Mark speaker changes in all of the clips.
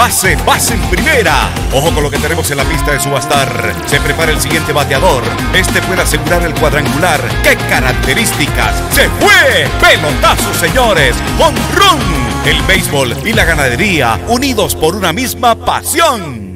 Speaker 1: Base, base, en primera. Ojo con lo que tenemos en la pista de subastar. Se prepara el siguiente bateador. Este puede asegurar el cuadrangular. ¡Qué características! ¡Se fue! ¡Pelotazo, señores! ¡Con run! El béisbol y la ganadería unidos por una misma pasión.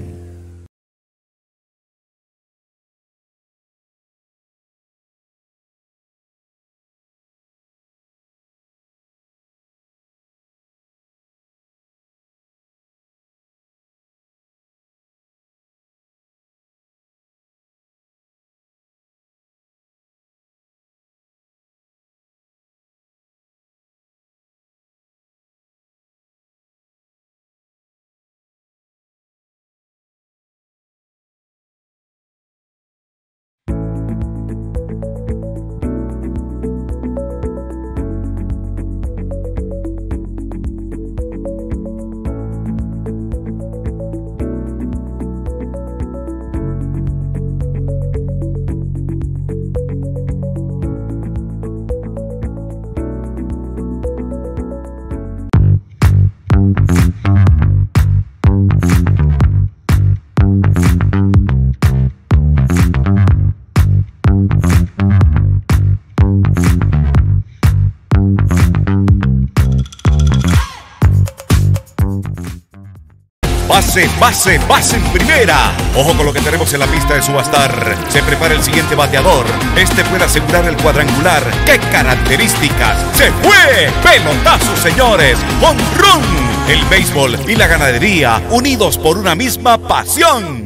Speaker 1: Base, base, primera. Ojo con lo que tenemos en la pista de subastar. Se prepara el siguiente bateador. Este puede asegurar el cuadrangular. ¡Qué características! ¡Se fue! ¡Pelotazo, señores! ¡Con run! El béisbol y la ganadería unidos por una misma pasión.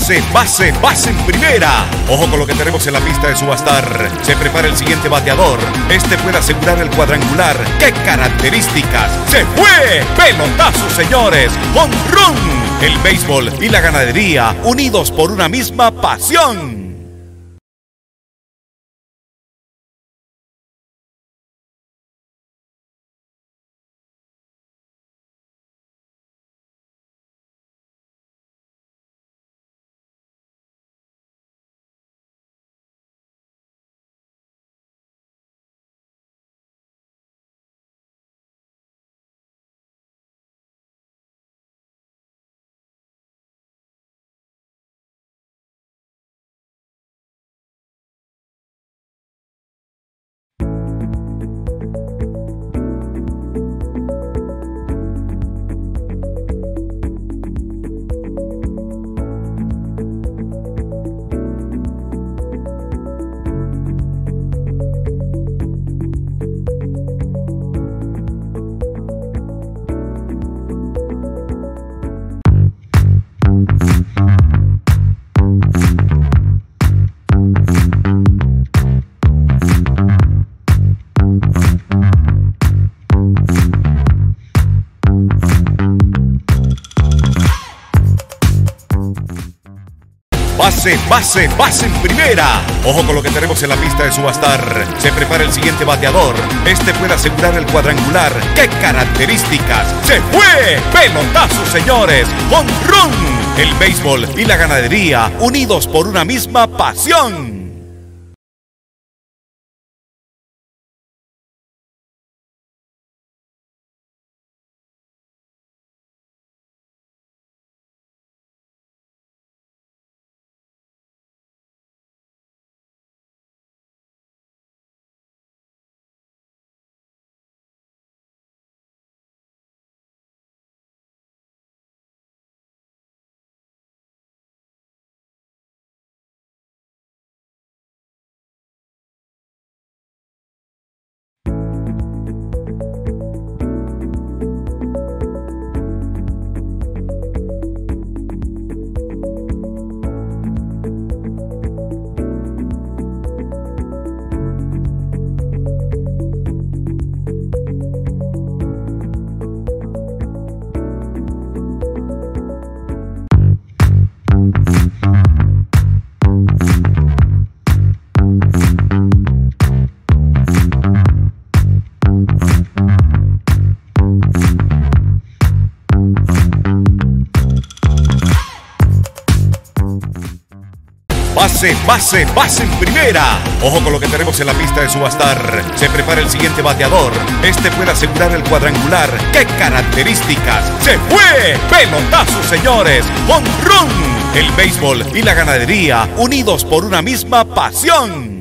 Speaker 1: Base, base, base en primera. Ojo con lo que tenemos en la pista de subastar. Se prepara el siguiente bateador. Este puede asegurar el cuadrangular. ¡Qué características! ¡Se fue! ¡Pelotazo, señores! ¡Con run! El béisbol y la ganadería unidos por una misma pasión. Base, base, base en primera. Ojo con lo que tenemos en la pista de subastar. Se prepara el siguiente bateador. Este puede asegurar el cuadrangular. ¡Qué características! ¡Se fue! ¡Pelotazo, señores! ¡Con run! El béisbol y la ganadería unidos por una misma pasión. Base, base, base en primera. Ojo con lo que tenemos en la pista de subastar. Se prepara el siguiente bateador. Este puede asegurar el cuadrangular. ¡Qué características! ¡Se fue! ¡Pelotazo, señores! ¡Honrón! El béisbol y la ganadería unidos por una misma pasión.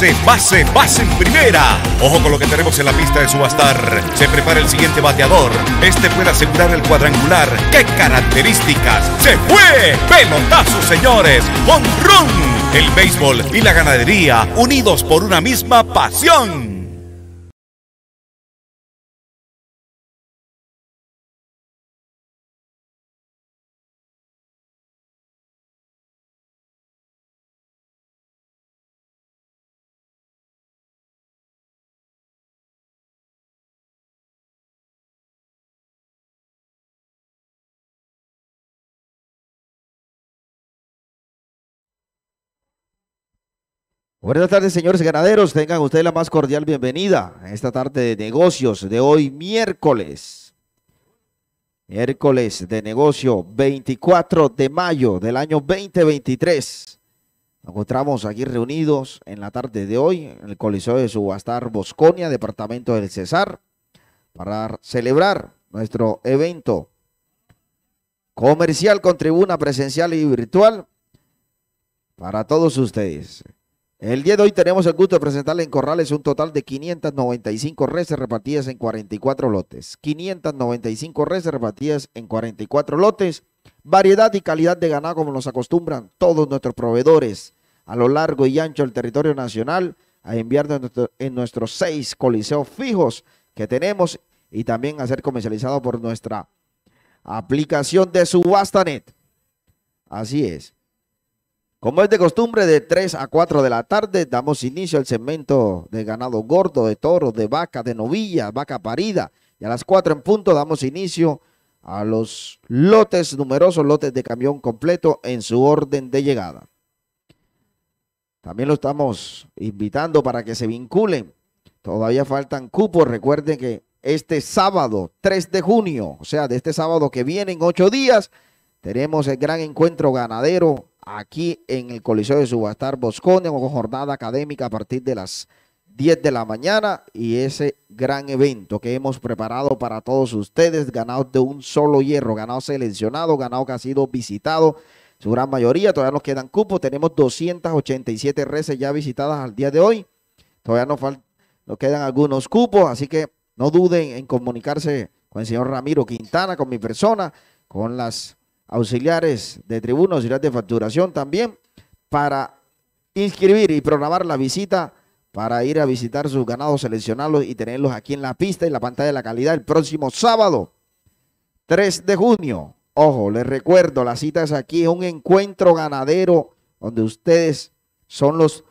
Speaker 1: Base, base, base primera. Ojo con lo que tenemos en la pista de subastar. Se prepara el siguiente bateador. Este puede asegurar el cuadrangular. ¡Qué características! ¡Se fue! ¡Pelotazo, señores! ¡Con run! El béisbol y la ganadería unidos por una misma pasión.
Speaker 2: Buenas tardes, señores ganaderos. Tengan ustedes la más cordial bienvenida a esta tarde de negocios de hoy, miércoles. Miércoles de negocio 24 de mayo del año 2023. Nos encontramos aquí reunidos en la tarde de hoy en el Coliseo de Subastar Bosconia, departamento del Cesar, para celebrar nuestro evento comercial con tribuna presencial y virtual para todos ustedes. El día de hoy tenemos el gusto de presentarle en Corrales un total de 595 reses repartidas en 44 lotes. 595 reses repartidas en 44 lotes. Variedad y calidad de ganado como nos acostumbran todos nuestros proveedores a lo largo y ancho del territorio nacional a enviar en, nuestros seis coliseos fijos que tenemos y también a ser comercializado por nuestra aplicación de Subastanet. Así es. Como es de costumbre, de 3 a 4 de la tarde damos inicio al segmento de ganado gordo, de toro, de vaca, de novilla, vaca parida. Y a las 4 en punto damos inicio a los lotes, numerosos lotes de camión completo en su orden de llegada. También lo estamos invitando para que se vinculen. Todavía faltan cupos. Recuerden que este sábado, 3 de junio, o sea, de este sábado que viene en 8 días, tenemos el gran encuentro ganadero aquí en el Coliseo de Subastar Bosconia con jornada académica a partir de las 10 de la mañana y ese gran evento que hemos preparado para todos ustedes, ganado de un solo hierro, ganado seleccionado, ganado que ha sido visitado, su gran mayoría, todavía nos quedan cupos, tenemos 287 reses ya visitadas al día de hoy, todavía nos quedan algunos cupos, así que no duden en comunicarse con el señor Ramiro Quintana, con mi persona, con las auxiliares de tribuna, auxiliares de facturación también, para inscribir y programar la visita para ir a visitar sus ganados, seleccionarlos y tenerlos aquí en la pista y la pantalla de la calidad el próximo sábado, 3 de junio. Ojo, les recuerdo, la cita es aquí, un encuentro ganadero donde ustedes son los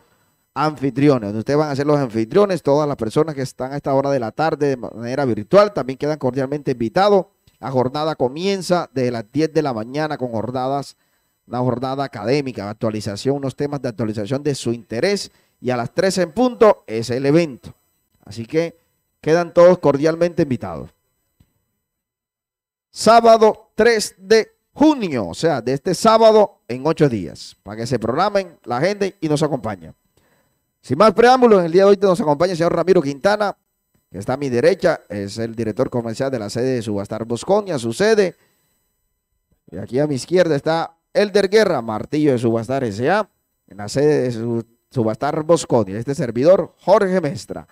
Speaker 2: anfitriones, donde ustedes van a ser los anfitriones, todas las personas que están a esta hora de la tarde de manera virtual también quedan cordialmente invitados la jornada comienza de las 10 de la mañana con jornadas, una jornada académica, actualización, unos temas de actualización de su interés. Y a las 13 en punto es el evento. Así que quedan todos cordialmente invitados. Sábado 3 de junio, o sea, de este sábado en ocho días, para que se programen la gente y nos acompañen. Sin más preámbulos, en el día de hoy nos acompaña el señor Ramiro Quintana, que está a mi derecha, es el director comercial de la sede de Subastar Bosconia, su sede. Y aquí a mi izquierda está Elder Guerra, martillo de Subastar S.A., en la sede de Subastar Bosconia. Este servidor, Jorge Mestra.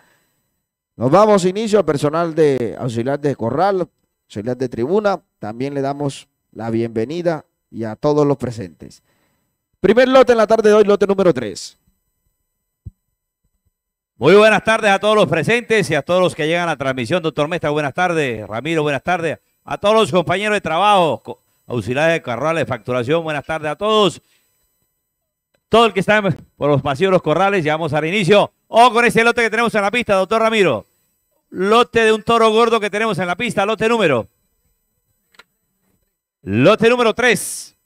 Speaker 2: Nos vamos inicio al personal de auxiliar de corral, auxiliar de tribuna. También le damos la bienvenida y a todos los presentes. Primer lote en la tarde de hoy, lote número 3.
Speaker 3: Muy buenas tardes a todos los presentes y a todos los que llegan a la transmisión. Doctor Mestra, buenas tardes. Ramiro, buenas tardes. A todos los compañeros de trabajo, auxiliares de corrales, facturación, buenas tardes a todos. Todo el que está por los pasillos de los corrales, ya vamos al inicio. O con ese lote que tenemos en la pista, doctor Ramiro. Lote de un toro gordo que tenemos en la pista, lote número. Lote número 3.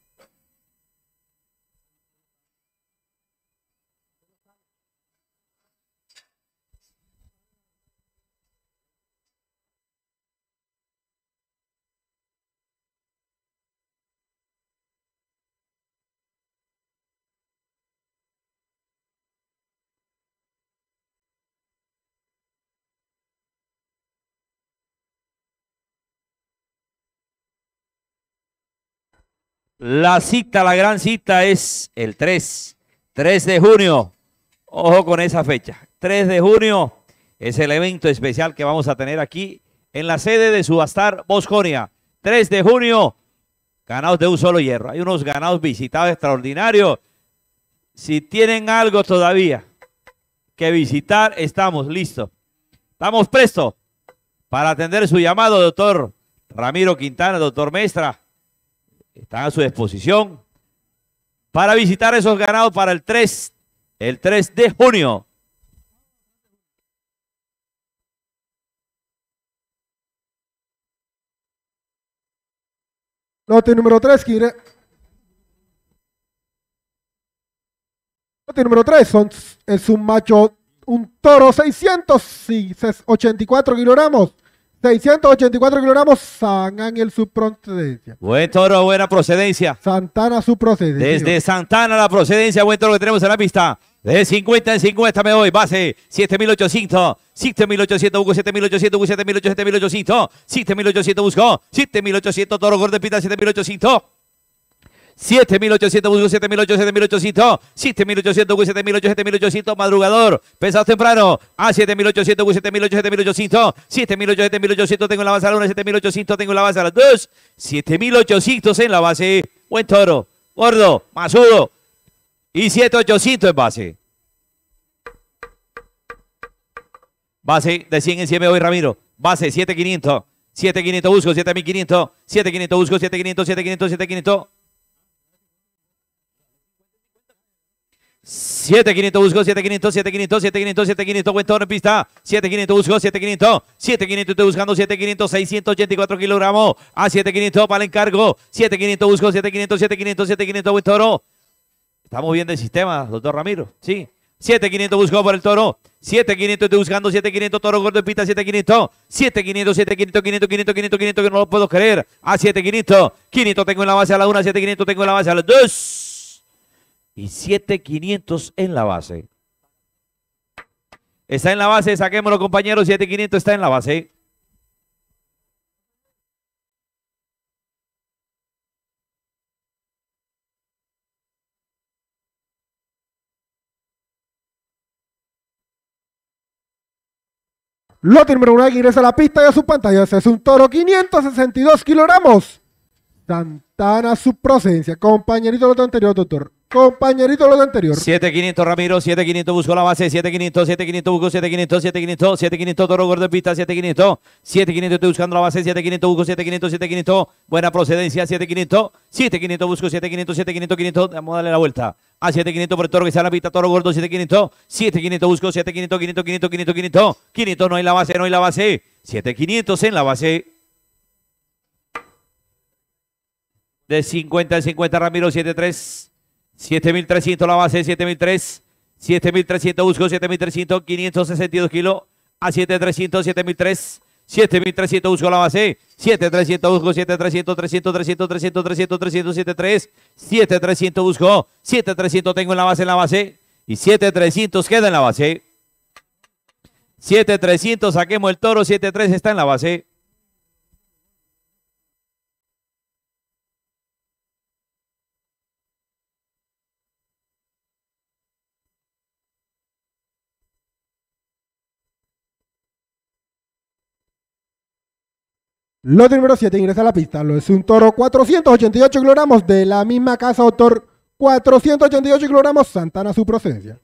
Speaker 3: La cita, la gran cita es el 3, 3 de junio. Ojo con esa fecha. 3 de junio es el evento especial que vamos a tener aquí en la sede de Subastar Bosconia. 3 de junio, ganados de un solo hierro. Hay unos ganados visitados extraordinarios. Si tienen algo todavía que visitar, estamos listos. Estamos prestos para atender su llamado, doctor Ramiro Quintana, doctor Mestra. Están a su disposición para visitar esos ganados para el 3, el 3 de junio.
Speaker 4: Lote número 3, quiere. Lote número 3 son, es un macho, un toro 684 kilogramos. 684 kilogramos, San Ángel su procedencia.
Speaker 3: Buen toro, buena procedencia.
Speaker 4: Santana su procedencia.
Speaker 3: Desde Santana la procedencia, buen toro que tenemos en la pista. De 50 en 50 me voy, base 7800, 7800, busco 7800, busco 7800, 7800, 7800 busco, 7800, toro gordo pita 7800. 7800, busco 7800, 7800, 7800, busco 7800, 7800, madrugador, pesado temprano, a 7800, busco 7800, 7800, 7800, 7800, tengo en la base a la 1, 7800, tengo en la base a las 2, 7800 en la base, buen toro, gordo, masudo, y 7800 en base. Base de 100 en 100 me voy, Ramiro. Base 7500. 7500 busco, 7500. 7500 busco, 7500, 7500, 7500. 7500 busco, 7500, 7500, 7500, 7500, buen toro en pista. 7500 busco, 7500, 7500 estoy buscando, 7500, 684 kilogramos. A 7500 para el encargo. 7500 busco, 7500, 7500, 7500, buen toro. Estamos bien del sistema, doctor Ramiro. Sí. 7500 buscó por el toro. 7500 estoy buscando. 7500 toro gordo en pista. 7500. 7500, 7500, 500, 500, 500, 500 que no lo puedo creer. A 7500. 500 tengo en la base a la 1. 7500 tengo en la base a la 2. Y 7500 en la base. Está en la base. Saquémoslo, compañeros. 7500 está en la base.
Speaker 4: Lote número 1 que ingresa a la pista y a su pantalla. Es un toro 562 kilogramos. Santana su procedencia. Compañerito lote anterior, doctor. Compañerito lote anterior.
Speaker 3: 7500 Ramiro, 7500 buscó la base, 7500, 7500 buscó 7500, 7500, 7500 Toro Gordo en pista, 7500, 7500 estoy buscando la base, 7500 busco 7500, 7500, buena procedencia, 7500, 7500 busco 7500, 7500, 500, vamos a darle la vuelta. A 7500 por el toro que está en la pista, toro gordo 7500, 7500 busco 7500, 500, 500, 500, 500, 500 no hay la base, no hay la base, 7500 en la base. De 50 en 50 Ramiro 73. 7300 la base, 7003. 7300 busco, 7300, 562 kilos. A 7300, 7003. 7300 busco la base. 7300 busco, 7300, 300, 300, 300, 300, 300, 73. 7300 busco. 7300 tengo en la base, en la base. Y 7300 queda en la base. 7300 saquemos el toro, 73 está en la base.
Speaker 4: Lote número 7 ingresa a la pista. Lo es un toro 488 kilogramos de la misma casa, autor 488 kilogramos, Santana su procedencia.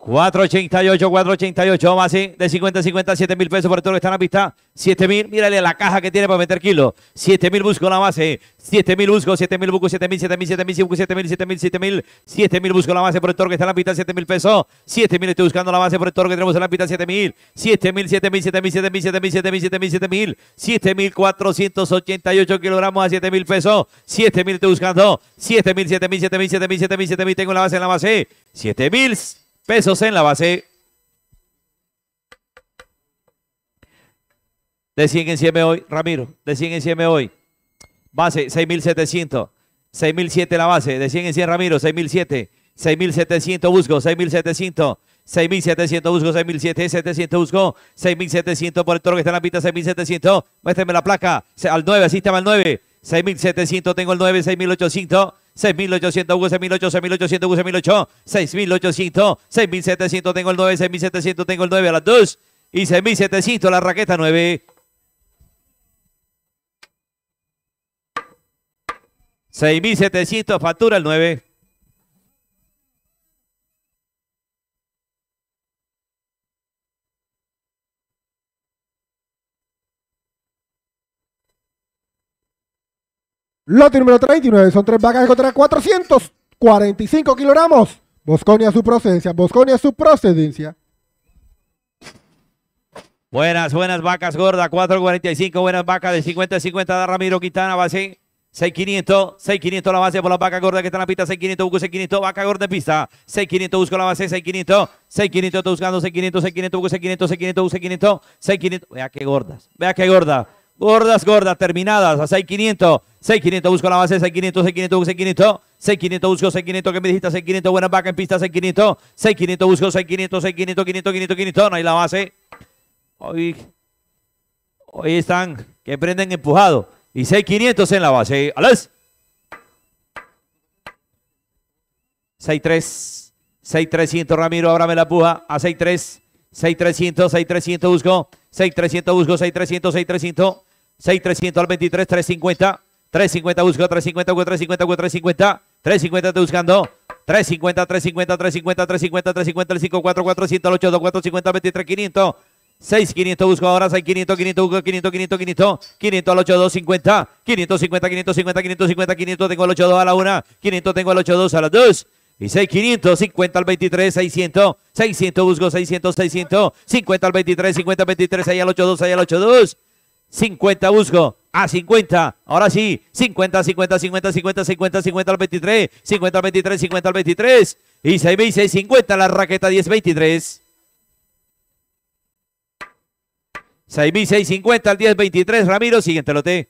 Speaker 3: 488, 488, base de 50, 50, 7 mil pesos por el toro que está en la pista. 7 mil, mírale la caja que tiene para meter kilo. 7 mil busco la base. 7 mil busco, 7 mil busco, 7 mil, 7 mil, 7 mil, 7 mil, 7 mil, 7 mil, 7 mil busco la base por el toro que está en la pista. 7 mil pesos. 7 mil estoy buscando la base por el toro que tenemos en la pista. 7 mil, 7 mil, 7 mil, 7 mil, 7 mil, 7 mil, 7 mil, 7 mil, 7 mil, 7 mil 488 kilogramos a 7 mil pesos. 7 mil estoy buscando. 7 mil, 7 mil, 7 mil, 7 mil, 7 mil, 7 mil, tengo la base en la base. 7 mil pesos en la base. De 100 en 100 me voy, Ramiro. De 100 en 100 me voy. Base, 6.700. 6.007 la base. De 100 en 100, Ramiro. 6.007. 6.700 busco. 6.700. 6.700 busco. 6.700 busco. 6.700 por el toro que está en la pista. 6.700. Muéstrame la placa. Al 9, asístame al 9. 6.700 tengo el 9, 6.800, 6.800 Hugo, 6.800, 6.800 Hugo, 6.800, 6.800, 6.700 tengo el 9, 6.700 tengo el 9 a las 2 y 6.700 la raqueta 9. 6.700 factura el 9.
Speaker 4: Lote número 39, son tres vacas contra 445 kilogramos. Bosconia su procedencia, Bosconia su procedencia.
Speaker 3: Buenas, buenas vacas gordas, 4.45, buenas vacas de 50-50 da Ramiro Quintana, base 6.500, 6.500 la base por la vaca gorda que está en la pista, 6.500, busco 6.500, vaca gorda en pista, 6.500 busco la base, 6.500, 6.500 estoy buscando, 6.500, 6.500, busco 6.500, 6.500, busco 6.500, 6.500, vea qué gordas, vea qué gorda, gordas, gordas, terminadas, a 6.500, 6.500 busco la base, 6.500, 6.500, busco 6.500, 6.500 busco 6.500, que me dijiste 6.500, buena vaca en pista, 6.500, 6.500 busco 6.500, 6.500, 500, 500, 500, no hay la base, Hoy, hoy están que prenden empujado. Y 6,500 en la base. ¡Alas! 6-3. 6-300 Ramiro, ahora me la puja a 6-3. 6-300, 6-300 busco. 6-300 busco, 6-300, 6-300. 6-300 al 23, 350. 350 busco, 350, 350, 350. 350 estoy buscando. 350, 350, 350, 350, 350, 354, 400, 8, 2, 450, 23, 500. 6, 500 busco ahora, 6, 500, 500 busco, 500, 500, 500, 500 al 8, 2, 50, 550, 550, 550, 500, tengo el 8, 2 a la 1, 500 tengo el 8, 2 a la 2, y 6, 500, 50 al 23, 600, 600 busco, 600, 600, 50 al 23, 50 al 23, 6 al 8, 2, 6 al 8, 2, 50 busco, a 50, ahora sí, 50, 50, 50, 50, 50, 50 al 23, 50 al 23, 50 al 23, y 6, 6, 50 la raqueta 10, 23. 6.650 al 10.23. Ramiro, siguiente lote.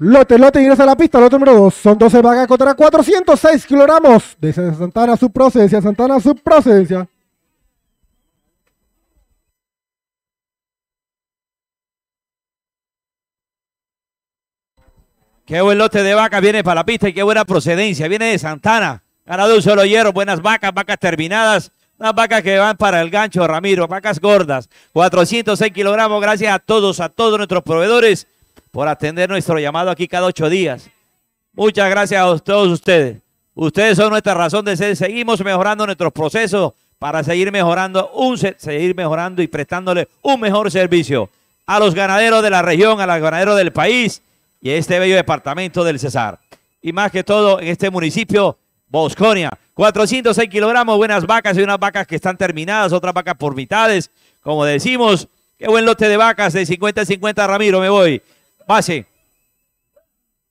Speaker 4: Lote, lote, ingresa a la pista, lote número 2. Son 12 vacas contra 406 kilogramos. De Santana su procedencia, Santana su procedencia.
Speaker 3: Qué buen lote de vacas viene para la pista y qué buena procedencia. Viene de Santana. Ganado un solo hierro. Buenas vacas, vacas terminadas. Unas vacas que van para el gancho, Ramiro. Vacas gordas. 406 kilogramos. Gracias a todos, a todos nuestros proveedores por atender nuestro llamado aquí cada ocho días. Muchas gracias a todos ustedes. Ustedes son nuestra razón de ser. Seguimos mejorando nuestros procesos para seguir mejorando, un, seguir mejorando y prestándole un mejor servicio a los ganaderos de la región, a los ganaderos del país y este bello departamento del Cesar. Y más que todo en este municipio, Bosconia. 406 kilogramos, buenas vacas y unas vacas que están terminadas, otras vacas por mitades. Como decimos, qué buen lote de vacas de 50 50, Ramiro, me voy. Base.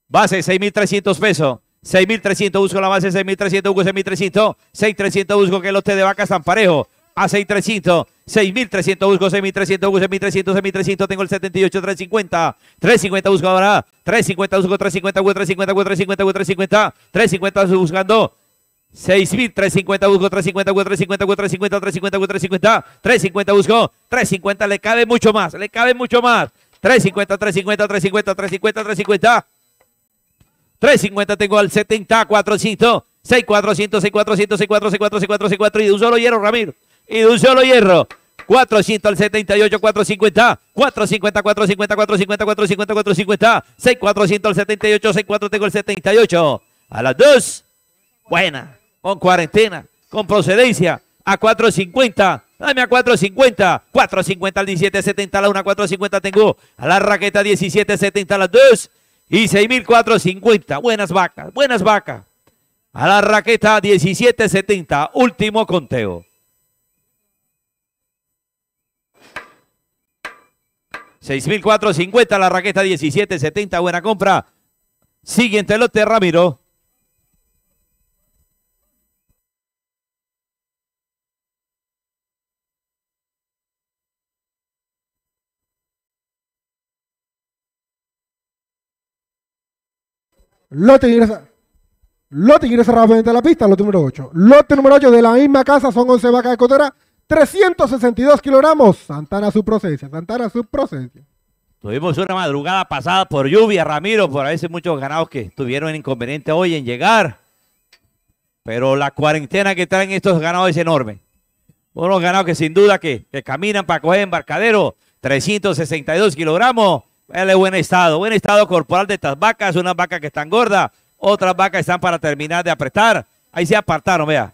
Speaker 3: Base, 6.300 pesos. 6.300, busco la base, 6.300, busco 6.300. 6.300, busco que el lote de vacas tan parejo a 6,300. 6,300 busco, 6,300 busco, 6,300, 6,300. Tengo el 78, 350. 350 busco ahora. 350 busco, 350, 350, 350, 350. 350 buscando. 6.350 busco, 350, 350, 350, 350, 350, 350 busco, 350 le cabe mucho más, le cabe mucho más. 350, 350, 350, 350, 350. 350 tengo al 70, 400, 6, 400, 6, 400, 6, 4, 6, 4, 6, 4, 6, 4 y de un solo hierro, Ramiro y de un solo hierro. 400 al 78, 450, 450, 450, 450, 450, 450, 6, 400 al 78, 6, 4 tengo el 78. A las 2, buena, con cuarentena, con procedencia, a 450, dame a 450, 450 al 1770 a la 1, 450 tengo a la raqueta 1770 a las 2 y 6450, buenas vacas, buenas vacas. A la raqueta 1770, último conteo. 6.450 la raqueta 17.70, buena compra. Siguiente lote, Ramiro.
Speaker 4: Lote ingresa. Lote ingresa rápidamente a la pista, lote número 8. Lote número 8 de la misma casa son 11 vacas de cotera, 362 kilogramos. Santana su procedencia, Santana su procedencia.
Speaker 3: Tuvimos una madrugada pasada por lluvia, Ramiro, por a veces muchos ganados que tuvieron inconveniente hoy en llegar. Pero la cuarentena que traen estos ganados es enorme. Unos ganados que sin duda que, que caminan para coger embarcadero, 362 kilogramos. Vale, buen estado, buen estado corporal de estas vacas, unas vacas que están gordas, otras vacas están para terminar de apretar. Ahí se apartaron, vea.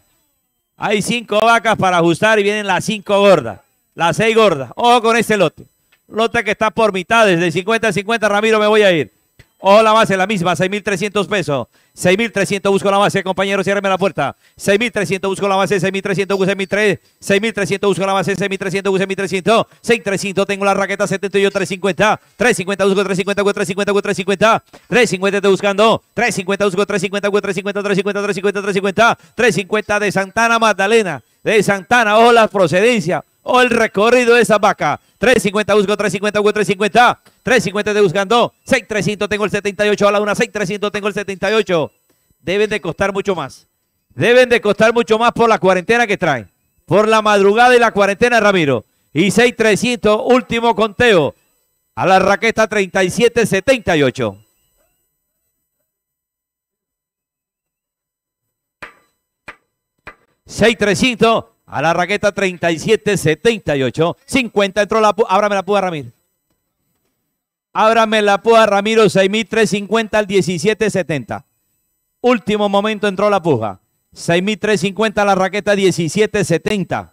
Speaker 3: Hay cinco vacas para ajustar y vienen las cinco gordas, las seis gordas. Ojo con este lote. Lote que está por mitad, desde 50 a 50, Ramiro, me voy a ir. Ojo la base, la misma, 6.300 pesos. 6.300 busco la base, compañero, ciérreme la puerta. 6.300 busco la base, 6.300 busco 6.300. 6.300 busco la base, 6.300 busco 6.300. 6.300 tengo la raqueta, 78, 350. 350 busco 350, 350, 350. 350 estoy buscando. 350 busco 350, 350, 350, 350, 350. 350 de Santana Magdalena. De Santana, ojo la procedencia. O el recorrido de esa vaca. 350 busco, 350 busco 350. 350 estoy buscando. 6300 tengo el 78 a la una. 6300 tengo el 78. Deben de costar mucho más. Deben de costar mucho más por la cuarentena que traen. Por la madrugada y la cuarentena, Ramiro. Y 6300, último conteo. A la raqueta 3778. Seis trescientos a la raqueta 3778. 50 entró la Ábrame la púa, Ramiro. Ábrame la púa, Ramiro. 6350 al 1770. Último momento entró la puja. 6350 a la raqueta 1770.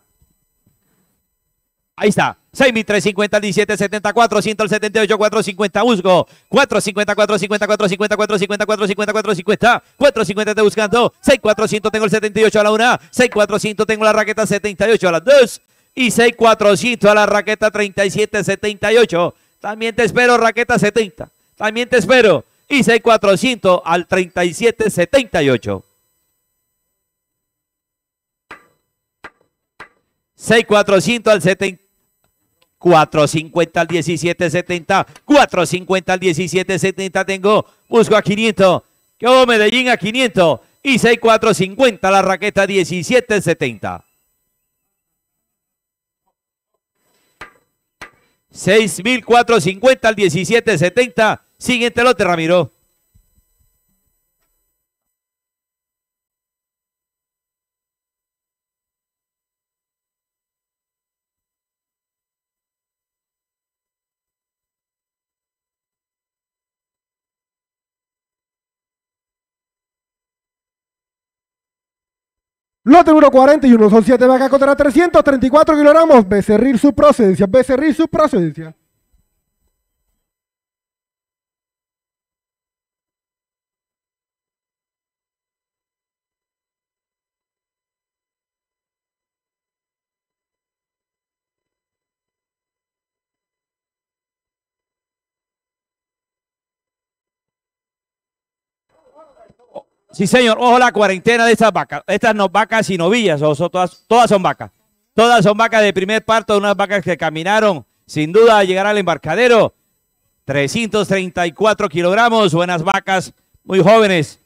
Speaker 3: Ahí está. 6.350 al 1770, 400 al 78, 450, Usgo. 450, 450, 450, 450, 450, 450, 450 te buscando. 6400 tengo el 78 a la una. 6400 tengo la raqueta 78 a las dos. Y 6400 a la raqueta 37, 78. También te espero, raqueta 70. También te espero. Y 6400 al 37, 78. 6400 al 70. 450 al 1770, 450 al 1770 tengo, busco a 500, yo Medellín a 500 y 6450 la raqueta 1770. 6450 al 1770, siguiente lote Ramiro.
Speaker 4: Lote número 41, son 7 vacas contra 334 kilogramos. Becerril su procedencia, becerril su procedencia.
Speaker 3: Sí, señor. Ojo la cuarentena de estas vacas. Estas no vacas y novillas. Son todas, todas son vacas. Todas son vacas de primer parto, unas vacas que caminaron sin duda a llegar al embarcadero. 334 kilogramos, buenas vacas, muy jóvenes.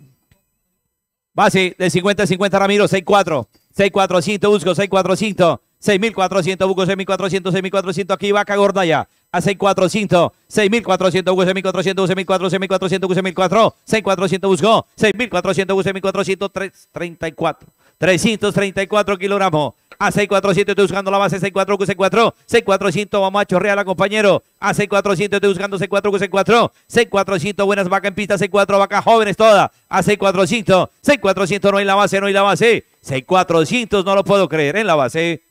Speaker 3: Base de 50-50 Ramiro, 6-4. 6-400 busco, 6-400. 6.400 busco, 6.400, 6.400. Aquí vaca gorda ya. A 6.400. 6.400 busco, 6.400, 6.400, 6.400 busco, 6.400. 6.400 busco, 6.400 busco, 6.400. 34. 334 kilogramos. A 6400 estoy buscando la base 64 Q64. 6400 vamos a chorrear a compañero. A 6400 estoy buscando 64 Q64. 6400 buenas vacas en pista. 64 vacas jóvenes todas. A 6400. 6400 no hay la base, no hay la base. 6400 no lo puedo creer en la base.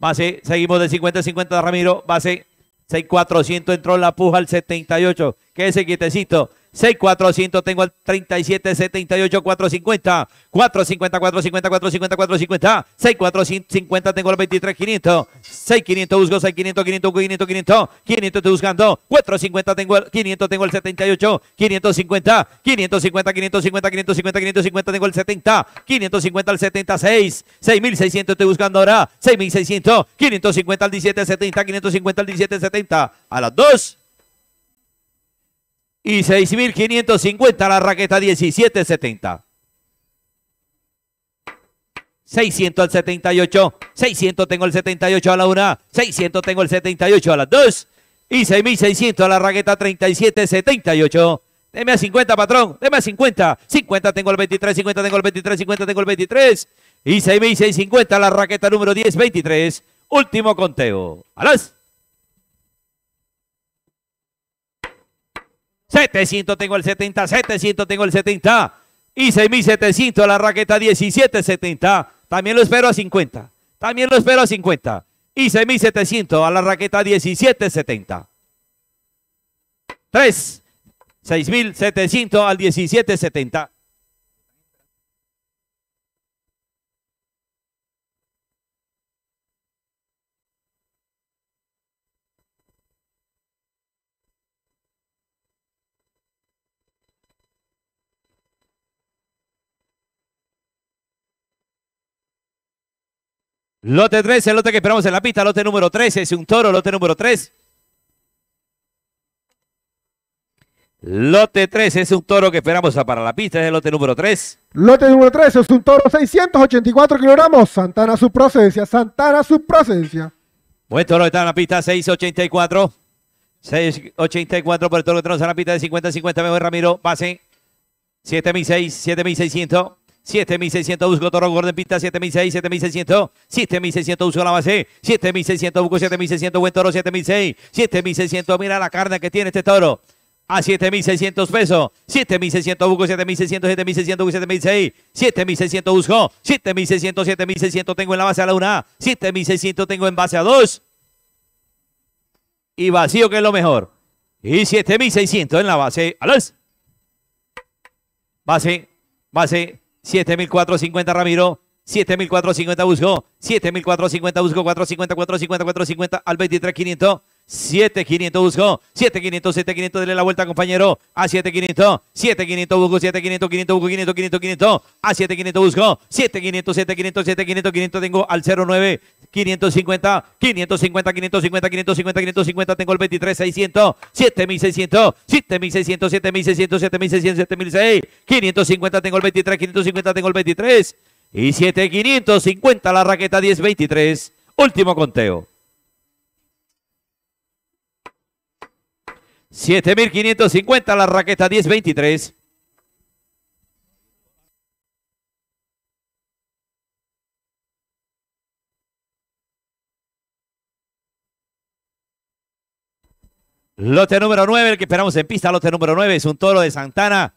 Speaker 3: Base, seguimos de 50-50 Ramiro. Base 6400 entró en la puja al 78. Quédese quietecito. 6400 tengo al 37 78 450 450 450 450 450 6450 tengo al 23 500 6500 busco 6500 500 500 500 500 estoy buscando 450 tengo el 500 tengo el 78 550 550 550 550 550 tengo el 70 550 al 76 6600 estoy buscando ahora 6600 550 al 17 70 550 al 17 70 a las 2 Y 6.550 la raqueta 1770. 600 al 78, 600 tengo el 78 a la una, 600 tengo el 78 a las dos y 6600 a la raqueta 37, 78. Deme a 50, patrón, deme a 50. 50 tengo el 23, 50 tengo el 23, 50 tengo el 23 y 6650 a la raqueta número 10, 23. Último conteo. A 700 tengo el 70, 700 tengo el 70 y 6700 a la raqueta 17, 70. También lo espero a 50. También lo espero a 50. Y 6700 a la raqueta 1770. 3. 6700 al 1770. Lote 3, el lote que esperamos en la pista, lote número 13, es un toro, lote número 3. Lote 3 es un toro que esperamos para la pista, es el lote número 3.
Speaker 4: Lote número 3 es un toro 684 kilogramos. Santana su procedencia, Santana su procedencia.
Speaker 3: Buen toro está en la pista, 684. 684 por el toro que tenemos en la pista de 50-50. Mejor Ramiro, pase. 7006, 7600. 7600 busco Toro Gordon Pista 7600, 7600, 7600 busco la base, 7600 busco 7600, buen Toro 7600, 7600, mira la carne que tiene este Toro. A 7600 pesos, 7600 busco 7600, 7600 busco 7600, 7600 busco, 7600, 7600 tengo en la base a la 1, 7600 tengo en base a 2 y vacío que es lo mejor. Y 7600 en la base a las base, base, 7450 Ramiro. 7450 buscó. 7450 buscó. 450, 450, 450 al 23500. 7500 buscó. 7500, 7500. Dele la vuelta, compañero. A 7500. 7500 buscó. 7500, 500 buscó. 500, 500, 500. A 7500 buscó. 7500, 7500, 7500, 500. Tengo al 09. 550, 550, 550, 550, 550. Tengo el 23, 600. 7600, 7600, 7600, 7600, 7600. 550 tengo el 23, 550 tengo el 23. Y 7550 la raqueta 1023. Último conteo. 7550 la raqueta 1023. Lote número 9, el que esperamos en pista, lote número 9 es un toro de Santana.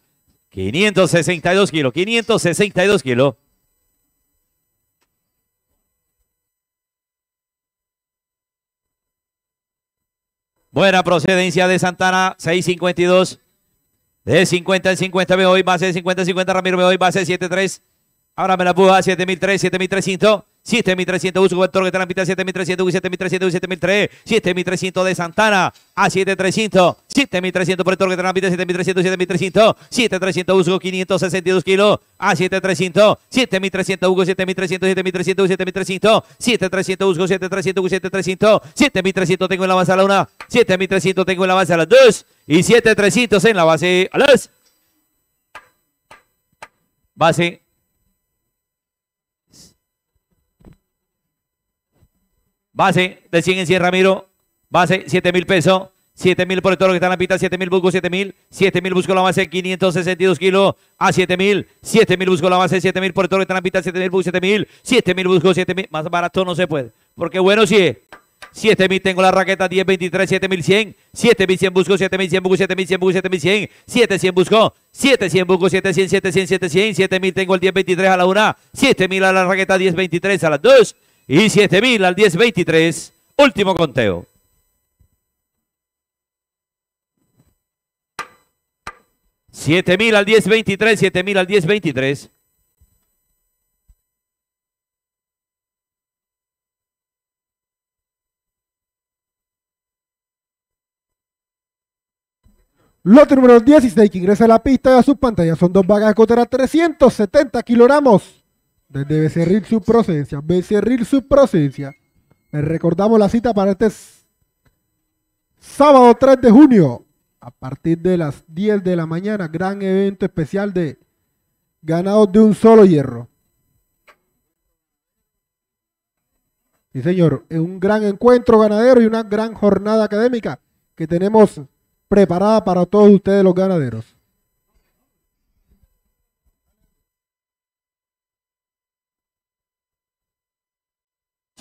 Speaker 3: 562 kilos, 562 kilos. Buena procedencia de Santana, 652. De 50 en 50 me voy, base de 50 en 50, Ramiro me voy, base de 73. Ahora me la puja, 7003, 7300. 7300 busco toro que está en la pista 7300 7300 7300 7300 de Santana a 7300 7300 por el toro que está en la pista 7300 7300 7300 busco 562 kilos a 7300 7300 busco 7300 7300 7300 7300 busco 7300 7300 7300 tengo en la base a la 1 7300 tengo en la base a las 2 y 7300 en la base a las base Base de 100 en 100, Ramiro. Base, 7 mil pesos. 7 mil por el toro que está en la pista, 7 mil busco 7 mil, 7 mil busco la base, 562 kilos a 7 mil, 7 mil busco la base, 7 mil por el toro que está en la pista, 7 mil busco 7 mil, 7 mil busco 7 mil, más barato no se puede, porque bueno sí es. 7 mil tengo la raqueta 10, 23, 7 mil 100, 7 mil 100 busco, 7 mil 100 busco, 7 mil 100 busco, 7 mil 100, 7 100 busco, 7 100 busco, 7 100, 7 100, 7 100, 7 mil tengo el 10, 23 a la 1, 7 mil a la raqueta 10, 23 a las 2 y 7 mil al 10, 23. Último conteo. Siete mil al diez veintitrés, siete mil al diez veintitrés.
Speaker 4: Lote número 16 que ingresa a la pista y a su pantalla son dos vagas de cotera 370 kilogramos. Desde Becerril su procedencia. Becerril su procedencia. Les recordamos la cita para este sábado 3 de junio a partir de las 10 de la mañana, gran evento especial de ganados de un solo hierro. Sí, señor, es un gran encuentro ganadero y una gran jornada académica que tenemos preparada para todos ustedes los ganaderos.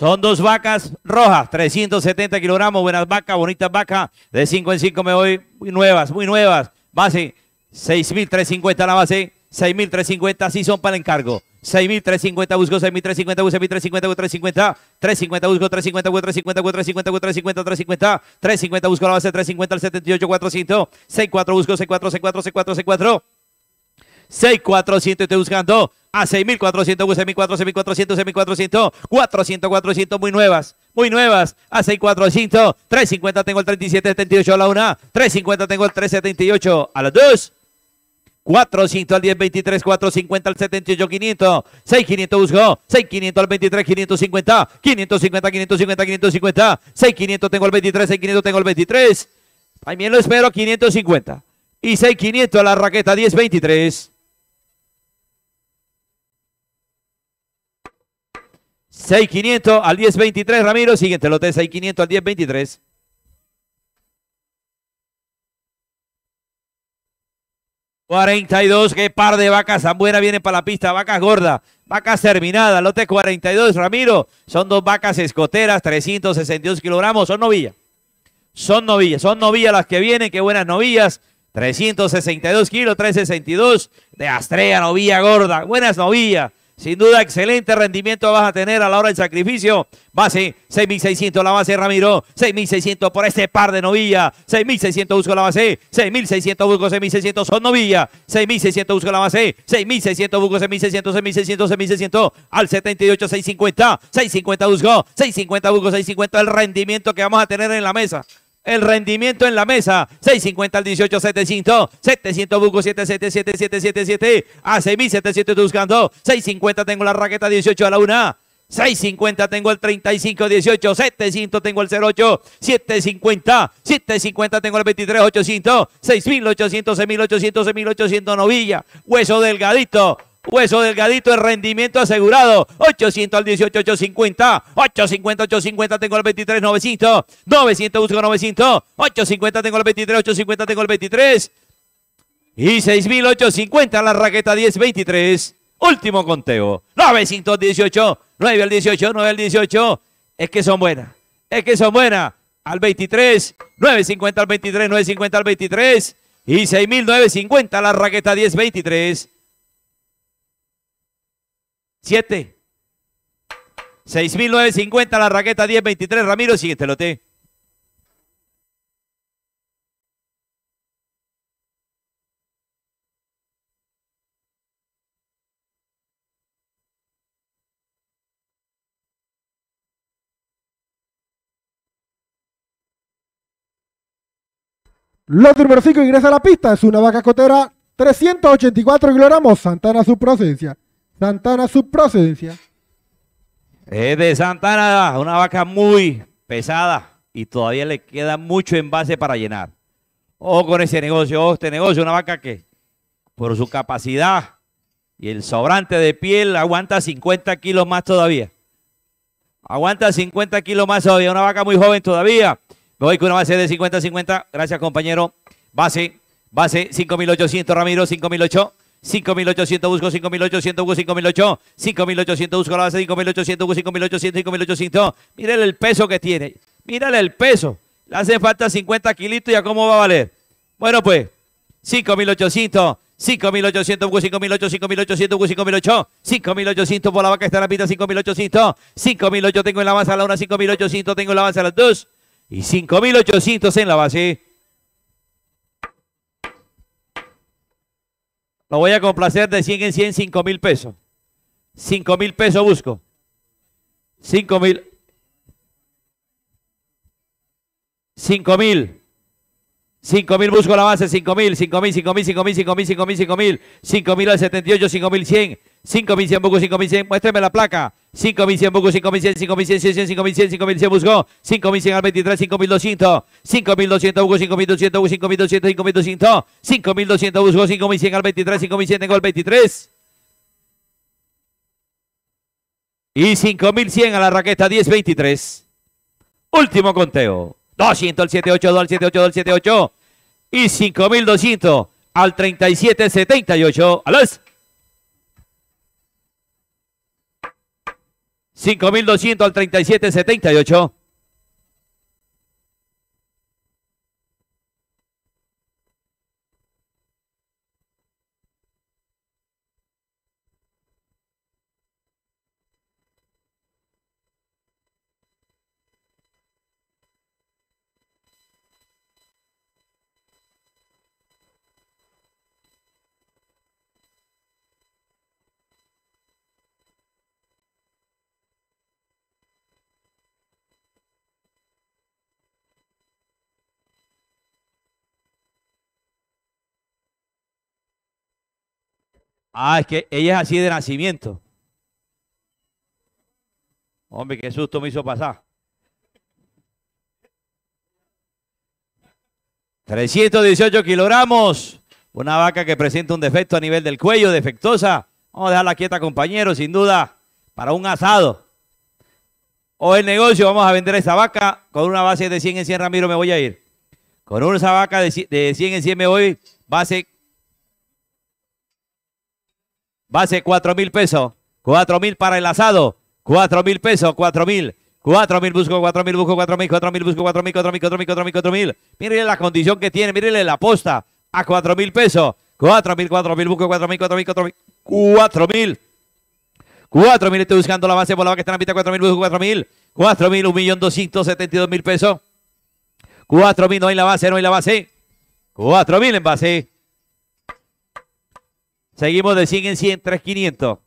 Speaker 3: Son dos vacas rojas, 370 kilogramos, buenas vacas, bonitas vacas, de 5 en 5 me voy, muy nuevas, muy nuevas. Base, 6.350 la base, 6.350, así son para el encargo. 6.350 busco, 6.350, busco 6.350, 350, 350 busco, 350, 350, 350, 350, 350, 350 busco la base, 350 al 78, 400, 64 busco, 64, 64, 64, 64. 6400 estoy buscando a 6400, 6400, 6400, 6400, 400, 400 muy nuevas, muy nuevas a 6400, 350 tengo el 37, 78 a la una, 350 tengo el 378 a las dos. 400 al 10, 23, 450 al 78, 500, 6500 busco, 6500 al 23, 550, 550, 550, 550, 6500 tengo el 23, 6500 tengo el 23, también lo espero 550 y 6500 a la raqueta 10, 23. 6500 al 1023, Ramiro. Siguiente lote, 6500 al 1023. ¿42? qué par de vacas tan buenas. Vienen para la pista, vacas gordas, vacas terminadas, lote 42, Ramiro, son dos vacas escoteras, 362 kilogramos, son novillas, son novillas, son novillas las que vienen, qué buenas novillas, 362 kilos, 362 de Astrea, novilla gorda, buenas novillas, sin duda, excelente rendimiento vas a tener a la hora del sacrificio. Base, 6.600 la base, Ramiro. 6.600 por este par de novilla. 6.600 busco la base. 6.600 busco 6.600 son novilla. 6.600 busco la base. 6.600 busco 6.600, 6.600, 6.600 al 78, 6.50. 6.50 busco. 6.50 busco 6.50 el rendimiento que vamos a tener en la mesa. El rendimiento en la mesa. 650 al 18, 700. 700 buco 7777777. A 6700 estoy buscando. 650 tengo la raqueta 18 a la 1. 650 tengo el 35 18, 700 tengo el 08, 750, 750 tengo el 23 800, 6800, 6800, 6800 novilla, hueso delgadito, Hueso delgadito, el rendimiento asegurado. 800 al 18, 850. 850, 850, tengo el 23, 900. 900, busco 900. 850, tengo el 23, 850, tengo el 23. Y 6.850 la raqueta 10, 23. Último conteo. 918, 9 al 18, 9 al 18. Es que son buenas. Es que son buenas. Al 23, 950 al 23, 950 al 23. Y 6.950 la raqueta 10, 23. 7. 6.950 la raqueta 10.23. Ramiro, siguiente lote.
Speaker 4: Lote número 5 ingresa a la pista. Es una vaca cotera 384 kilogramos. Santana su procedencia. Santana su procedencia.
Speaker 3: Es de Santana, una vaca muy pesada y todavía le queda mucho envase para llenar. Ojo con ese negocio, ojo este negocio, una vaca que por su capacidad y el sobrante de piel aguanta 50 kilos más todavía. Aguanta 50 kilos más todavía, una vaca muy joven todavía. Me voy con una base de 50-50. Gracias, compañero. Base, base 5.800, Ramiro, 5.800. 5.800 busco 5.800 busco 5.800 5.800 busco la base 5.800 busco 5.800 5.800 mírale el peso que tiene mírale el peso le hace falta 50 kilitos y a cómo va a valer bueno pues 5.800 5.800 busco 5.800 5.800 busco 5.800 5.800 por la vaca está en la pista 5.800 5.800 tengo en la base a la 1 5.800 tengo en la base a las 2 y 5.800 en la base Lo voy a complacer de 100 en 100, 5 mil pesos. 5 mil pesos busco. 5 mil. 5 mil. 5 mil busco la base, 5 mil, 5 mil, 5 mil, 5 mil, 5 mil, 5 mil, 5 mil, 5 mil al 78, 5 mil 100, 5100 Buco, 5100, muéstreme la placa. 5100 Buco, 5100, 5100, 5100, 5100, 5100 buscó. 5100 al 23, 5200. 5200 Buco, 5200, Buco, 5200, 5200. 5200 buscó, 5100 al 23, 5100 tengo el 23. Y 5100 a la raqueta 1023. Último conteo. 200 al 78, al 78, al 78. Y 5200 al 3778. A las 5200 al 3778. Ah, es que ella es así de nacimiento. Hombre, qué susto me hizo pasar. 318 kilogramos. Una vaca que presenta un defecto a nivel del cuello, defectuosa. Vamos a dejarla quieta, compañeros, sin duda, para un asado. O el negocio, vamos a vender esta vaca con una base de 100 en 100, Ramiro, me voy a ir. Con una vaca de 100 en 100 me voy, base Base cuatro mil pesos. Cuatro mil para el asado. Cuatro mil pesos. Cuatro mil. Cuatro mil busco, cuatro mil busco, cuatro mil, cuatro mil busco, cuatro mil, cuatro mil, cuatro mil, la condición que tiene, mírenle la posta a cuatro mil pesos. Cuatro mil, cuatro mil busco, cuatro mil, cuatro mil, cuatro mil, cuatro mil. Cuatro mil, estoy buscando la base por la está en la mitad, cuatro mil busco, cuatro mil. Cuatro mil, un millón doscientos setenta y dos mil pesos. Cuatro mil, no hay la base, no hay la base. Cuatro mil en base. Seguimos de 100 en 100, 3500.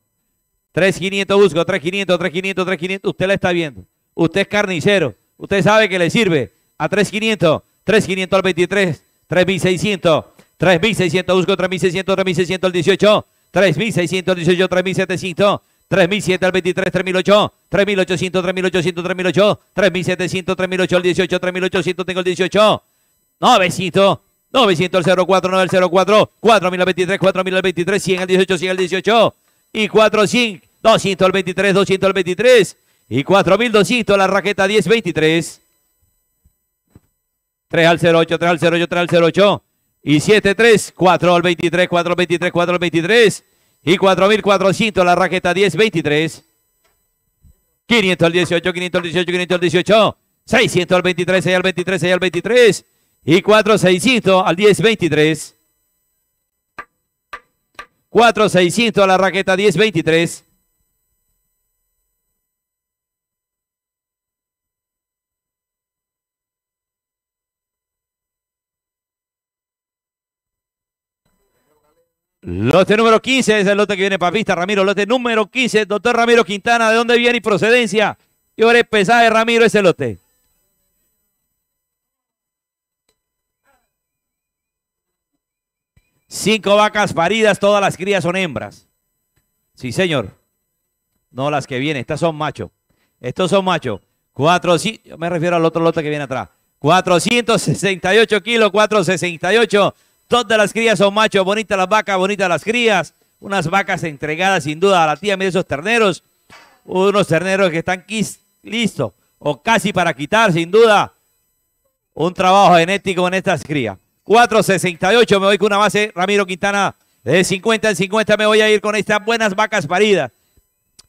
Speaker 3: 3500 busco, 3500, 3500, 3500. Usted la está viendo. Usted es carnicero. Usted sabe que le sirve a 3500, 3500 al 23, 3600, 3600 busco, 3600, 3600 al 18, 3600 al 18, 3700. 3700 al 23, 3008, 3800, 3800, 3008, 3700, 3008 al 18, 3800 tengo el 18, 900, 900 al 04, 9 al 04, 4000 al 23, 4000 al 23, 100 al 18, 100 al 18 y 400, 200 al 23, 200 al 23 y 4200 la raqueta 10, 23. 3 al 08, 3 al 08, 3 al 08 y 7, 3, 4 al 23, 4 al 23, 4 al 23 y 4400 la raqueta 10, 23. 500 al 18, 500 al 18, 500 al 18, 600 al 23, 6 al 23, 6 al 23 y 4600 al 1023. 4600 a la raqueta 1023. Lote número 15 es el lote que viene para pista, Ramiro. Lote número 15, doctor Ramiro Quintana. ¿De dónde viene y procedencia? Y ahora pesaje, Ramiro, ese lote. Cinco vacas paridas, todas las crías son hembras. Sí, señor. No las que vienen, estas son machos. Estos son machos. Cuatro, yo me refiero al otro lote que viene atrás. 468 kilos, 468. Todas las crías son machos. Bonitas las vacas, bonitas las crías. Unas vacas entregadas sin duda a la tía. Mira esos terneros. Unos terneros que están listos o casi para quitar, sin duda. Un trabajo genético en estas crías. 4.68. Me voy con una base, Ramiro Quintana. De 50 en 50 me voy a ir con estas buenas vacas paridas.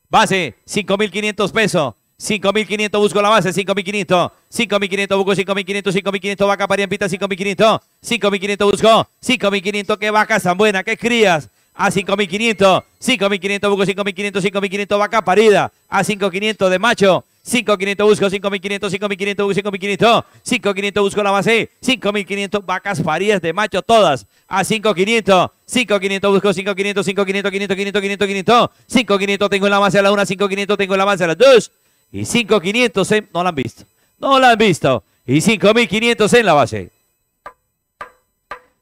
Speaker 3: Base, 5.500 pesos. 5.500 busco la base, 5.500. 5.500 busco 5.500, 5.500 vaca parida en pita, 5.500. 5.500 busco, 5.500. Qué vacas tan buenas, qué crías. A 5.500, 5.500 busco 5.500, 5.500 vaca parida. A 5.500 de macho. 5.500 busco, 5.500, 5.500 busco, 5.500, 5.500 busco la base, 5.500 vacas paridas de macho todas, a 5.500, 5.500 busco, 5.500, 5.500, 500, 500, 500, 500, 5.500 tengo en la base a la 1, 5.500 tengo en la base a la 2, y 5.500 no la han visto, no la han visto, y 5.500 en la base.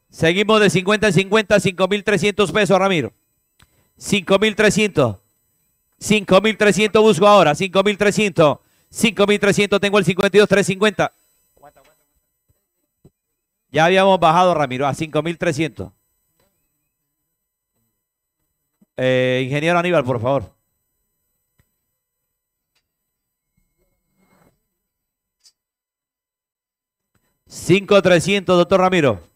Speaker 3: Seguimos de 50 en 50, 5.300 pesos, Ramiro. 5300. 5300 busco ahora. 5300. 5300 tengo el 52 350. Ya habíamos bajado, Ramiro, a 5300. Eh, ingeniero Aníbal, por favor. Cinco trescientos, doctor Ramiro.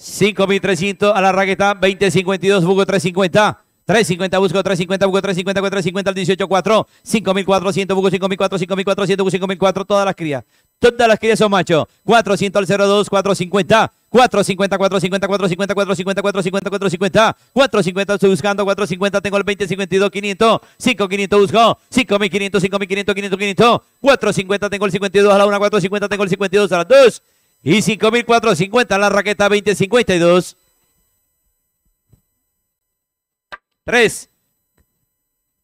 Speaker 3: Cinco mil trescientos a la raqueta, veinte cincuenta y dos, buco tres cincuenta. 350 busco 350 busco 350 450 al 18 4 5400 busco 5400 5400 busco 5400 todas las crías. Todas las crías son machos 400 al 02 450 450 450 450 450 450 450 450 estoy buscando 450 tengo el 20 52 500 5500 busco. 5500 5500 500 500 450 tengo el 52 a la 1 450 tengo el 52 a las 2 y 5450 la raqueta 20 52 3.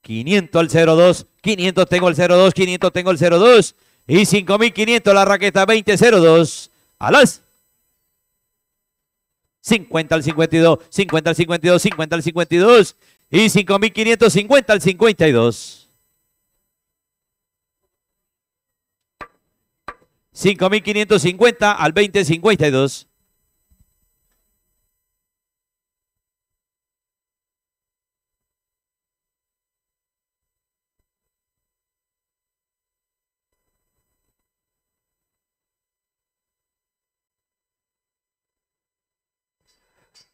Speaker 3: 500 al 02. 500 tengo el 02. 500 tengo el 02. Y 5500 la raqueta 2002. A las 50 al 52. 50 al 52. 50 al 52. Y 5500 50 al 52. 5550 al 2052.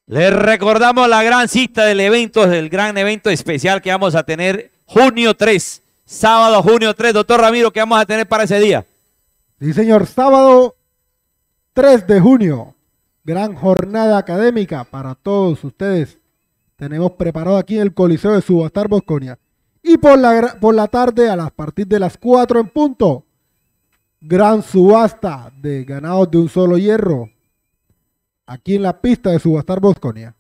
Speaker 3: Les recordamos la gran cita del evento, del gran evento especial que vamos a tener junio 3, sábado junio 3. Doctor Ramiro, ¿qué vamos a tener para ese día?
Speaker 4: Sí, señor, sábado 3 de junio, gran jornada académica para todos ustedes. Tenemos preparado aquí en el Coliseo de Subastar Bosconia. Y por la, por la tarde, a las partir de las 4 en punto, gran subasta de ganados de un solo hierro aquí en la pista de Subastar Bosconia.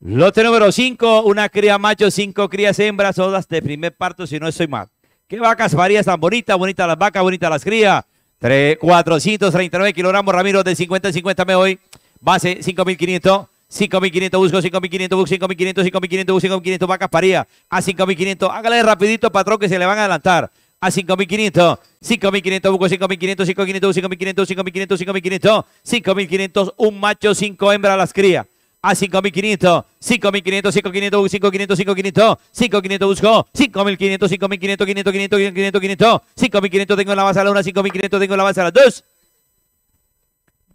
Speaker 3: Lote número 5, una cría macho, cinco crías hembras, todas de primer parto, si no estoy mal. ¿Qué vacas varías tan bonitas? Bonitas las vacas, bonitas las crías. 3, 439 kilogramos, Ramiro, de 50 en 50 me voy. Base, 5500. 5500 busco, 5500 busco, 5500, 5500 busco, 5500 vacas paría. A 5500, hágale rapidito, patrón, que se le van a adelantar a 5.500, 5.500, buco 5.500, 5.500, 5.500, 5.500, 5.500, 5.500, un macho, cinco hembras las cría. A 5.500, 5.500, 5.500, 5.500, 5.500, 5.500 busco, 5.500, 5.500, 500, 500, 500, 500, 5.500 tengo en la base a la 1, 5.500 tengo en la base a la 2.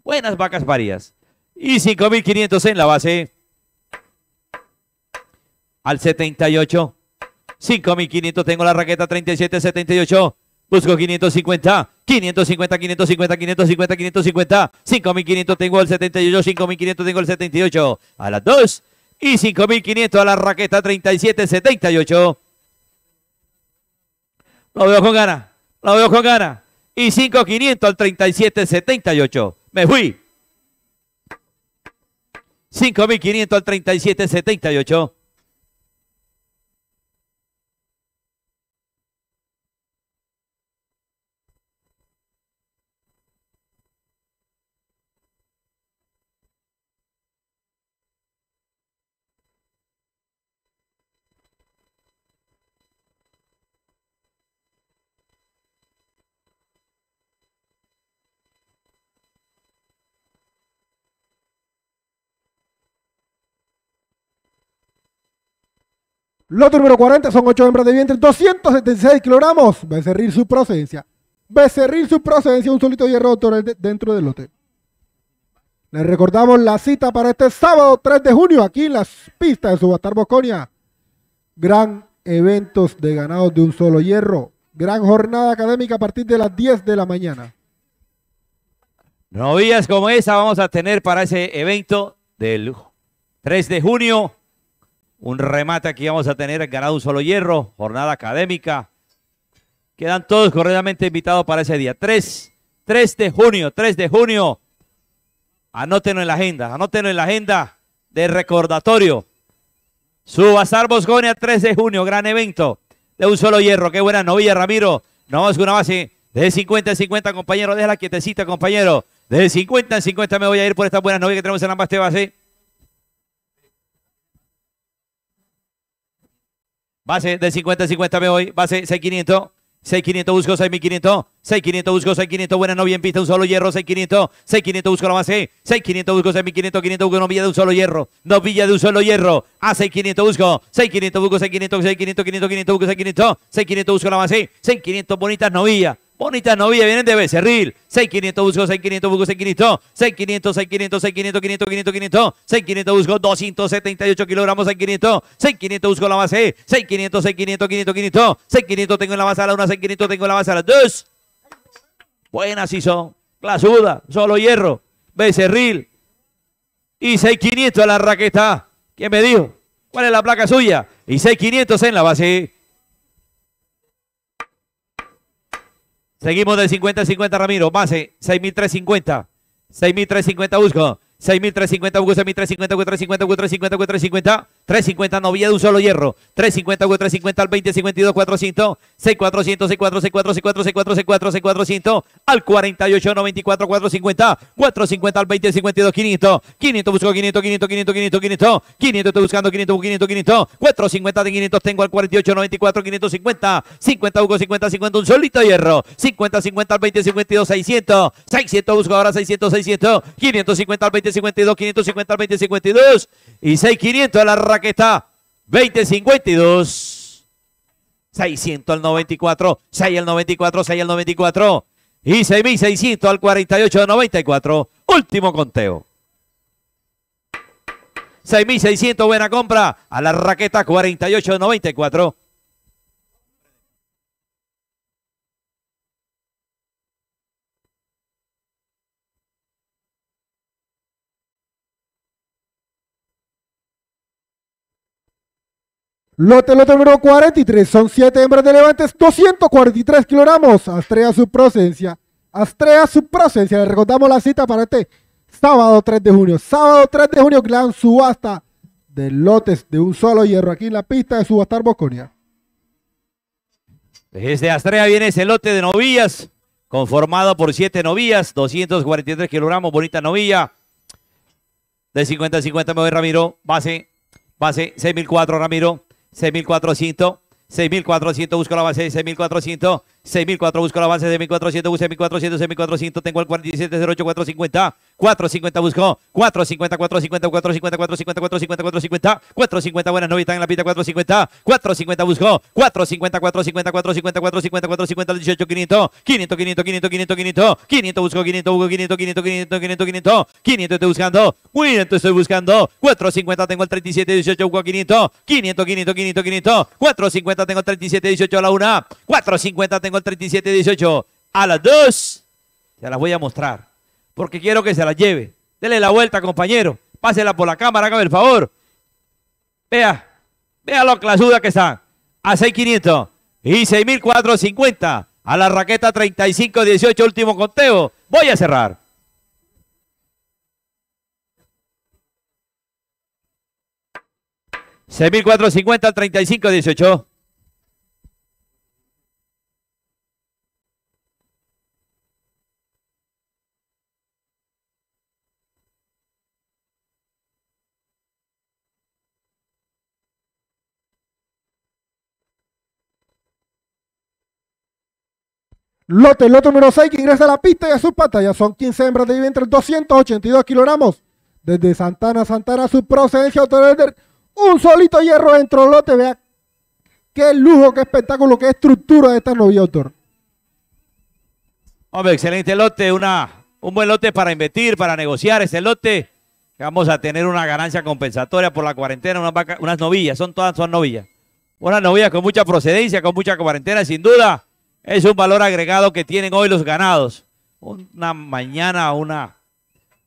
Speaker 3: Buenas vacas parías. Y 5.500 en la base al 78. 5.500 tengo la raqueta 3778. Busco 550, 550, 550, 550, 550, 5.500 tengo el 78, 5.500 tengo el 78 a las 2 y 5.500 a la raqueta 3778. Lo veo con gana, lo veo con gana. Y 5.500 al 3778. Me fui. 5.500 al 3778.
Speaker 4: Lote número 40 son 8 hembras de vientre, 276 kilogramos. Becerril su procedencia. Becerril su procedencia, un solito hierro doctor dentro del lote. Les recordamos la cita para este sábado 3 de junio aquí en las pistas de Subastar Bosconia. Gran eventos de ganados de un solo hierro. Gran jornada académica a partir de las 10 de la mañana.
Speaker 3: Novillas como esa vamos a tener para ese evento del 3 de junio un remate aquí vamos a tener ganado un solo hierro, jornada académica. Quedan todos correctamente invitados para ese día. 3, 3 de junio, 3 de junio. Anótenlo en la agenda, anótenlo en la agenda de recordatorio. Subasar Bosconia, 3 de junio, gran evento de un solo hierro. Qué buena novilla, Ramiro. Nos vamos con una base de 50 50, compañero. Déjala quietecita, compañero. De 50 en 50 me voy a ir por estas buenas novias que tenemos en ambas tebas, ¿eh? Base de 50 en 50 me voy. Base 6500. 6500 busco 6500. 6500 busco 6500. Buena novia en pista, un solo hierro. 6500. 6500 busco la base. 6500 busco 6500. 500 busco novilla de un solo hierro. Novilla de un solo hierro. A 6500 busco. 6500 busco 6500. 6500. 500 500 busco 6500. 6500 busco la base. 6500 bonitas novillas. Bonitas novillas vienen de Becerril. 6500 busco, 6500 busco, 6500, 6500, 6500, 6500, 500, 500, 500, 6500 busco, 278 kilogramos, 6500, 6500 busco la base, 6500, 6500, 500, 500, 6500 tengo en la base a la 1, 6500 tengo en la base a la 2. Buenas sí son. Clasuda, solo hierro, Becerril. Y 6500 a la raqueta. ¿Quién me dijo? ¿Cuál es la placa suya? Y 6500 en la base. Seguimos de 50 a 50, Ramiro. Base, 6.350. 6.350 busco. 6.350 busco, 6.350, 450, 450, 450. 350 novilla de un solo hierro. 350, 450 al 20, 52, 400. 6400, 64, 64, 64, 64, 64, 6400. Al 48, 94, 450. 450 al 20, 52, 500. 500 busco, 500, 500, 500, 500, 500. 500 estoy buscando, 500, 500, 500. 450 de 500 tengo al 48, 94, 550. 50 busco, 50, 50, un solito hierro. 50, 50 al 20, 52, 600. 600 busco ahora, 600, 600. 550 al 20, 52, 550 al 20, 52. Y 6500 a la raqueta. 20, 52. 600 al 94. 6 al 94, 6 al 94. Y 6600 al 48, 94. Último conteo. 6.600, buena compra. A la raqueta 48-94.
Speaker 4: Lote, lote número 43. Son 7 hembras de levantes, 243 kilogramos. Astrea su procedencia. Astrea su procedencia. Le recordamos la cita para este sábado 3 de junio. Sábado 3 de junio, gran subasta de lotes de un solo hierro aquí en la pista de Subastar Bosconia.
Speaker 3: Desde Astrea viene ese lote de novillas, conformado por 7 novillas, 243 kilogramos, bonita novilla. De 50 a 50 me voy Ramiro, base, base, 6004 Ramiro, 6400, 6400 busco la base, 6400, 6004 busco la base, 6400, busco 6400, 6400, tengo el 4708, 450, 450 busco, 450, 450, 450, 450, 450, 450, 450, buenas noches, están en la pista, 450, 450 busco, 450, 450, 450, 450, 450, 18, 500, 500, 500, 500, 500, 500, 500 busco, 500, busco, 500, 500, 500, 500, 500, 500 estoy buscando, 500 estoy buscando, 450 tengo el 37, 18, busco 500, 500, 500, 500, 500, 450 tengo el 37, 18 a la 1, 450 tengo el 37, 18 a las 2, se las voy a mostrar porque quiero que se la lleve. Dele la vuelta, compañero. Pásela por la cámara, hágame el favor. Vea, vea lo clasuda que están. A 6.500 y 6.450. A la raqueta 35-18, último conteo. Voy a cerrar. $6.450 al 35-18.
Speaker 4: Lote, lote número 6 que ingresa a la pista y a su pantalla son 15 hembras de vientre, 282 kilogramos. Desde Santana, Santana, su procedencia autoridad un solito hierro dentro lote. Vea qué lujo, qué espectáculo, qué estructura de esta novia, autor.
Speaker 3: Hombre, excelente lote, una, un buen lote para invertir, para negociar ese lote. Vamos a tener una ganancia compensatoria por la cuarentena, unas, unas novillas, son todas son novillas. Unas novillas con mucha procedencia, con mucha cuarentena, sin duda. Es un valor agregado que tienen hoy los ganados. Una mañana, una,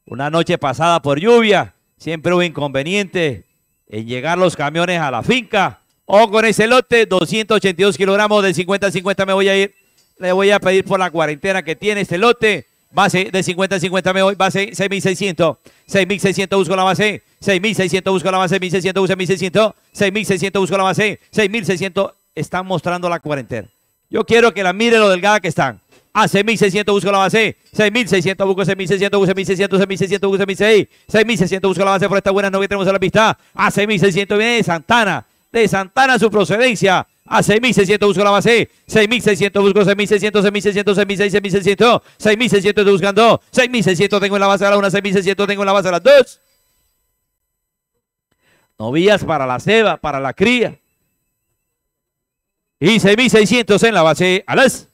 Speaker 3: una noche pasada por lluvia, siempre hubo inconveniente en llegar los camiones a la finca. O con ese lote, 282 kilogramos de 50 a 50 me voy a ir. Le voy a pedir por la cuarentena que tiene este lote. Base de 50 a 50 me voy, base 6600. 6600 busco la base. 6600 busco la base, 1600 busco 1600. 6600 busco la base. 6600 están mostrando la cuarentena. Yo quiero que la mire lo delgada que están. A 6600 busco la base. 6600 busco 6600, busco 6600, 6600, busco 6600. 6600 busco la base por esta buena novia que tenemos a la pista. A 6600 viene de Santana. De Santana su procedencia. A 6600 busco la base. 6600 busco 6600, 6600, 6600, 6600. 6600 estoy buscando. 6600 tengo en la base a la 1, 6600 tengo en la base a las 2. Novillas para la ceba, para la cría. Y 6600 en la base a las.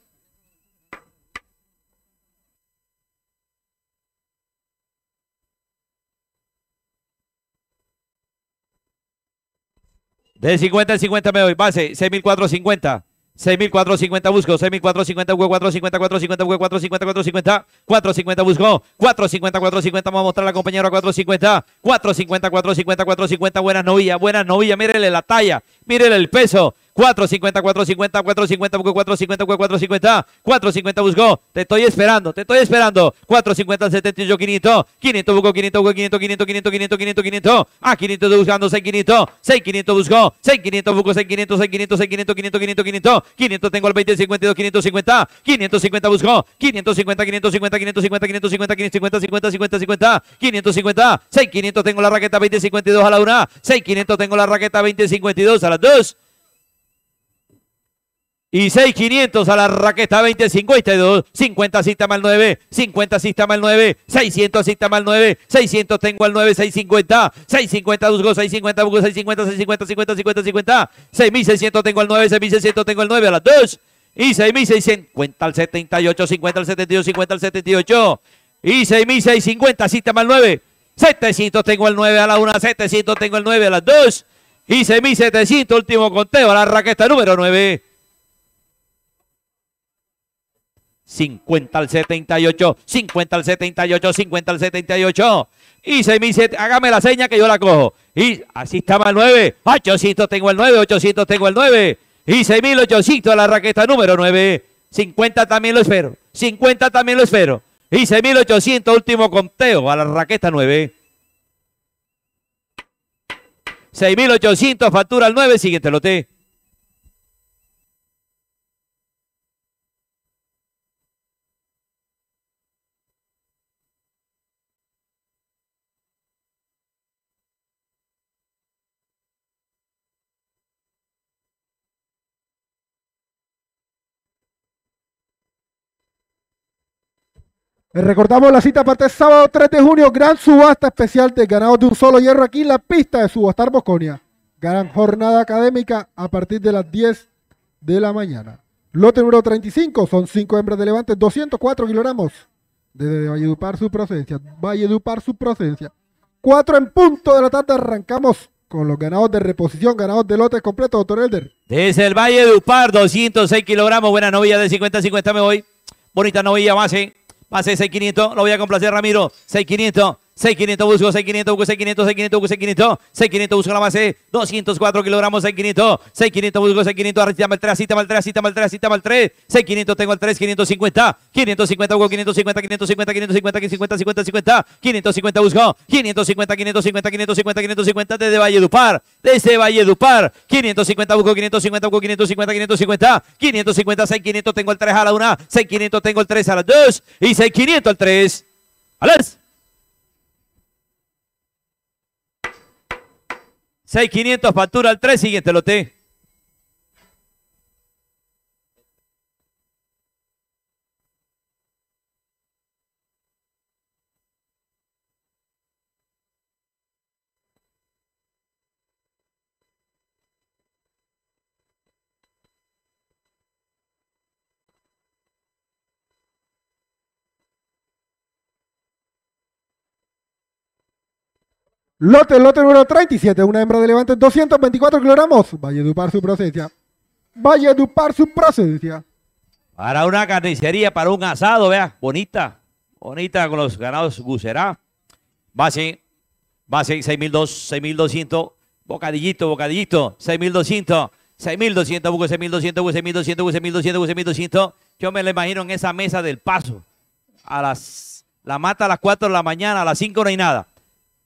Speaker 3: De 50 en 50 me doy. Base, 6450. 6450 busco, 6450 busco, 450, 450 busco, 450, 450, 450 busco, 450, 450, vamos a mostrar a la compañera 450, 450, 450, 450, buenas novillas, buenas novillas, mírele la talla, mírele el peso, 450, 450, 450, busco 450, busco 450, 450 busco, te estoy esperando, te estoy esperando, 450 78, 500, 500 busco, 500 busco, 500, 500, 500, 500, 500, 500, a 500 estoy buscando, 6500, 6500 busco, 6500 busco, 6500, 6500, 6500, 500, 500, 500, 500 tengo el 20, 52, 550, 550 busco, 550, 550, 550, 550, 550, 50, 50, 50, 550, 6500 tengo la raqueta 20, 52 a la 1, 6500 tengo la raqueta 20, 52 a las 2, y 6500 a la raqueta 2052. 50 sistema al 9. 50 sistema al 9. 600 sistema al 9. 600 tengo al 9. 650. 650 busco. 650 busco. 650. 650. 50. 50. 50. 6600 tengo al 9. 6600 tengo al 9 a las 2. Y 6650 al 78. 50 al 72. 50 al 78. Y 6650 sistema al 9. 700 tengo al 9 a la 1. 700 tengo al 9 a las 2. Y 6700 último conteo a la raqueta número 9. 50 al 78, 50 al 78, 50 al 78. Y 6007, hágame la seña que yo la cojo. Y así estaba el 9, 800 tengo el 9, 800 tengo el 9. Y 6800 a la raqueta número 9. 50 también lo espero, 50 también lo espero. Y 6800 último conteo a la raqueta 9. 6800 factura al 9, siguiente lote.
Speaker 4: Les recordamos la cita para este sábado 3 de junio, gran subasta especial de ganados de un solo hierro aquí en la pista de Subastar Bosconia. Gran jornada académica a partir de las 10 de la mañana. Lote número 35 son 5 hembras de levante, 204 kilogramos. Desde Valledupar su procedencia. Valledupar su procedencia. 4 en punto de la tarde arrancamos con los ganados de reposición, ganados de lote completo, doctor Elder.
Speaker 3: Desde el Valle de Upar, 206 kilogramos. Buena novilla de 50-50 me voy. Bonita novilla, base. Base 6500, lo voy a complacer Ramiro. 6500, 6500 busco, 6500 busco, 6500, 6500 busco, 6500, 6500 busco la base, 204 kilogramos, 6500, 6500 busco, 6500, cítame el 3, cítame el 3, cítame el 3, cítame el 3, 6500 tengo el 3, 550, 550 busco, 550, 550, 550, 550, 50, 50, 550 busco, 550, 550, 550, 550 desde Valledupar, desde Valledupar, 550 busco, 550 busco, 550, 550, 550, 6500 tengo el 3 a la 1, 6500 tengo el 3 a las 2 y 6500 al 3 a las 6500 factura al 3, siguiente lote.
Speaker 4: Lote, lote número 37, una hembra de levante, 224 kilogramos. Valledupar su procedencia. Valledupar su procedencia.
Speaker 3: Para una carnicería, para un asado, vea, bonita, bonita con los ganados Guserá. Base, base 6200, 6200, bocadillito, bocadillito, 6200, 6200, busco 6200, busco 6200, busco 6200, busco 6200. Yo me lo imagino en esa mesa del paso. A las, la mata a las 4 de la mañana, a las 5 no hay nada.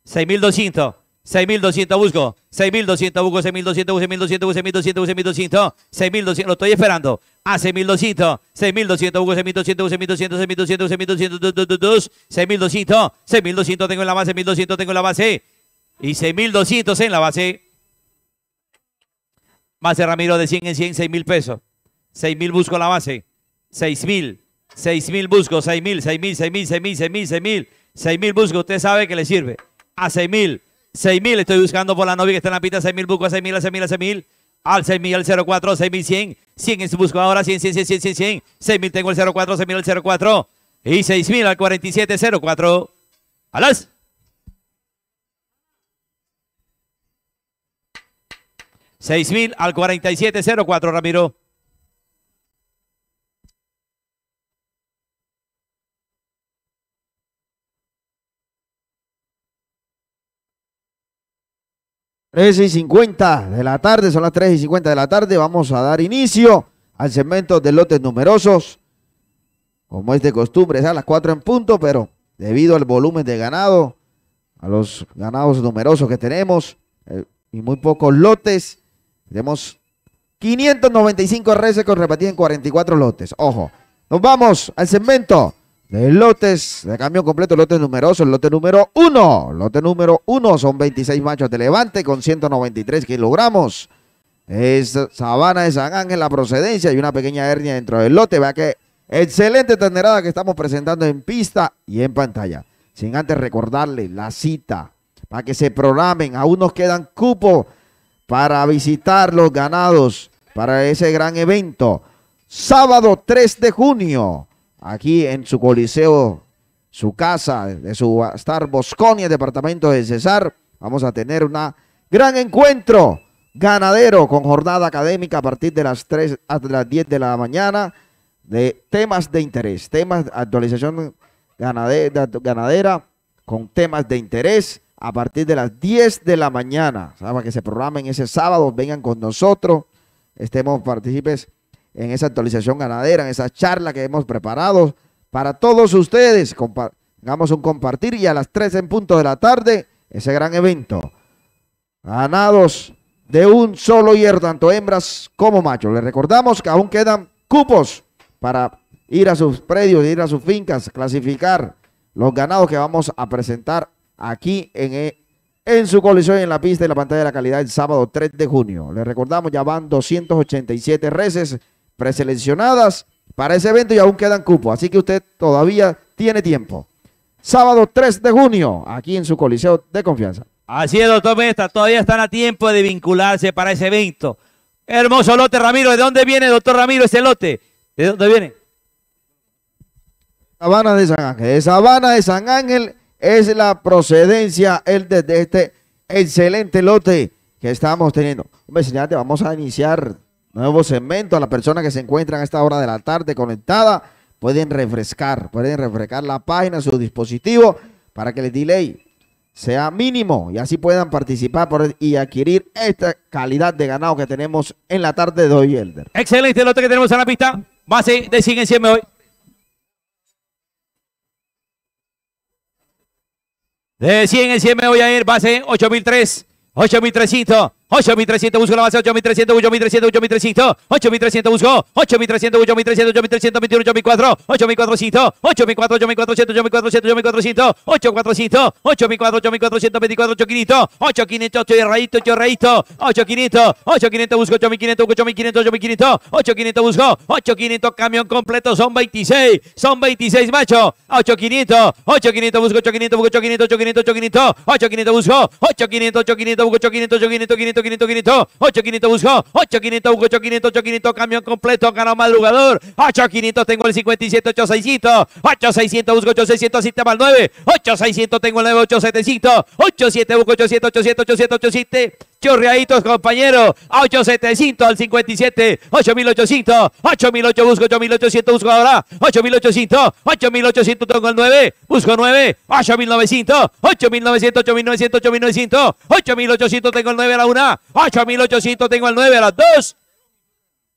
Speaker 3: 6200, 6200 busco, 6200 busco, 6200, 6200, 6200, 6200, 6200, lo estoy esperando. A 6200, 6200 busco, 6200, 6200, 6200, 6200, 6200, 6200 tengo en la base, 1200 tengo en la base y 6200 en la base. Base Ramiro de 100 en 100, 6000 pesos. 6000 busco la base. 6000, 6000 busco, 6000, 6000, 6000, 6000, 6000, 6000, 6000 busco, usted sabe que le sirve. A 6000, 6000 estoy buscando por la novia que está en la pista, 6000 busco a 6000, a 6000, a 6000. Al 6000, al 04, 6100. 100 es busco ahora, 100, 100, 100, 100, 100, 100. 6000 tengo el 04, 6000 al 04. Y 6000 al 4704. A las. Seis mil al 4704, Ramiro.
Speaker 2: Trece y 50 de la tarde, son las 3 y 50 de la tarde. Vamos a dar inicio al segmento de lotes numerosos. Como es de costumbre, es a las 4 en punto, pero debido al volumen de ganado, a los ganados numerosos que tenemos eh, y muy pocos lotes, tenemos 595 reses con repetidas en 44 lotes. Ojo, nos vamos al segmento de lotes de cambio completo, lotes numerosos. Lote número 1, lote número 1 son 26 machos de levante con 193 kilogramos. Es sabana de San Ángel la procedencia y una pequeña hernia dentro del lote. Vea que excelente ternerada que estamos presentando en pista y en pantalla. Sin antes recordarle la cita para que se programen. Aún nos quedan cupos para visitar los ganados para ese gran evento. Sábado 3 de junio, aquí en su coliseo, su casa, de su Star Bosconia, departamento de Cesar, vamos a tener un gran encuentro ganadero con jornada académica a partir de las 3 a las 10 de la mañana de temas de interés, temas de actualización ganadera, ganadera con temas de interés a partir de las 10 de la mañana. Para que se programen ese sábado, vengan con nosotros, estemos partícipes en esa actualización ganadera, en esa charla que hemos preparado para todos ustedes. hagamos un compartir y a las 3 en punto de la tarde, ese gran evento. Ganados de un solo hierro, tanto hembras como machos. Les recordamos que aún quedan cupos para ir a sus predios, ir a sus fincas, clasificar los ganados que vamos a presentar aquí en, eh, en su colisión en la pista y la pantalla de la calidad el sábado 3 de junio. Les recordamos, ya van 287 reses preseleccionadas para ese evento y aún quedan cupos, así que usted todavía tiene tiempo. Sábado 3 de junio, aquí en su coliseo de confianza.
Speaker 3: Así es, doctor Mesta, todavía están a tiempo de vincularse para ese evento. Hermoso lote, Ramiro. ¿De dónde viene, doctor Ramiro, ese lote? ¿De dónde viene?
Speaker 2: Sabana de San Ángel. De Sabana de San Ángel es la procedencia el de, este excelente lote que estamos teniendo. Hombre, vamos a iniciar nuevo segmento. A las personas que se encuentran a esta hora de la tarde conectada, pueden refrescar, pueden refrescar la página, su dispositivo, para que el delay sea mínimo y así puedan participar y adquirir esta calidad de ganado que tenemos en la tarde de hoy, Elder.
Speaker 3: Excelente lote que tenemos en la pista. Base de 100 en 100 hoy. De 100 en 100 me voy a ir. Base 8003. 8300. 8300 busco la base 8300 8300 8300 8300 busco 8300 8300 8300 21 8400 8400 8400 8400 8400 8400 8400 8400 24 8500 8500 8 rayito 8 rayito 8500 8500 busco 8500 8500 8500 8500 busco 8500 camión completo son 26 son 26 macho 8500 8500 busco 8500 busco 8500 8500 8500 busco 8500 8500 busco 8500 8500 500, 500, 8, 500 buscó, 8, 500 buscó, 8, 500, 8, 500, camión completo, ganó madrugador, 8, 500 tengo el 57, 8, 600, 8, 600 busco, 8, 600, sistema al 9, 8, 600 tengo el 9, 8, 700, 8, 7 busco, 800, 800, 800, 8, 7, Chorreaditos, compañero. 8700 al 57. 8800. 8008 busco. 8800 busco ahora. 8800. 8800 tengo el 9. Busco 9. 8900. 8900. 8900. 8900. 8800 tengo el 9 a la 1. 8800 tengo el 9 a las 2.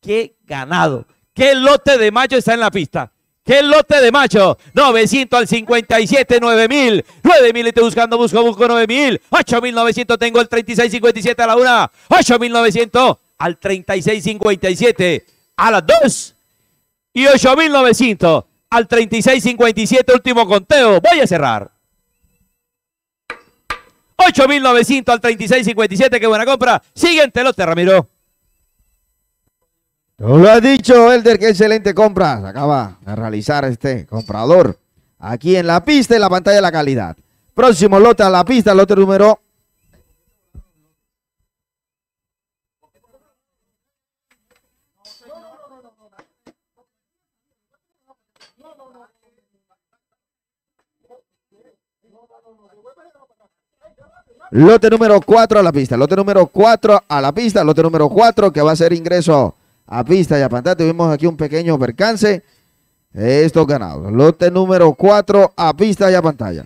Speaker 3: Qué ganado. Qué lote de macho está en la pista. ¿Qué lote de macho? 900 al 57, 9000. 9000 estoy buscando, busco, busco 9000. 8900 tengo el 3657 a la una. 8900 al 3657 a las dos. Y 8900 al 3657 último conteo. Voy a cerrar. 8900 al 3657, qué buena compra. Siguiente lote, Ramiro.
Speaker 2: Lo has dicho, Elder, qué excelente compra. Se acaba de realizar este comprador aquí en la pista y la pantalla de la calidad. Próximo lote a la pista, lote número. Lote número 4 a la pista, lote número 4 a la pista, lote número 4 que va a ser ingreso a pista y a pantalla. Tuvimos aquí un pequeño percance. Estos ganados. Lote número 4 a pista y a pantalla.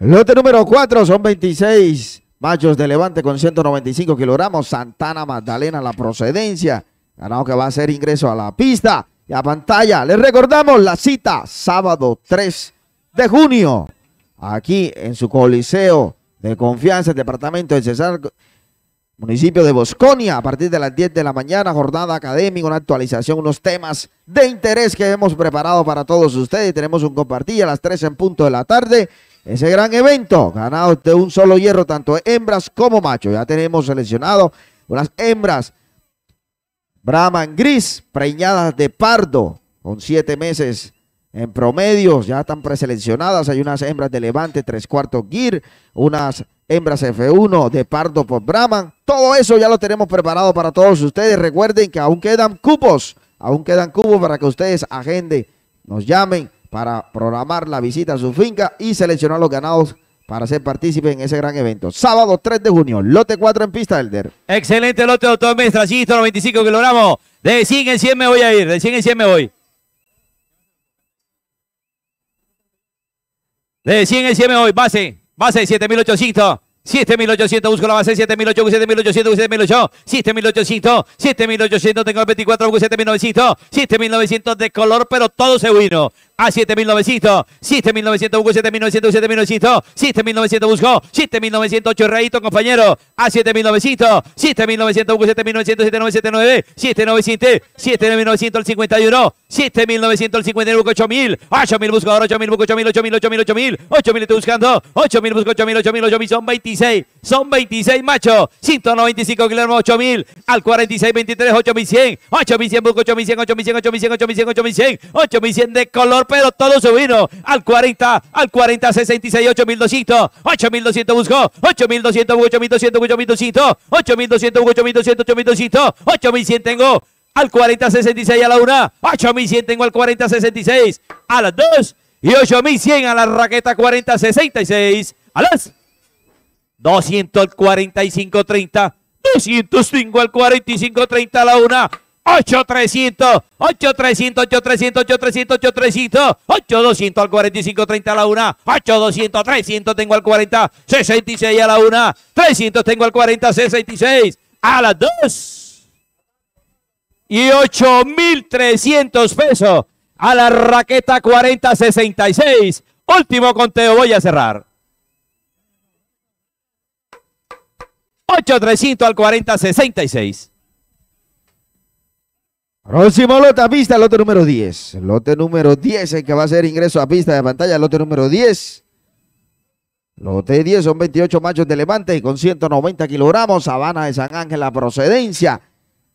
Speaker 2: Lote número 4 son 26 machos de levante con 195 kilogramos. Santana Magdalena, la procedencia. Ganado que va a ser ingreso a la pista y a pantalla. Les recordamos la cita sábado 3 de junio aquí en su coliseo de confianza, el departamento de Cesar, municipio de Bosconia, a partir de las 10 de la mañana, jornada académica, una actualización, unos temas de interés que hemos preparado para todos ustedes. Tenemos un compartir a las 3 en punto de la tarde. Ese gran evento, ganado de un solo hierro, tanto hembras como machos. Ya tenemos seleccionado unas hembras Brahman gris, preñadas de pardo, con siete meses en promedio, ya están preseleccionadas. Hay unas hembras de Levante, tres cuartos Gear, unas hembras F1 de Pardo por Brahman. Todo eso ya lo tenemos preparado para todos ustedes. Recuerden que aún quedan cupos, aún quedan cupos para que ustedes agenden, nos llamen para programar la visita a su finca y seleccionar los ganados para ser partícipe en ese gran evento. Sábado 3 de junio, lote 4 en pista, Elder.
Speaker 3: Excelente lote, doctor Mestra, 95 kilogramos. De 100 en 100 me voy a ir, de 100 en 100 me voy. De 100 en 100 me voy. Base. Base 7800. 7800, busco la base, 7800, 7800, 7800, 7800, 7800, tengo el 24, 7900, 7900 de color, pero todo se vino a 7900, 7900, busco 7900, 7900, 7900, busco 7900, 8 reíto, compañero, a 7900, 7900, busco 7900, 7979, 7900, 7900, el 51, 7900, el 51, busco 8000, 8000, busco ahora 8000, busco 8000, 8000, 8000, 8000, 8000, estoy buscando, 8000, busco 8000, 8000, 8000, son 26, son 26 machos, 195 kilómetros, 8000, al 46, 23, 8100, 8100, busco 8100, 8100, 8100, 8100, 8100, 8100 de color, pero todo se vino al 40, al 40, 66, 8200, 8200 buscó, 8200, 8200, 8200, 8200, 8200, 8200, 8100 tengo al 40, 66 a la 1, 8100 tengo al 40, 66 a las 2 y 8100 a la raqueta 40, 66 a las 245, 30, 205 al 45, 30 a la 1, 8300, 8300, 8300, 8300, 8300, 8200 al 45, 30 a la 1, 8200, 300 tengo al 40, 66 a la 1, 300 tengo al 40, 66 a las 2 y 8300 pesos a la raqueta 40, 66. Último conteo, voy a cerrar. 8300 al 40, 66.
Speaker 2: Próximo lote a pista, lote número 10. Lote número 10, el que va a ser ingreso a pista de pantalla, lote número 10. Lote 10 son 28 machos de levante con 190 kilogramos. Sabana de San Ángel, la procedencia.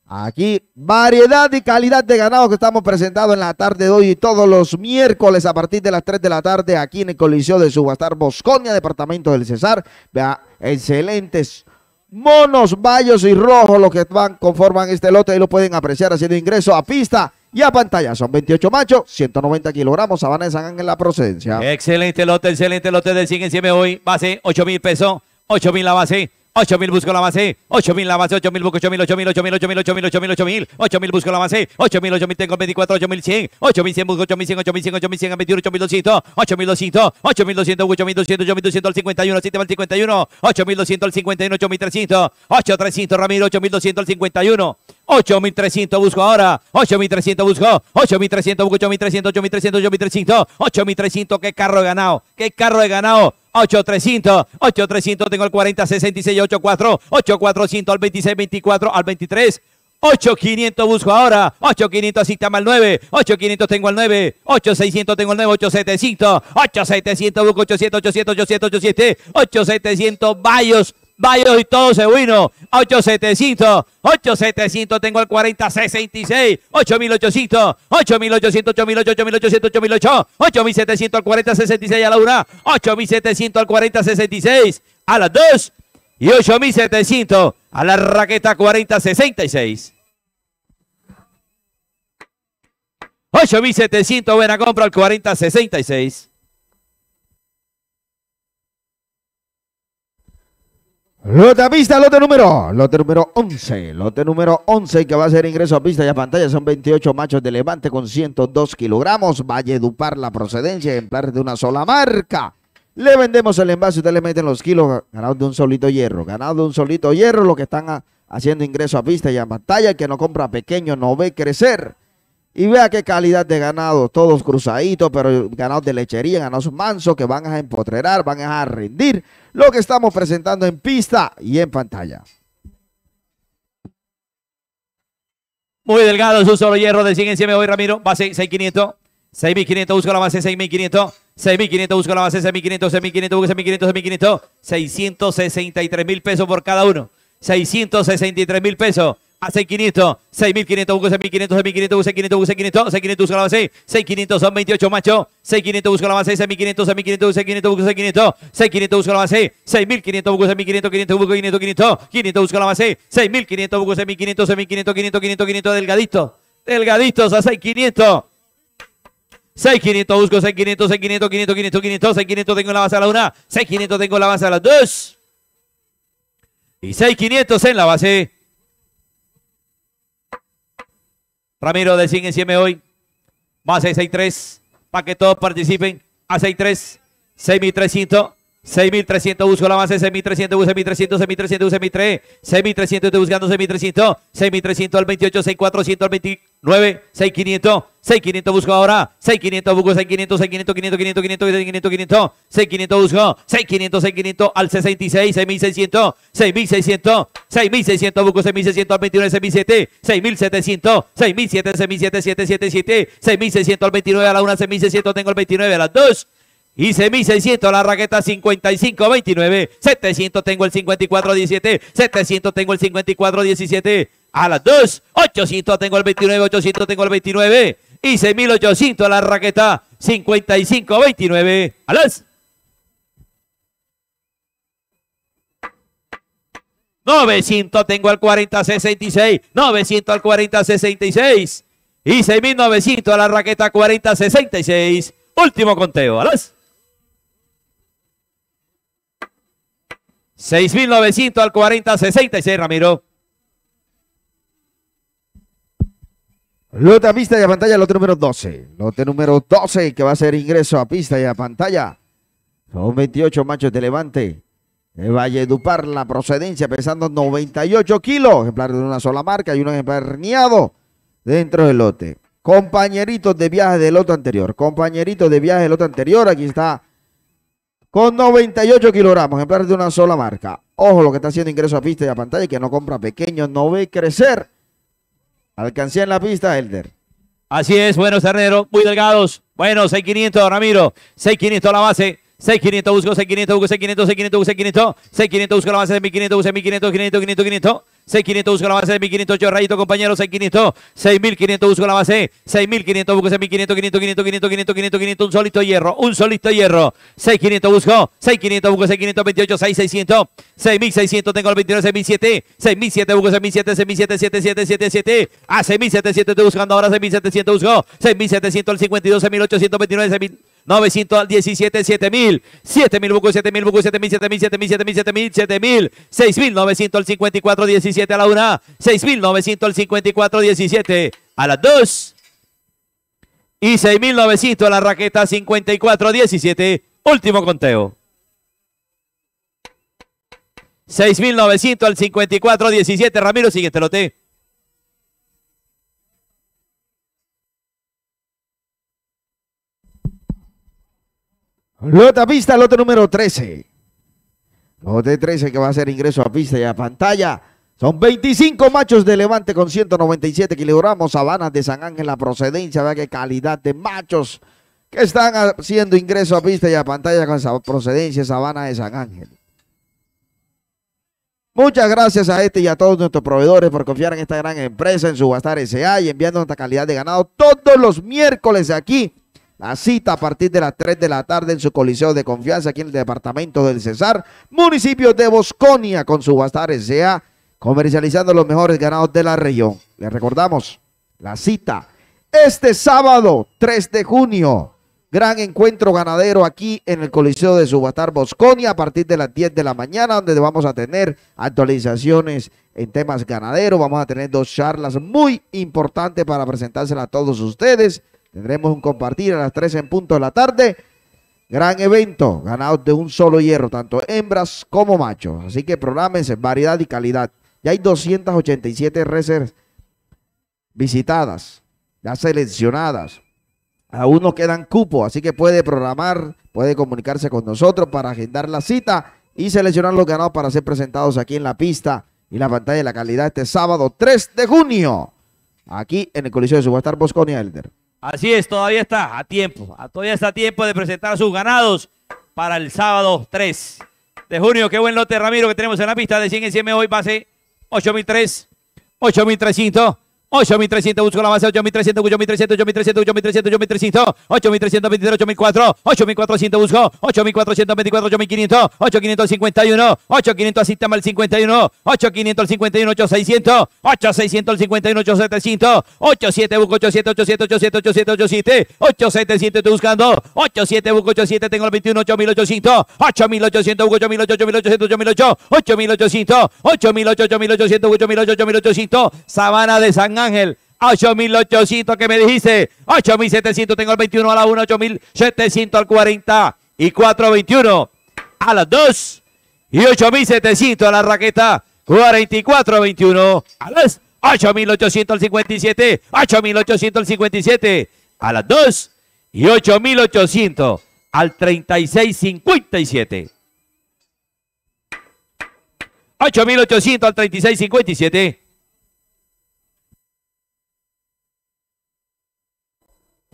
Speaker 2: Aquí, variedad y calidad de ganado que estamos presentando en la tarde de hoy y todos los miércoles a partir de las 3 de la tarde aquí en el Coliseo de Subastar Bosconia, departamento del Cesar. Vea, excelentes monos, bayos y rojos los que van, conforman este lote y lo pueden apreciar haciendo ingreso a pista y a pantalla. Son 28 machos, 190 kilogramos, Sabana de San Ángel, la procedencia.
Speaker 3: Excelente lote, excelente lote del 100 en 100 hoy. Base, 8 mil pesos, 8 mil la base, 8000 busco la base, 8000 la base, 8000 busco 8000, 8000, 8000, 8000, 8000, 8000, 8000, 8000 busco la base, 8000, 8000 tengo 24, 8100, 8100 busco 8100, 8100, 8100, 21, 8200, 8200, 8200, 8200, 8200 al 51, 7 al 51, 8200 al 51, 8300, 8300 Ramiro, 8200 al 51. 8300 busco ahora, 8300 busco, 8300 busco, 8300, 8300, 8300, 8300, qué carro he ganado, qué carro he ganado, 8300, 8300 tengo el 40, 66, 84, 8400 al 26, 24, al 23, 8500 busco ahora, 8500 así está al 9, 8500 tengo el 9, 8600 tengo el 9, 8700, 8700 busco 800, 800, 800, 87, 8700 Bayos, Bayos y todo se vino. 8700, 8700 tengo el 40, 66, 8800, 8800, 8800, 8800, 8800, 8700 al 40, 66 a la 1, 8700 al 40, 66 a las 2 y 8700 a la raqueta 40, 66. 8700 buena compra al 40, 66.
Speaker 2: Lote a pista, lote número, lote número 11, lote número 11 que va a ser ingreso a pista y a pantalla. Son 28 machos de levante con 102 kilogramos. Valle Dupar la procedencia, ejemplar de una sola marca. Le vendemos el envase, usted le meten los kilos ganado de un solito hierro. Ganado de un solito hierro, lo que están a- haciendo ingreso a pista y a pantalla. Que no compra pequeño no ve crecer. Y vea qué calidad de ganado, todos cruzaditos, pero ganados de lechería, ganados mansos que van a empotrerar, van a rendir lo que estamos presentando en pista y en pantalla.
Speaker 3: Muy delgado, es un solo hierro de 100 encima hoy Ramiro. Base 6500. 6500 busco la base 6500. 6500 busco la base 6500. 6500 busco 6500. 6500. 663 mil pesos por cada uno. 663 mil pesos. A 6500. 6500 busco 6500. 6500 busco 6500. Busco 6500. 6500 busco la base. 6500 son 28 machos. 6500 busco la base. 6500. 6500 6500 busco 6500. 6500 busco la base. 6500 busco 6500. 500 busco 500. 500. 500 busco la base. 6500 busco 6500. 6500. 500. 500. 500 delgadito. Delgaditos a 6500. 6500 busco 6500, 6500, 500, 500, 500, 6500 tengo en la base a la 1, 6500 tengo en la base a las 2. Y 6500 en la base. Ramiro de 100 en 100 hoy. Base 63 para que todos participen. A 63, 6300. 6300 busco la base, 6300, busco 6300, 6300, 6300, 6300, estoy buscando 6300, 6300 al 28, 6400 al 29, 6500, 6500 busco ahora, 6500 busco 6500, 6500, 500, 500, 500, 500, 500, 6500 busco, 6500, 6500 al 66, 6600, 6600, 6600 busco 6600 al 29, 6700, 6700, 6700, 6700, 777, 6600 al 29 a la 1, 6600 tengo el 29 a las 2. Y 600 la raqueta 55-29. 700 tengo el 54-17. 700 tengo el 54-17. A las 2. 800 tengo el 29. 800 tengo el 29. Y 6800 la raqueta 55-29. A las 900 tengo el 40-66. 900 al 40-66. Y 6900 a la raqueta 40-66. Último conteo. A las 6.900 al 40-66, Ramiro.
Speaker 2: Lote a pista y a pantalla, lote número 12. Lote número 12 que va a ser ingreso a pista y a pantalla. Son 28 machos de levante. De Valledupar, la procedencia pesando 98 kilos. Ejemplar de una sola marca y un ejemplar herniado dentro del lote. Compañeritos de viaje del lote anterior. Compañeritos de viaje del lote anterior. Aquí está con 98 kilogramos. Ejemplar de una sola marca. Ojo lo que está haciendo ingreso a pista y a pantalla. Que no compra pequeños, no ve crecer. Alcancé en la pista, Elder.
Speaker 3: Así es, buenos terneros, muy delgados. Bueno, 6.500, Ramiro. 6.500 la base. 6.500 busco, 6.500 busco, 6.500, 6.500 6.500. 6.500 busco la base de 1.500, busco 1.500, 500, 500, 500. 6.500 busco la base de 1.500, 8 rayito, compañeros, 6.500. 6.500 busco la base. 6.500 busco 1.500, 500, 500, 500, 500, 500, 500. Un solito hierro, un solito hierro. 6.500 busco. 6.500 busco, 6.528, 6.600. 6.600 tengo el 29, 6.007. 6.007 busco, 6.007, 6.007, 7777. A 6.700 estoy buscando ahora, 6.700 busco. 6.700 el 52, 6.829, 900 al 17, 7000, 7000 buco, 7000 buco, 7000, 7000, 7000, 7000, 7000, 7000, 6900 al 54, 17 a la 1, 6900 al 54, 17 a las 2 y 6900 a la raqueta 54, 17, último conteo. 6.900 al 54, 17. Ramiro, siguiente lote.
Speaker 2: Lote a pista, lote número 13. Lote 13 que va a hacer ingreso a pista y a pantalla. Son 25 machos de levante con 197 kilogramos. Sabanas de San Ángel, la procedencia. Vea qué calidad de machos que están haciendo ingreso a pista y a pantalla con esa procedencia. Sabana de San Ángel. Muchas gracias a este y a todos nuestros proveedores por confiar en esta gran empresa, en Subastar SA y enviando esta calidad de ganado todos los miércoles aquí. La cita a partir de las 3 de la tarde en su coliseo de confianza aquí en el departamento del Cesar, municipio de Bosconia con Subastar SA, comercializando los mejores ganados de la región. Les recordamos la cita este sábado 3 de junio Gran encuentro ganadero aquí en el Coliseo de Subastar Bosconia a partir de las 10 de la mañana, donde vamos a tener actualizaciones en temas ganaderos. Vamos a tener dos charlas muy importantes para presentárselas a todos ustedes. Tendremos un compartir a las 3 en punto de la tarde. Gran evento, ganados de un solo hierro, tanto hembras como machos. Así que programense, variedad y calidad. Ya hay 287 reservas visitadas, ya seleccionadas. Aún nos quedan cupos, así que puede programar, puede comunicarse con nosotros para agendar la cita y seleccionar los ganados para ser presentados aquí en la pista y la pantalla de la calidad este sábado 3 de junio, aquí en el Coliseo de Subastar Bosconia Elder.
Speaker 3: Así es, todavía está a tiempo, todavía está a tiempo de presentar sus ganados para el sábado 3 de junio. Qué buen lote, Ramiro, que tenemos en la pista de 100 en 100 hoy, base 8003, 8300. 8300, busco la base, 8300, 8300, 8300, 8300, 8300, 8323, 8004, 8400, busco, 8424, 8500, 8551, 8500 al el 51, 8500 51, 8600, 8600 51, 8700, 87 busco, 87, 87, 87, 87, 87, 8700 estoy buscando, 87 busco, 87, tengo el 21, 8800, 8800, busco, 8800, 8800, 8800, 8800, 8800, 8800, 8800, Sabana de San Ángel. 8.800 que me dijiste. 8.700 tengo el 21 a la 1. 8.700 al 40. Y 4.21 a las 2. Y 8.700 a la raqueta. 44.21 a las 8.800 al 57. 8.800 al 57 a las 2. Y 8.800 al 36.57. 8.800 al 36.57.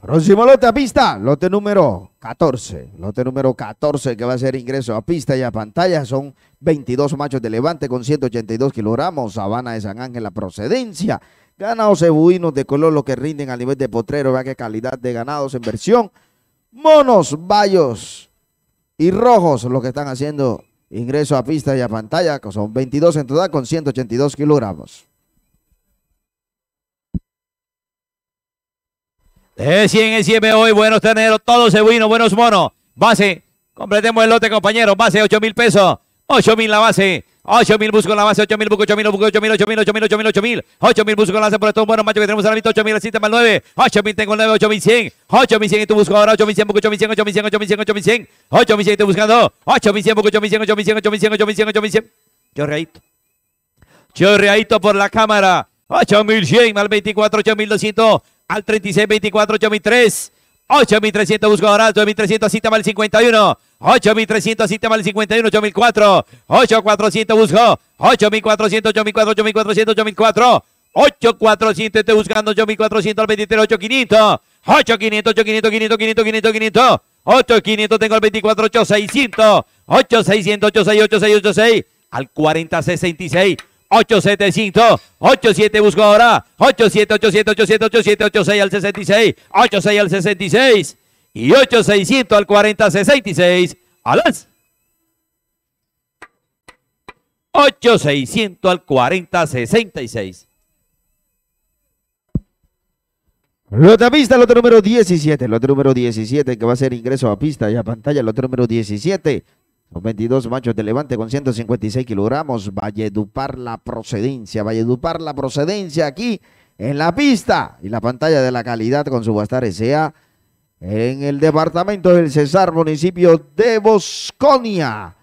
Speaker 2: Próximo lote a pista, lote número 14. Lote número 14 que va a ser ingreso a pista y a pantalla. Son 22 machos de levante con 182 kilogramos. Sabana de San Ángel, la procedencia. Ganados cebuinos de color, lo que rinden a nivel de potrero. Vea qué calidad de ganados en versión. Monos, bayos y rojos, lo que están haciendo ingreso a pista y a pantalla. Son 22 en total con 182 kilogramos.
Speaker 3: De 100 en 100 hoy, buenos terneros, todos cebuinos, buenos monos. Base, completemos el lote, compañeros. Base, 8 mil pesos. 8 mil la base. 8 mil busco la base, 8 mil busco, 8 mil busco, 8 mil, 8 mil, 8 mil, 8 mil, 8 mil. 8 mil busco la base por estos buenos machos que tenemos a la vista. 8 mil, así más 9. 8 mil tengo el 9, 8 mil 100. 8 mil 100 y tú busco ahora. 8 mil 100 busco, 8 mil 100, 8 mil 100, 8 mil 100, 8 mil 100. 8 mil 100 estoy buscando. 8 mil 100 busco, 8 mil 100, 8 mil 100, 8 mil 100, 8 mil 100, 8 mil 100. Chorreadito. Chorreadito por la cámara. 8 mil 100 al 24, 8 mil 200 al 36, 24, 8003. 8300 busco ahora, 8300 así mal el 51. 8300 así mal el 51, 8004. 8400 busco. 8400, 8400, 8400, 8004. 8400 estoy buscando 8400 al 23, 8500. 8500, 8500, 500, 500, 500, 500. 8500 tengo al 24, 8600. 8600, 86, 86, 86 al 4066. 8700, 87 busco ahora, 87, 87, 87, 87, 86 al 66, 86 al 66 y 8600 al 40, 66 a las 8600 al 40, 66.
Speaker 2: Lote a pista, lote número 17, lote número 17 que va a ser ingreso a pista y a pantalla, lote número 17. Son 22 machos de levante con 156 kilogramos. Valledupar la procedencia, Valledupar la procedencia aquí en la pista y la pantalla de la calidad con Subastar S.A. en el departamento del Cesar, municipio de Bosconia.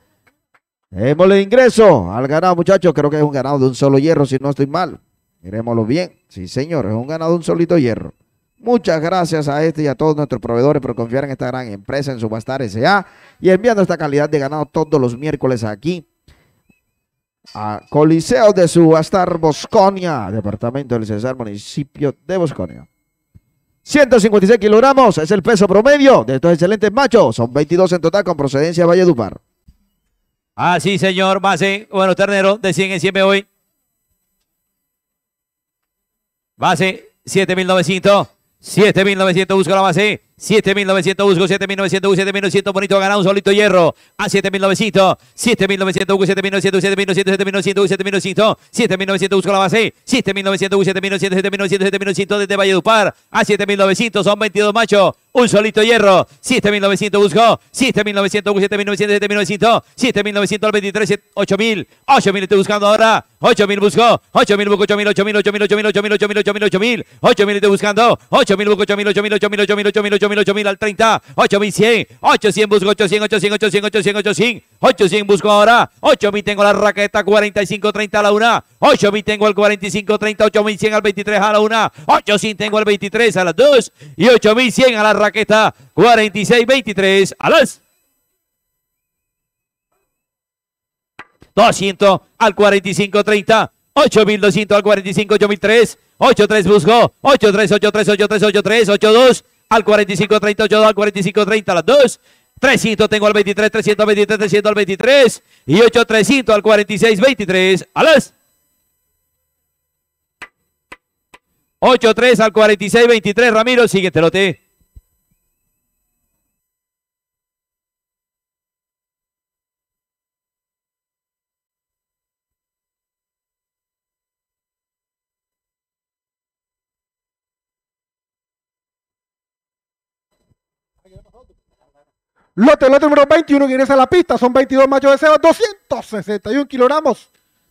Speaker 2: Démosle ingreso al ganado, muchachos. Creo que es un ganado de un solo hierro, si no estoy mal. Miremoslo bien. Sí, señor, es un ganado de un solito hierro. Muchas gracias a este y a todos nuestros proveedores por confiar en esta gran empresa en Subastar S.A. y enviando esta calidad de ganado todos los miércoles aquí a Coliseo de Subastar Bosconia, departamento del Cesar, municipio de Bosconia. 156 kilogramos es el peso promedio de estos excelentes machos. Son 22 en total con procedencia de Valledupar.
Speaker 3: Ah, sí, señor. Base, bueno, ternero, de 100 en 100 hoy. Base, 7900. 7900 busco la base. 7900 busco 7900 7900 bonito ganado un solito hierro a 7900 7900 busco 7900 7900 7900 7900 7900 busco la base 7900 7900 7900 7900 desde Valledupar a 7900 son 22 machos un solito hierro 7900 busco 7900 busco 7900 7900 7900 al 23 8000 8000 estoy buscando ahora 8000 busco 8000 busco 8000 8000 8000 8000 8000 8000 8000 8000 estoy buscando 8000 busco 8000 8000 8000 8000 8000 8000 8000 al 30, 8100, 800 busco 800, 800, 800, 800, 800, 800 busco ahora, 8000 tengo la raqueta, 45, 30 a la una, 8000 tengo el 45, 30, 8100 al 23 a la una, 800 tengo el 23 a las 2 y 8100 a la raqueta, 46, 23 a las 200 al 45, 30, 8200 al 45, 8003, 83 busco, 83, 83, 83, 83, 82 al 45, 38, al 45, 30, las 2. 300 tengo al 23, 323, 300 al 23. Y 8, 300 al 46, 23. A las 8, 3 al 46, 23. Ramiro, siguiente lote.
Speaker 4: Lote, lote número 21 que ingresa a la pista. Son 22 machos de ceba, 261 kilogramos.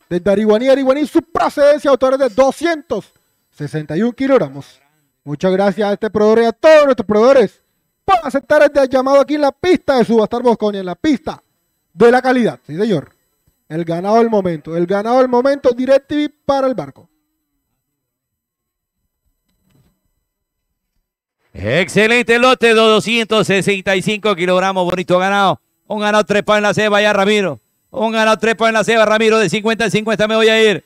Speaker 4: Desde Ariguaní, Ariguaní, su procedencia, autores de 261 kilogramos. Muchas gracias a este proveedor y a todos nuestros proveedores por aceptar este llamado aquí en la pista de Subastar Bosconia, en la pista de la calidad. Sí, señor. El ganado del momento. El ganado del momento, DirecTV para el barco.
Speaker 3: Excelente lote de 265 kilogramos, bonito ganado. Un ganado trepa en la ceba ya, Ramiro. Un ganado trepa en la ceba, Ramiro. De 50 en 50 me voy a ir.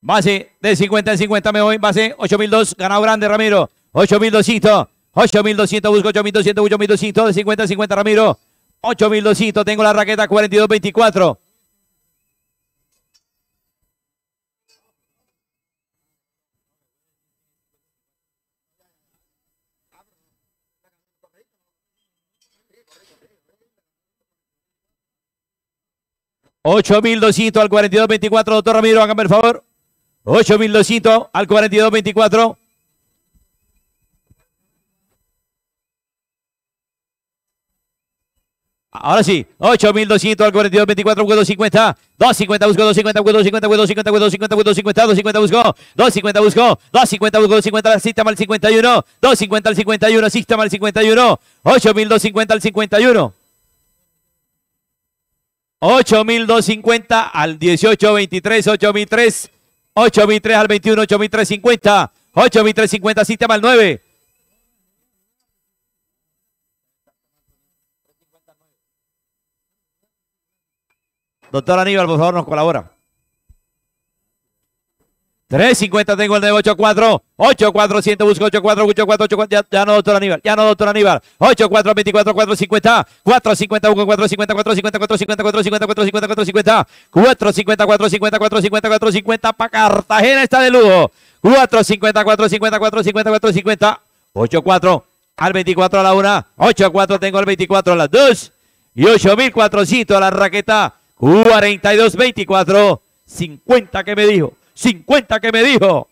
Speaker 3: Base de 50 en 50 me voy. Base 8002, ganado grande, Ramiro. 8200. 8200, busco 8200, 8200. De 50 en 50, Ramiro. 8200, tengo la raqueta 4224. Ocho mil doscientos al cuarenta y dos veinticuatro, doctor Ramiro, hágame el favor. Ocho mil doscientos al cuarenta y dos veinticuatro. Ahora sí, 8200 al 42, 24, 250, 250 busco, 250, busco, 250, busco, 250, busco, 250, busco, 250, 250 busco, 250 busco, 250 busco, 250 al sistema al 51, 250 al 51, sistema al 51, 8250 al 51. 8250 al 1823, 8003, 8003 al 21, 8350, 8350, sistema al 9. Doctor Aníbal, por favor, nos colabora. 350 tengo el de 84. 8400 busco 84 84 84 ya, ya no doctor Aníbal, ya no doctor Aníbal. 84 24 450 450 busco 450 450 450 450 450 450 450 450 450 450 para Cartagena está de lujo. 450 450 450 450 84 al 24 a la 1. 84 tengo al 24 a las 2 y 8400 a la raqueta 42 24 50 que me dijo. 50 que me dijo.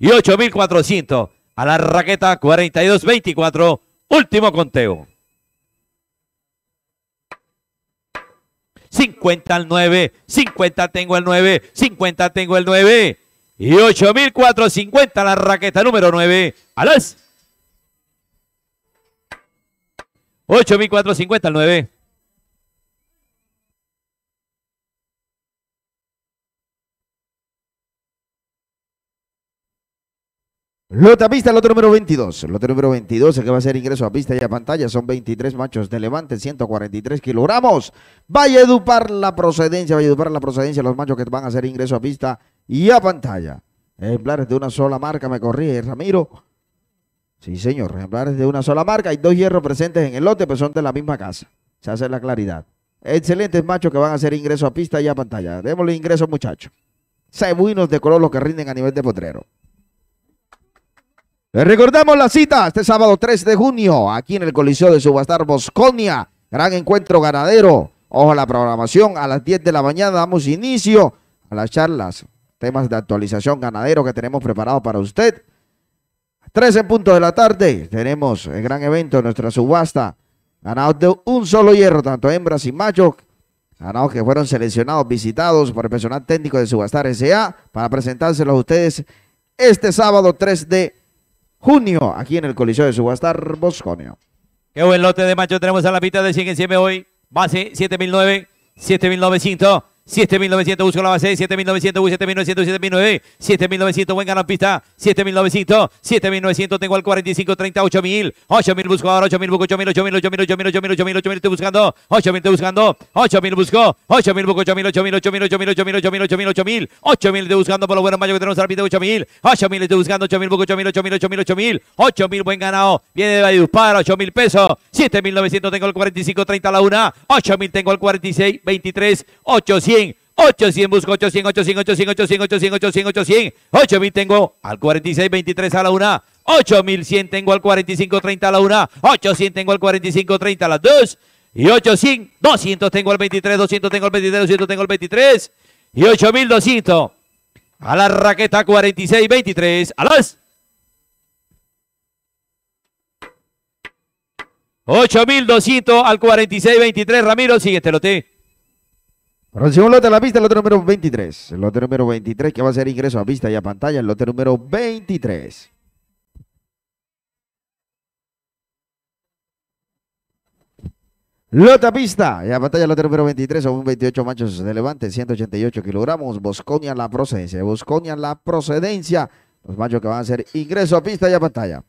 Speaker 3: Y 8400 a la raqueta 4224. Último conteo. 50 al 9, 50 tengo el 9, 50 tengo el 9. Y 8450 la raqueta número 9. A las 8450 al 9.
Speaker 2: Lote a pista, lote número 22. Lote número 22, el que va a ser ingreso a pista y a pantalla. Son 23 machos de levante, 143 kilogramos. Vaya a edupar la procedencia, vaya a edupar la procedencia los machos que van a hacer ingreso a pista y a pantalla. Ejemplares de una sola marca, me corrige Ramiro. Sí, señor, ejemplares de una sola marca. Hay dos hierros presentes en el lote, pero son de la misma casa. Se hace la claridad. Excelentes machos que van a hacer ingreso a pista y a pantalla. Démosle ingreso, muchachos. Cebuinos de color los que rinden a nivel de potrero. Les recordamos la cita este sábado 3 de junio, aquí en el Coliseo de Subastar Bosconia. Gran encuentro ganadero. Ojo a la programación, a las 10 de la mañana damos inicio a las charlas, temas de actualización ganadero que tenemos preparado para usted. 13 puntos de la tarde, tenemos el gran evento de nuestra subasta. Ganados de un solo hierro, tanto hembras y machos. Ganados que fueron seleccionados, visitados por el personal técnico de Subastar S.A. para presentárselos a ustedes este sábado 3 de junio, aquí en el Coliseo de Subastar Bosconio.
Speaker 3: Qué buen lote de macho tenemos a la pista de 100 en 100 hoy. Base 7009, 7900. 7900 busco la base, 7900, 7900, 7900, 7900, buen ganado pista, 7900, 7900, tengo al 45, 30, 8000, 8000 busco ahora, 8000 busco, 8000, 8000, 8000, 8000, 8000, 8000, 8000, estoy buscando, 8000 estoy buscando, 8000 busco, 8000 busco, 8000, 8000, 8000, 8000, 8000, 8000, 8000, 8000, 8000 estoy buscando por los buenos mayos que tenemos al pista, 8000, 8000 estoy buscando, 8000 busco, 8000, 8000, 8000, 8000, 8000, buen ganado, viene de Valledupar, 8000 pesos, 7900 tengo el 45, 30 a la una, 8000 tengo el 46, 23, 800, 800 busco 800, 800, 800, 800, 800, 800, 800, 8000 tengo al 46, 23 a la una, 8100 tengo al 45, 30 a la una, 800 tengo al 45, 30 a las 2, y 800, 200 tengo al 23, 200 tengo al 23, 200 tengo al 23, y 8200 a la raqueta 46, 23, a las 8200 al 46, 23, Ramiro, sigue este lote.
Speaker 2: Próximo lote a la pista, el lote número 23. El lote número 23 que va a ser ingreso a pista y a pantalla. El lote número 23. Lote a pista y a pantalla, el lote número 23. Son 28 machos de levante, 188 kilogramos. Bosconia la procedencia. Bosconia la procedencia. Los machos que van a hacer ingreso a pista y a pantalla.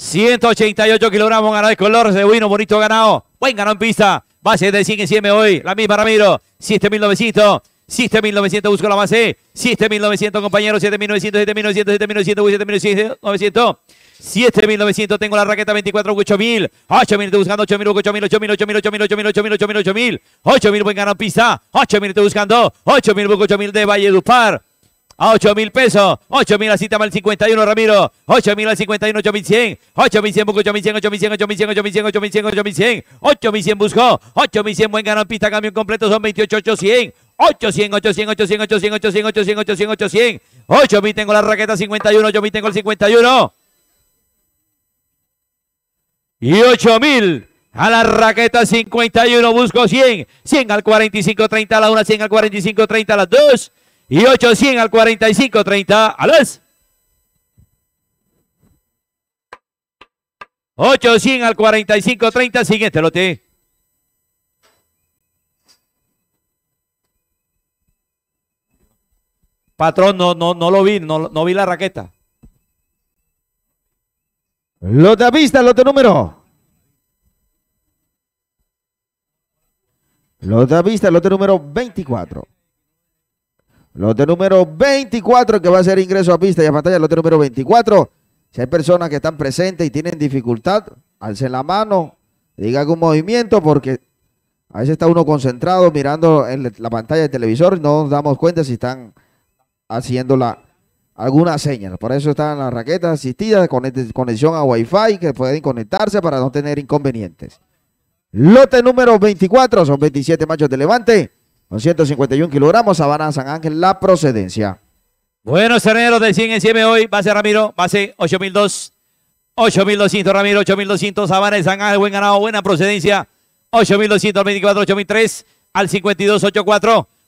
Speaker 3: 188 kilogramos ganado de color, de bueno, bonito ganado. Buen ganado en pista. Base de 100 en 100 hoy. La misma Ramiro. 7900. 7900 busco la base. 7900 compañeros. 7900, 7900, 7900, 7900. 7900 tengo la raqueta 24 8000 8000 estoy buscando 8000 8000 8000 8000 8000 8000 8000 8000 8000 8000 buen ganado en pista 8000 estoy buscando 8000 busco 8000 de Valle Dupar a 8 mil pesos. 8 mil así el 51, Ramiro. 8 mil al 51, 8 mil 100. 8 mil 100 busco, 8 mil 100, 8 mil 100, 8 mil 100, 8 mil 100, 8 mil 100, 8 mil 100. 8 mil 100 buscó. 8 mil 100 buen ganado en pista, cambio completo son 28, 800. 800, 800, 800, 800, 800, 800, 800, 800. 8 mil tengo la raqueta 51, 8 mil tengo el 51. Y 8 mil a la raqueta 51 busco 100. 100 al 45, 30 a la 1, 100 al 45, 30 a las 2. Y 800 al 45, 30. A las 800 al 45, 30. Siguiente lote. Patrón, no, no, no lo vi, no, no vi la raqueta.
Speaker 2: Lote a vista, lote número. Lote a vista, lote número 24. Lote número 24 que va a ser ingreso a pista y a pantalla. Lote número 24. Si hay personas que están presentes y tienen dificultad, alcen la mano, diga algún movimiento porque a veces está uno concentrado mirando en la pantalla del televisor y no nos damos cuenta si están haciendo la alguna señal. Por eso están las raquetas asistidas, conexión a Wi-Fi, que pueden conectarse para no tener inconvenientes. Lote número 24, son 27 machos de levante, con 151 kilogramos, Sabana San Ángel, la procedencia.
Speaker 3: Buenos terneros de 100 en 100 hoy. Base Ramiro, base 8002. 8200 Ramiro, 8200 Sabana de San Ángel, buen ganado, buena procedencia. 8200 al 24, 8003 al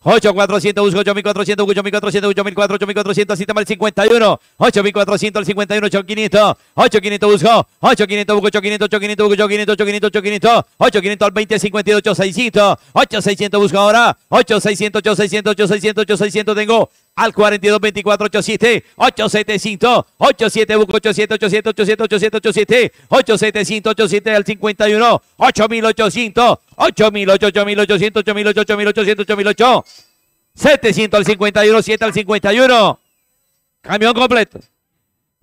Speaker 3: 52, 84. 8400 busco 8400, 8400, 8400, 8400, sistema el 51, 8400 al 51, 8500, 8500 busco, 8500 busco 8500, 8500 busco 8500, 8500, 8500, 8500 al 20, 58, 600, 8600 busco ahora, 8600, 8600, 8600, 8600 tengo al 42, 24, 87, 8700, 87 busco 87, 87, 87, 87, 87, 8700, 87 al 51, 8800, 8800, 8800, 8800, 8800, 8800, 700 al 51, 7 al 51, camión completo.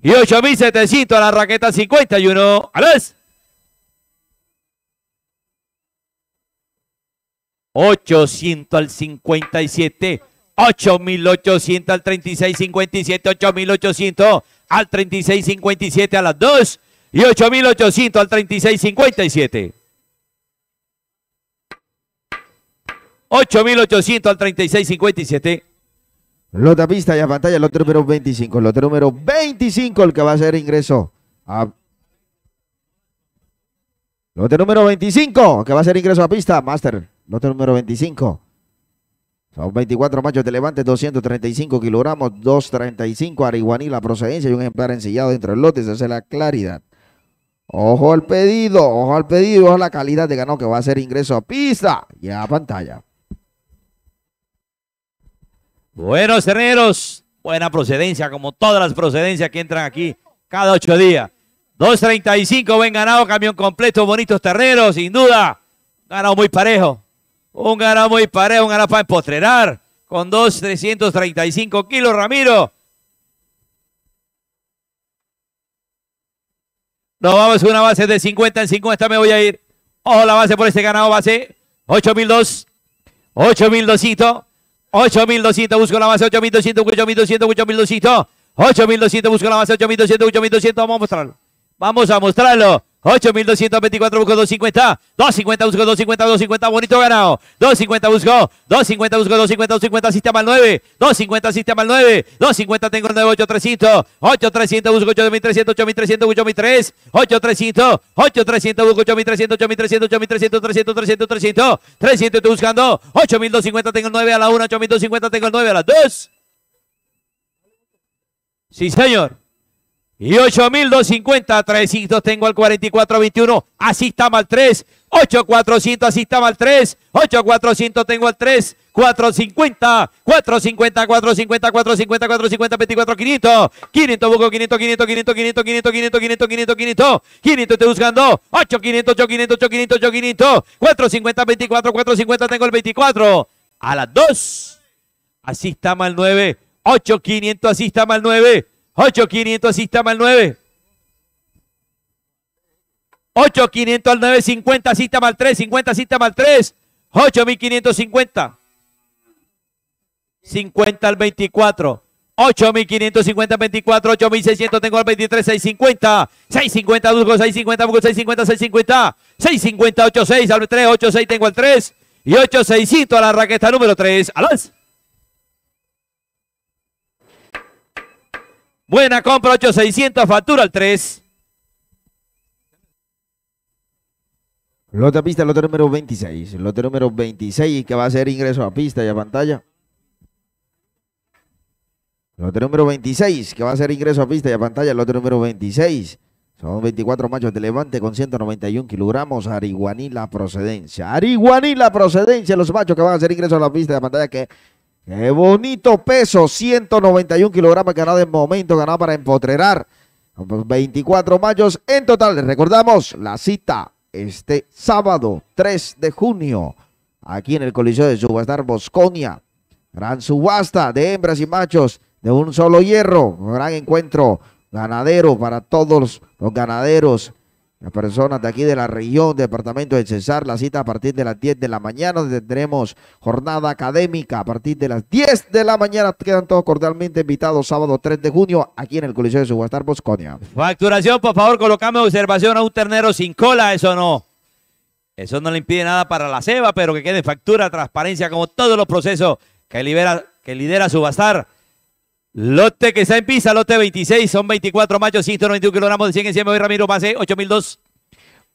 Speaker 3: Y 8700 a la raqueta 51, a las 800 al 57, 8800 al 36, 57, 8800 al 36, 57 a las 2 y 8800 al 36, 57. 8800 al 36, 57.
Speaker 2: Lote a pista y a pantalla, lote número 25. Lote número 25, el que va a hacer ingreso a. Lote número 25, que va a hacer ingreso a pista, Master. Lote número 25. Son 24 machos de levante, 235 kilogramos, 235 arihuaní la procedencia y un ejemplar ensillado dentro del lote. Esa es la claridad. Ojo al pedido, ojo al pedido, ojo a la calidad de ganado que va a hacer ingreso a pista y a pantalla.
Speaker 3: Buenos terneros, buena procedencia, como todas las procedencias que entran aquí cada ocho días. 2.35, buen ganado, camión completo, bonitos terneros, sin duda. Ganado muy parejo. Un ganado muy parejo, un ganado para empotrerar. Con 2.335 kilos, Ramiro. Nos vamos a una base de 50 en 50, me voy a ir. Ojo la base por este ganado, base 8002. 8200. 8200, busco la base 8200, 8200, 8200. 8200, busco la base 8200, 8200. Vamos a mostrarlo. Vamos a mostrarlo. 8224 busco 250. 250 busco 250, 250. Bonito ganado. 250 busco. 250 busco 250, 250. Sistema al 9. 250 sistema al 9. 250 tengo el 9, 8300. 8300 busco 8300, 8300, 8300. 8300. 8300 busco 8300, 8300, 8300, 300, 300, 300. 300 estoy buscando. 8250 tengo el 9 a la 1. 8250 tengo el 9 a la 2. Sí, señor. Y 8250, 300 tengo al 4421, así está mal 3, 8400, así está mal 3, 8400 tengo al 3, 450, 450, 450, 450, 450, 24, 500, 500 busco 500, 500, 500, 500, 500, 500, 500, 500, 500, 500 estoy buscando, 8, 500, 8, 500, 8, 500, 8, 500, 450, 24, 450 tengo el 24, a las 2, así está mal 9, 8, 500, así está mal 9, 8500 así está mal 9. 8500 al 9, 50 así está mal 3, 50 así está mal 3. 8550. 50 al 24. 8550 24, 8600 tengo al 23, 650. 650 busco 650, busco 650, 650. 650, 86 al 3, 86 tengo al 3. Y 8600 a la raqueta número 3. A Buena compra, 8600, factura al 3.
Speaker 2: Lote a pista, lote número 26. Lote número 26 que va a hacer ingreso a pista y a pantalla. Lote número 26 que va a hacer ingreso a pista y a pantalla. Lote número 26. Son 24 machos de levante con 191 kilogramos. Ariguaní la procedencia. Ariguaní la procedencia. Los machos que van a hacer ingreso a la pista y a pantalla. Que, qué bonito peso. 191 kilogramos ganado de momento. Ganado para empotrerar. 24 machos en total. Les recordamos la cita este sábado 3 de junio, aquí en el Coliseo de Subastar Bosconia. Gran subasta de hembras y machos de un solo hierro. Gran encuentro ganadero para todos los ganaderos Las personas de aquí de la región, departamento de Cesar, la cita a partir de las 10 de la mañana. Tendremos jornada académica a partir de las 10 de la mañana. Quedan todos cordialmente invitados sábado 3 de junio aquí en el Coliseo de Subastar Bosconia.
Speaker 3: Facturación, por favor, colocame observación a un ternero sin cola, eso no. Eso no le impide nada para la ceba, pero que quede factura, transparencia, como todos los procesos que, libera, que lidera Subastar. Lote que está en pista, lote 26, son 24 machos, 191 kilogramos de 100 en 100, me voy Ramiro, pase 8002,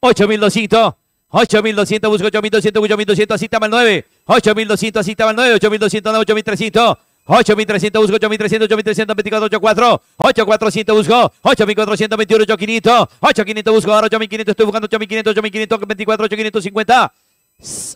Speaker 3: 8200, 8200, busco 8200, 8200, así estaba el 9, 8200, así estaba el 9, 8200, 8300, 8300, busco 8300, 8300, 24, 84, 8400, busco 8421, 8500, 8500, busco ahora 8500, estoy buscando 8500, 8500, 24, 8550.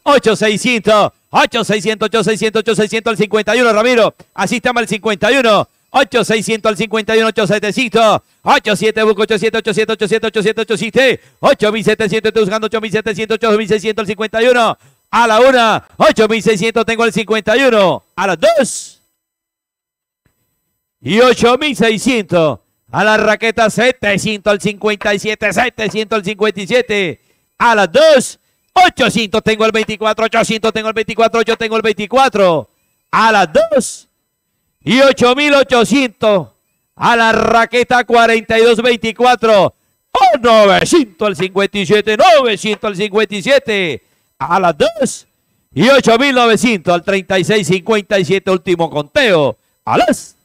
Speaker 3: 8600, 8600, 8600, 8600 al 51, Ramiro. Así estamos el 51. 8600 al 51, 8700, 87, busco 87, 87, 87, 87, 87, 8700, estoy buscando 8700, 8600 al 51, a la 1, 8600 tengo el 51, a las 2, y 8600, a la raqueta 700 al 57, 700 al 57, a las 2, 800 tengo el 24, 800 tengo el 24, yo tengo el 24. A las 2 y 8800 a la raqueta 42-24. Oh, 900 al 57, 900 al 57. A las 2 y 8900 al 36-57, último conteo. A las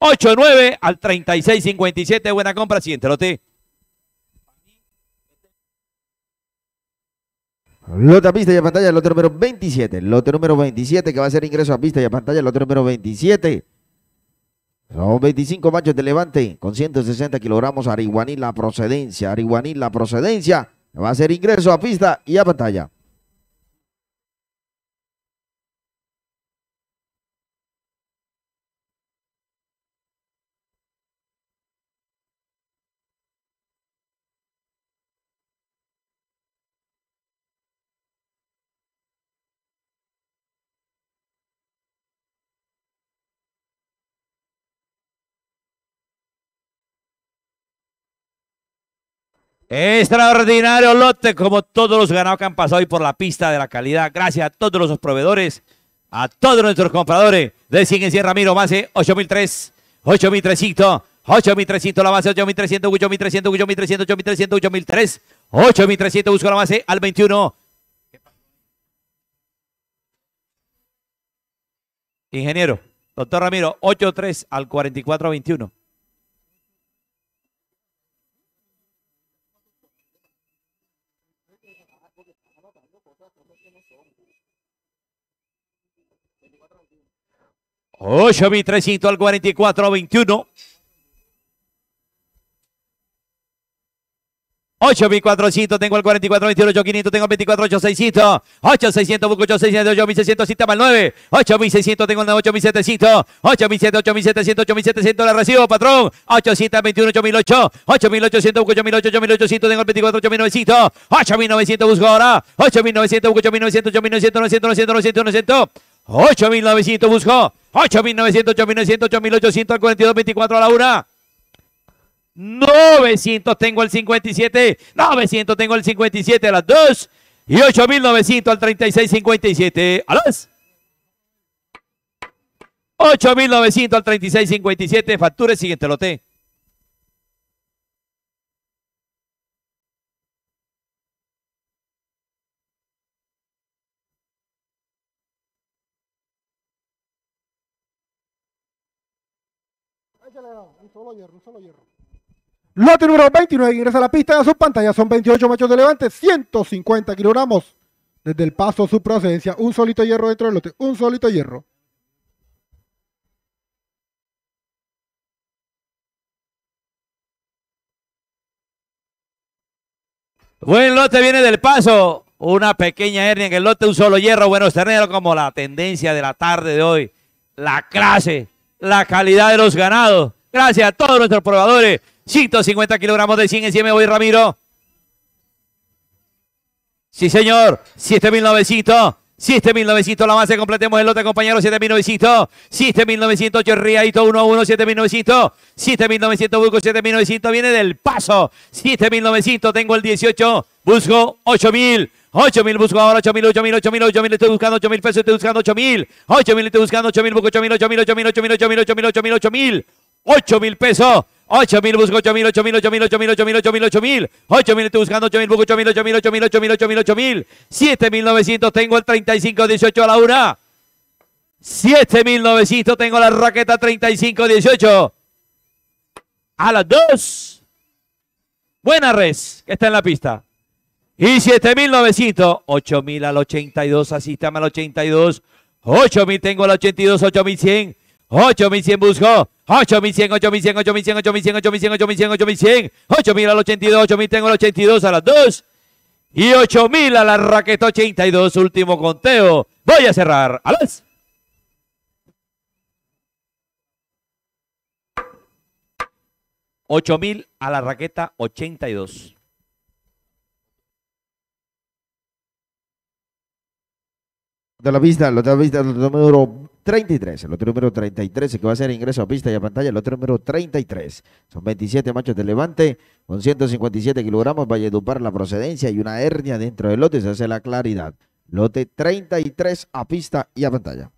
Speaker 3: 8-9 al 36-57. Buena compra, siguiente lote.
Speaker 2: Lote a pista y a pantalla, lote número 27. Lote número 27 que va a ser ingreso a pista y a pantalla, lote número 27. Son 25 machos de levante con 160 kilogramos. Ariguaní la procedencia. Ariguaní la procedencia. Va a ser ingreso a pista y a pantalla.
Speaker 3: Extraordinario lote, como todos los ganados que han pasado hoy por la pista de la calidad. Gracias a todos los proveedores, a todos nuestros compradores. De 100 en 100 Ramiro, base 8003, 8300, 8300 la base, 8300, 8300, 8300, 8300, 8003, 8300, busco la base al 21. Ingeniero, doctor Ramiro, 83 al 4421. 8 300 al 44 21. 8400, tengo el 4428, 500, tengo el 24800, 8600, busco 8600, 8600, sistema el 9, 8600, tengo el 8700, 8700, 8700, 8700, la recibo, patrón, 821, 8008, 8800, busco 8800, 8800, tengo el 24, 8900, busco ahora, 8900, busco 8900, 8900, 900, 900, 900, 900, 900 8900 buscó. 8900, 8900, 8800 al 42, 24 a la 1. 900 tengo el 57. 900 tengo el 57 a las 2. Y 8900 al 36, 57 a las 8900 al 36, 57. Facture siguiente lote.
Speaker 4: Un solo hierro, un solo hierro. Lote número 29 ingresa a la pista de su pantalla. Son 28 machos de levante, 150 kilogramos. Desde el paso su procedencia, un solito hierro dentro del lote, un solito hierro.
Speaker 3: Buen lote viene del paso. Una pequeña hernia en el lote, un solo hierro. Buenos terneros, como la tendencia de la tarde de hoy. La clase, la calidad de los ganados. Gracias a todos nuestros probadores. 150 kilogramos de 100 en 100 me voy, Ramiro. Sí, señor. 7900. 7900 la base, completemos el lote, compañero. 7900, 7900, Riaito 1 a 1, 7900, 7900, busco 7900, viene del paso. 7900, tengo el 18, busco 8000. 8000 busco ahora 8000, 8000, 8000, 8000, estoy buscando 8000 pesos, estoy buscando 8000. 8000, estoy buscando 8000, busco 8000, 8000, 8000, 8000, 8000, 8000, 8000, 8000. 8000 pesos. 8000 busco 8000, 8000, 8000, 8000, 8000, 8000, 8000. 8000 estoy buscando 8000, busco 8000, 8000, 8000, 8000, 8000, 8000. 7900 tengo el 35, 18 a la una. 7900 tengo la raqueta 35, 18. A las dos. Buena res, que está en la pista. Y 7900, 8000 al 82, asístame al 82. 8000 tengo al 82, 8100. 8100 busco. 8100, 8100, 8100, 8100, 8100, 8100, 8100. 8000 al 82, 8000 tengo el 82 a las 2. Y 8000 a la raqueta 82, último conteo. Voy a cerrar a las. Ocho mil a la raqueta 82.
Speaker 2: De la pista, lo de la pista, el número 33, el otro número 33, que va a ser ingreso a pista y a pantalla, el otro número 33. Son 27 machos de levante con 157 kilogramos, Valledupar la procedencia y una hernia dentro del lote, se hace la claridad. Lote 33 a pista y a pantalla.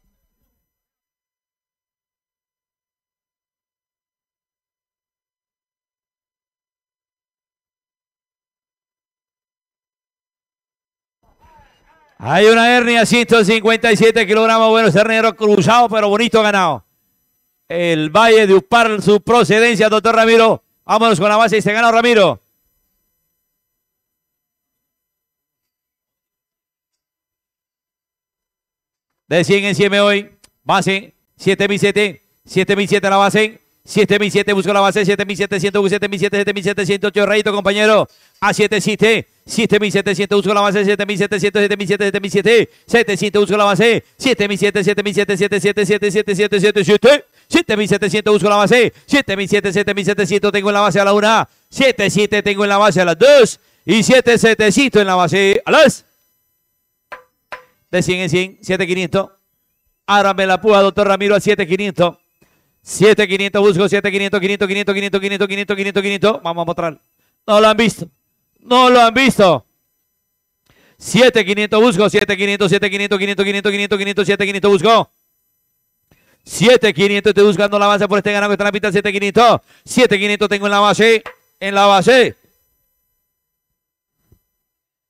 Speaker 3: Hay una hernia, 157 kilogramos. Bueno, ese hernero cruzado, pero bonito ganado. El Valle de Upar, su procedencia, doctor Ramiro. Vámonos con la base y se gana Ramiro. De 100 en 100 me voy. Base, 7007. 7007 la base. 7007 busco la base. 7700, 7700, 7708. Rayito, compañero. A 77. 7700 busco la base, 7700, 7700, 7700, 700 busco la base, 7700, 7700, 7700, 7700, 7700 busco la base, 7700, 7700 tengo en la base a la 1, 77 tengo en la base a las 2 y 7700 en la base a las de 100 en 100, 7500. Ahora me la puja, doctor Ramiro, a 7500. 7500 busco, 7500, 500, 500, 500, 500, 500, 500, 500. Vamos a mostrar. No lo han visto. No lo han visto. 7500 busco, 7500, 7500, 500, 500, 500, 500, 7500 busco. 7500 estoy buscando la base por este ganado que está en la pista 7500. 7500 tengo en la base, en la base.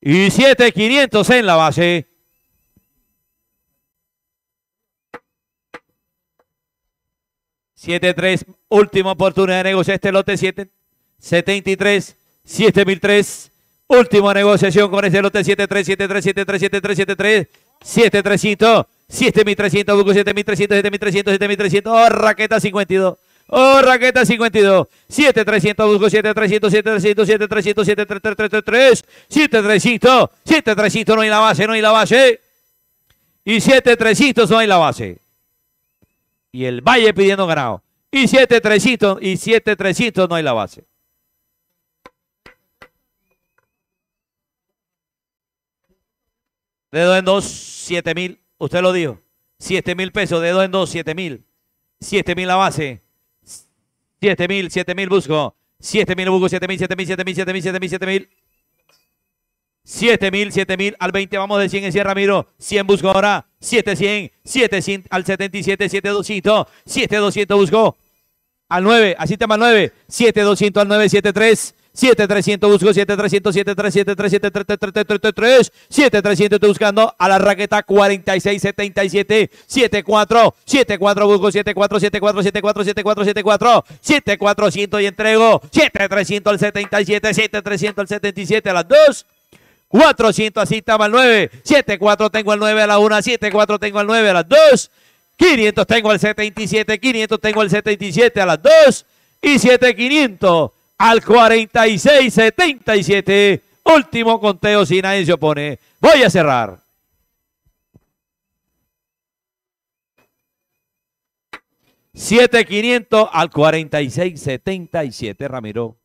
Speaker 3: Y 7500 en la base. Siete tres, última oportunidad de negociar este lote siete, setenta y tres. 7003. Última negociación con ese lote 7373737373 7300 7300 busco 7300 7300 7300 oh raqueta 52 Oh, raqueta 52. 7300, busco 7300, 7300, 7300, 7333, 7300, 7300, no hay la base, no hay la base. Y 7300 no hay la base. Y el Valle pidiendo ganado. Y 7300, y 7300 no hay la base. De dos en dos, siete mil. Usted lo dijo. Siete mil pesos. De dos en dos, siete mil. Siete mil la base. Siete mil, siete mil busco. Siete mil busco, siete mil, siete mil, siete mil, siete mil, siete mil, siete mil. Siete mil, siete mil, al 20 vamos de 100 en 100, Ramiro. 100 busco ahora. 7, 100, 7, 100 al 77, 7, 200, 7, 200 busco. Al 9, así te al 9, 7, 200 al 9, 7, 3, 7300 busco 7300 7300 7300 estoy buscando a la raqueta 4677 74 74 busco 74 74 74 74 74 7400 y entrego 7300 al 77 7300 al 77 a las 2 400 así estaba el 9 74 tengo el 9 a la 1 74 tengo el 9 a las 2 500 tengo el 77 500 tengo el 77 a las 2 y 7500 al 46-77. Último conteo si nadie se opone. Voy a cerrar. Siete quinientos al cuarenta y seis setenta y siete, Ramiro.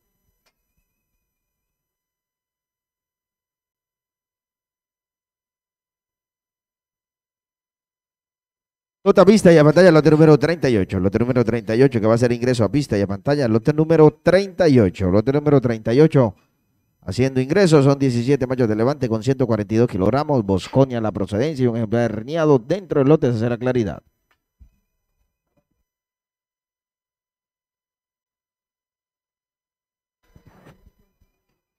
Speaker 2: Nota pista y a pantalla, lote número 38. Lote número 38 que va a ser ingreso a pista y a pantalla. Lote número 38. Lote número 38. Haciendo ingresos son 17 machos de levante con 142 kilogramos. Bosconia la procedencia y un ejemplar herniado dentro del lote de la claridad.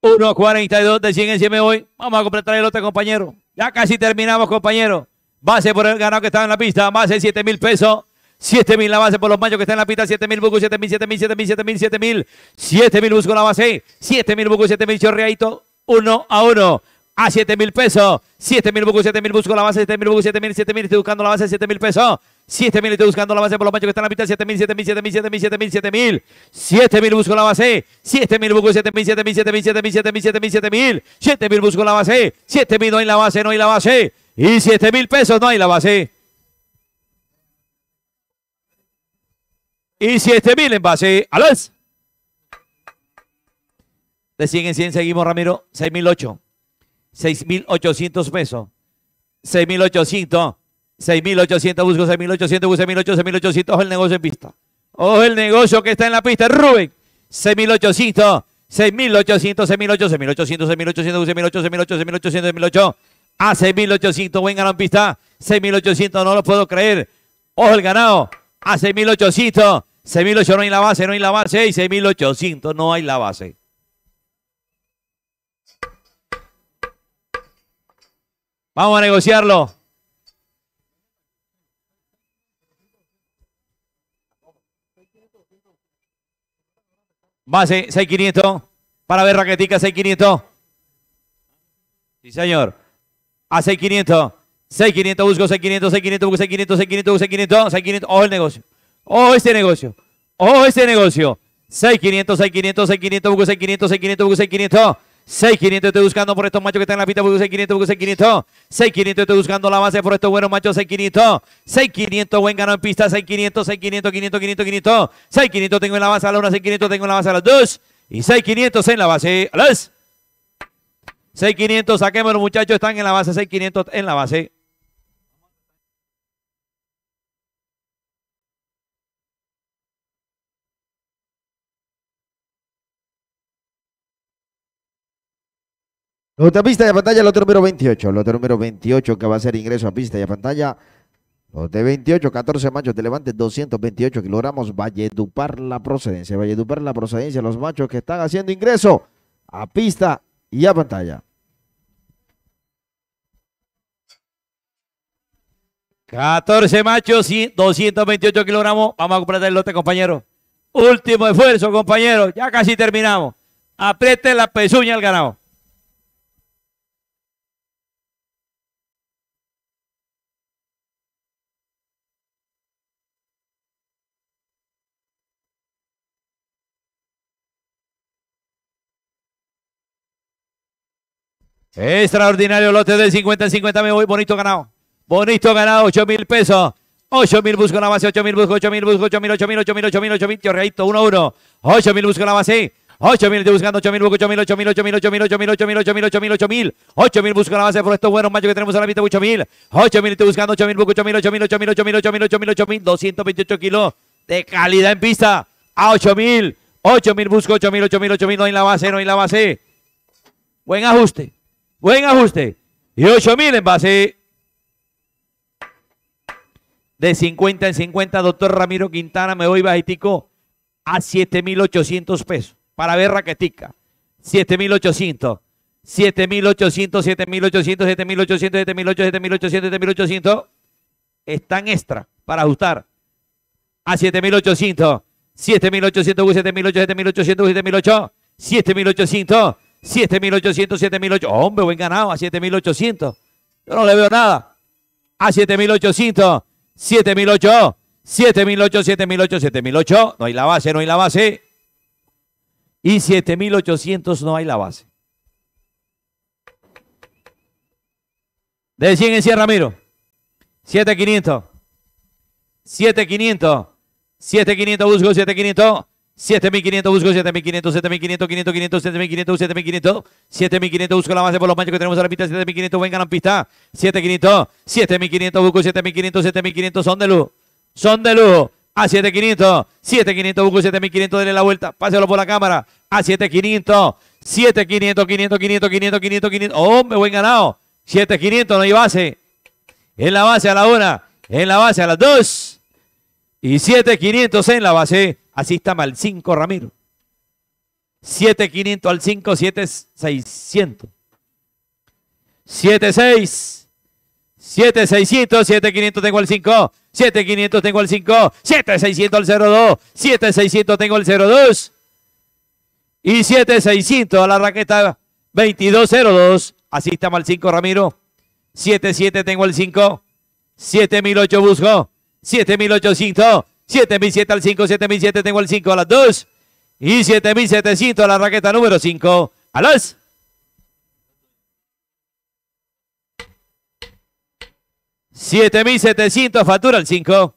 Speaker 3: $1.42 de 100 en 100 me voy. Vamos a completar el lote, compañero. Ya casi terminamos, compañero. Base por el ganado que estaba en la pista. Base 7 mil pesos. 7 mil la base por los machos que están en la pista. 7 mil bucos, 7 mil, 7 mil, 7 mil, 7 mil, 7 mil. 7 mil busco la base. 7 mil bucos, 7 mil chorreadito. 1 a 1 a 7 mil pesos. 7 mil bucos, 7 mil busco la base. 7 mil bucos, 7 mil, 7 mil. Estoy buscando la base. 7 mil pesos. 7 mil estoy buscando la base por los machos que están en la pista. 7 mil, 7 mil, 7 mil, 7 mil, 7 mil, 7 mil. 7 mil busco la base. 7 mil busco 7 mil, 7 mil, 7 mil, 7 mil, 7 mil, 7 mil, 7 mil. 7 mil busco la base. 7 mil no hay la base, no hay la base. Y 7 mil pesos no hay la base. Y 7 mil en base. ¡A los! De 100 en 100 seguimos, Ramiro. 6 mil 8. 6 mil 800 pesos. 6 mil 800. 6.800, busco 6.800, busco 6.800, 6.800, ojo el negocio en pista. Ojo el negocio que está en la pista, Rubén. 6.800, 6.800, 6.800, 6.800, 6.800, 6.800, 6.800, 6.800, a 6.800, buen ganado en pista. 6.800, no lo puedo creer. Ojo el ganado, a 6.800, 6.800 no hay la base, no hay la base, y 6.800 no hay la base. Vamos a negociarlo. Base 6500 para ver raquetica 6500. Sí, señor. A 6500. 6500 busco 6500, 6500, busco 6500, 6500, 6500, 6500. Ojo el negocio. Ojo este negocio. Ojo este negocio. 6500, 6500, 6500, busco 6500, 6500, busco 6500. 6500 estoy buscando por estos machos que están en la pista, busco 6500, busco 6500. 6500 estoy buscando la base por estos buenos machos, 6500. 6500 buen ganado en pista, 6500, 6500, 500, 500, 500. 6500 tengo en la base a la 1, 6500 tengo en la base a las 2. Y 6500 en la base a las 6500, saquémoslo muchachos, están en la base, 6500 en la base.
Speaker 2: Lote a pista a pantalla, lote número 28. Lote número 28 que va a ser ingreso a pista y a pantalla. Lote 28, 14 machos de levante, 228 kilogramos. Valledupar la procedencia. Valledupar la procedencia. Los machos que están haciendo ingreso a pista y a pantalla.
Speaker 3: 14 machos y 228 kilogramos. Vamos a comprar el lote, compañero. Último esfuerzo, compañero. Ya casi terminamos. Apriete la pezuña al ganado. Extraordinario lote del 50 en 50 me voy. Bonito ganado. Bonito ganado. 8 mil pesos. 8 mil busco la base. 8 mil busco. 8 mil busco. 8 mil, 8 mil, 8 mil, 8 mil, 8 mil. Chorreadito. 1 1. 8 mil busco la base. 8 mil buscando. 8 mil busco. 8 mil, 8 mil, 8 mil, 8 mil, 8 mil, 8 mil, 8 mil, 8 mil, 8 mil. 8 mil busco la base por estos buenos machos que tenemos a la vista. 8 mil. 8 mil buscando. 8 mil busco. 8 mil, 8 mil, 8 mil, 8 mil, 8 mil, 8 mil, 8 mil. 228 kilos de calidad en pista. A 8 mil. 8 mil busco. 8 mil, 8 mil, 8 mil. No hay la base. No hay la base. Buen ajuste. Buen ajuste. Y 8 mil en base. De 50 en 50, doctor Ramiro Quintana, me voy bajitico a 7,800 pesos para ver raquetica. 7,800. 7,800, 7,800, 7,800, 7,800, 7,800, 7,800. Están extra para ajustar a 7,800. 7,800, 7,800, 7,800, 7,800, 7,800. 7.800, 7.800. Hombre, buen ganado a 7.800. Yo no le veo nada. A 7.800, 7.800, 7.800, 7.800, 7.800. No hay la base, no hay la base. Y 7.800 no hay la base. De 100 en 100, Ramiro. 7.500. 7.500. 7.500 busco, 7.500. 7500 busco 7500, 7500, 500, 500, 7500, 7500, 7500 busco la base por los manchos que tenemos a la pista, 7500 vengan a la pista, 7500, 7500 busco 7500, 7500 son de luz, son de lujo, a 7500, 7500 busco 7500, denle la vuelta, páselo por la cámara, a 7500, 7500, 500, 500, 500, 500, 500, hombre, buen ganado, 7500, no hay base, en la base a la una, en la base a las dos, y 7500 en la base. Así está mal 5, Ramiro. 7500 al 5, 7600. 76. 7600, 7500 tengo el 5. 7500 tengo el 5. 7600 al 02. 7600 tengo el 02. Y 7600 a la raqueta 2202. Así está mal 5, Ramiro. 77 tengo el 5. 7008 busco. 7800. 7007 al 5, 7007 tengo el 5 a las 2. Y 7700 a la raqueta número 5 a las. Siete mil setecientos factura el 5.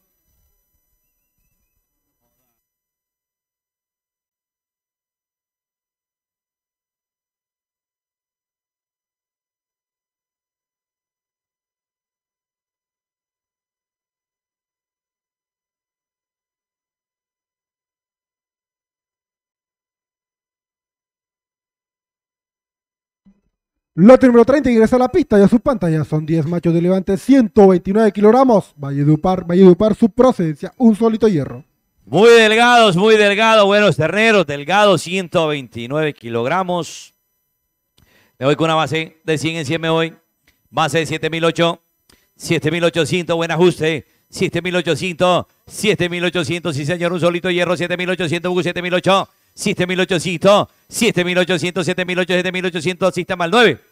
Speaker 4: Lote número 30 ingresa a la pista y a su pantalla son 10 machos de levante, 129 kilogramos. Valledupar, Valledupar, su procedencia, un solito hierro.
Speaker 3: Muy delgados, muy delgados, buenos terneros, delgados, 129 kilogramos. Me voy con una base de 100 en 100, me voy. Base de 7008, 7800, buen ajuste. 7800, 7800, sí señor, un solito hierro, 7800, Hugo 7008, 7800, 7800, 7800, 7800, sistema al 9.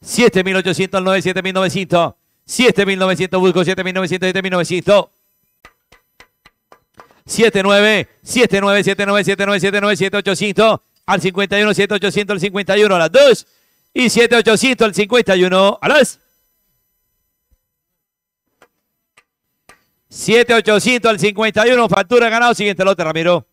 Speaker 3: 7800 al 9, 7900, 7900, busco 7900, 7900. 79, 79, 79, 79, 79, 7800 al 51, 7800 al 51 a las 2 y 7800 al 51 a las 7800 al 51, factura ganado, siguiente lote, Ramiro.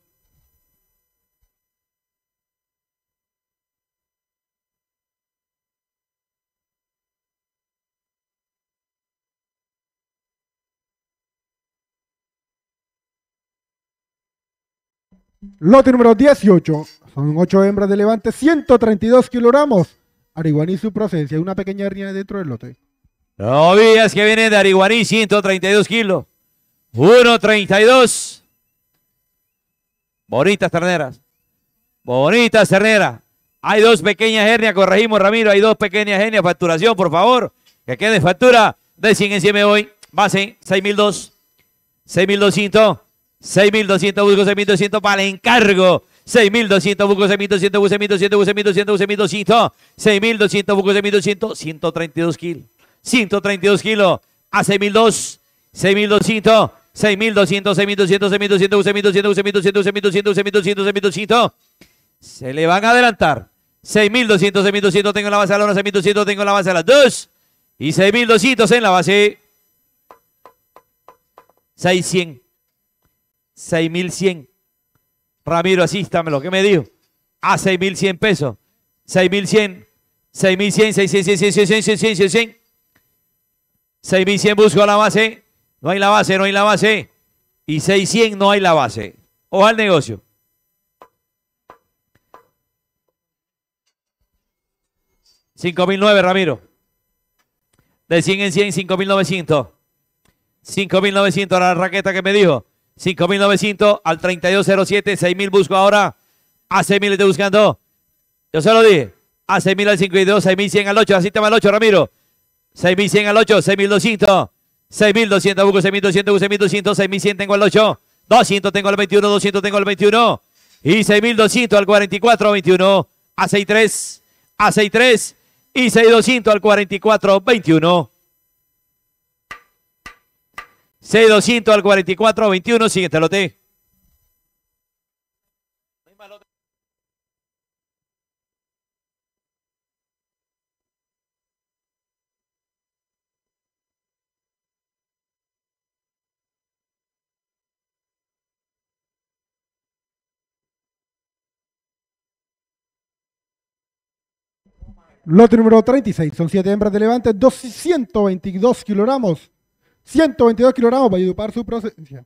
Speaker 4: Lote número 18. Son 8 hembras de levante, 132 kilogramos. Ariguaní su procedencia, una pequeña hernia dentro del lote.
Speaker 3: Novillas que vienen de Ariguaní, 132 kilos. 1.32. Bonitas terneras. Bonitas terneras. Hay dos pequeñas hernias, corregimos Ramiro, hay dos pequeñas hernias, facturación, por favor. Que quede factura de 100 en 100 me voy. Base, 6.200. 6.200. 6.200 buscos, 6.200 para el encargo. 6.200 buscos, 6.200 buscos, 1.200 buscos, 1.200 buscos, 1.200. 6.200 buscos, 1.200. 132 kilos. 132 kilos. A 6.200. 6.200. 6.200, 6.200, 6.200, 6.200, 6.200, 6.200, 6.200, 6.200. Se le van a adelantar. 6.200, 6.200 tengo la base a la 1, 6.200 tengo en la base a las 2. Y 6.200 en la base. 600. 6100. Ramiro, asístamelo. ¿Qué me dijo? A 6100 pesos. 6100. 6100, 600, 600, 600, 600, 6100 busco la base. No hay la base, no hay la base. Y 600 no hay la base. Ojo al negocio. $5,009, Ramiro. De 100 en 100, 5.900. 5.900 la raqueta que me dijo. 5.900 al 3207, 6.000 busco ahora. A 6.000 estoy buscando. Yo se lo dije. A 6.000 al 52, 6.100 al 8, así está al 8, Ramiro. 6.100 al 8, 6.200. 6.200, busco 6.200, busco 6.200, 6.100 tengo al 8. 200 tengo al 21, 200 tengo al 21. Y 6.200 al 44, 21. A 6.3, a 6.3. Y 6.200 al 44, 21. 6200 al 4421. Siguiente lote.
Speaker 4: Lote número 36, son 7 hembras de levante, 222 kilogramos. 122 kilogramos, Valledupar su procedencia.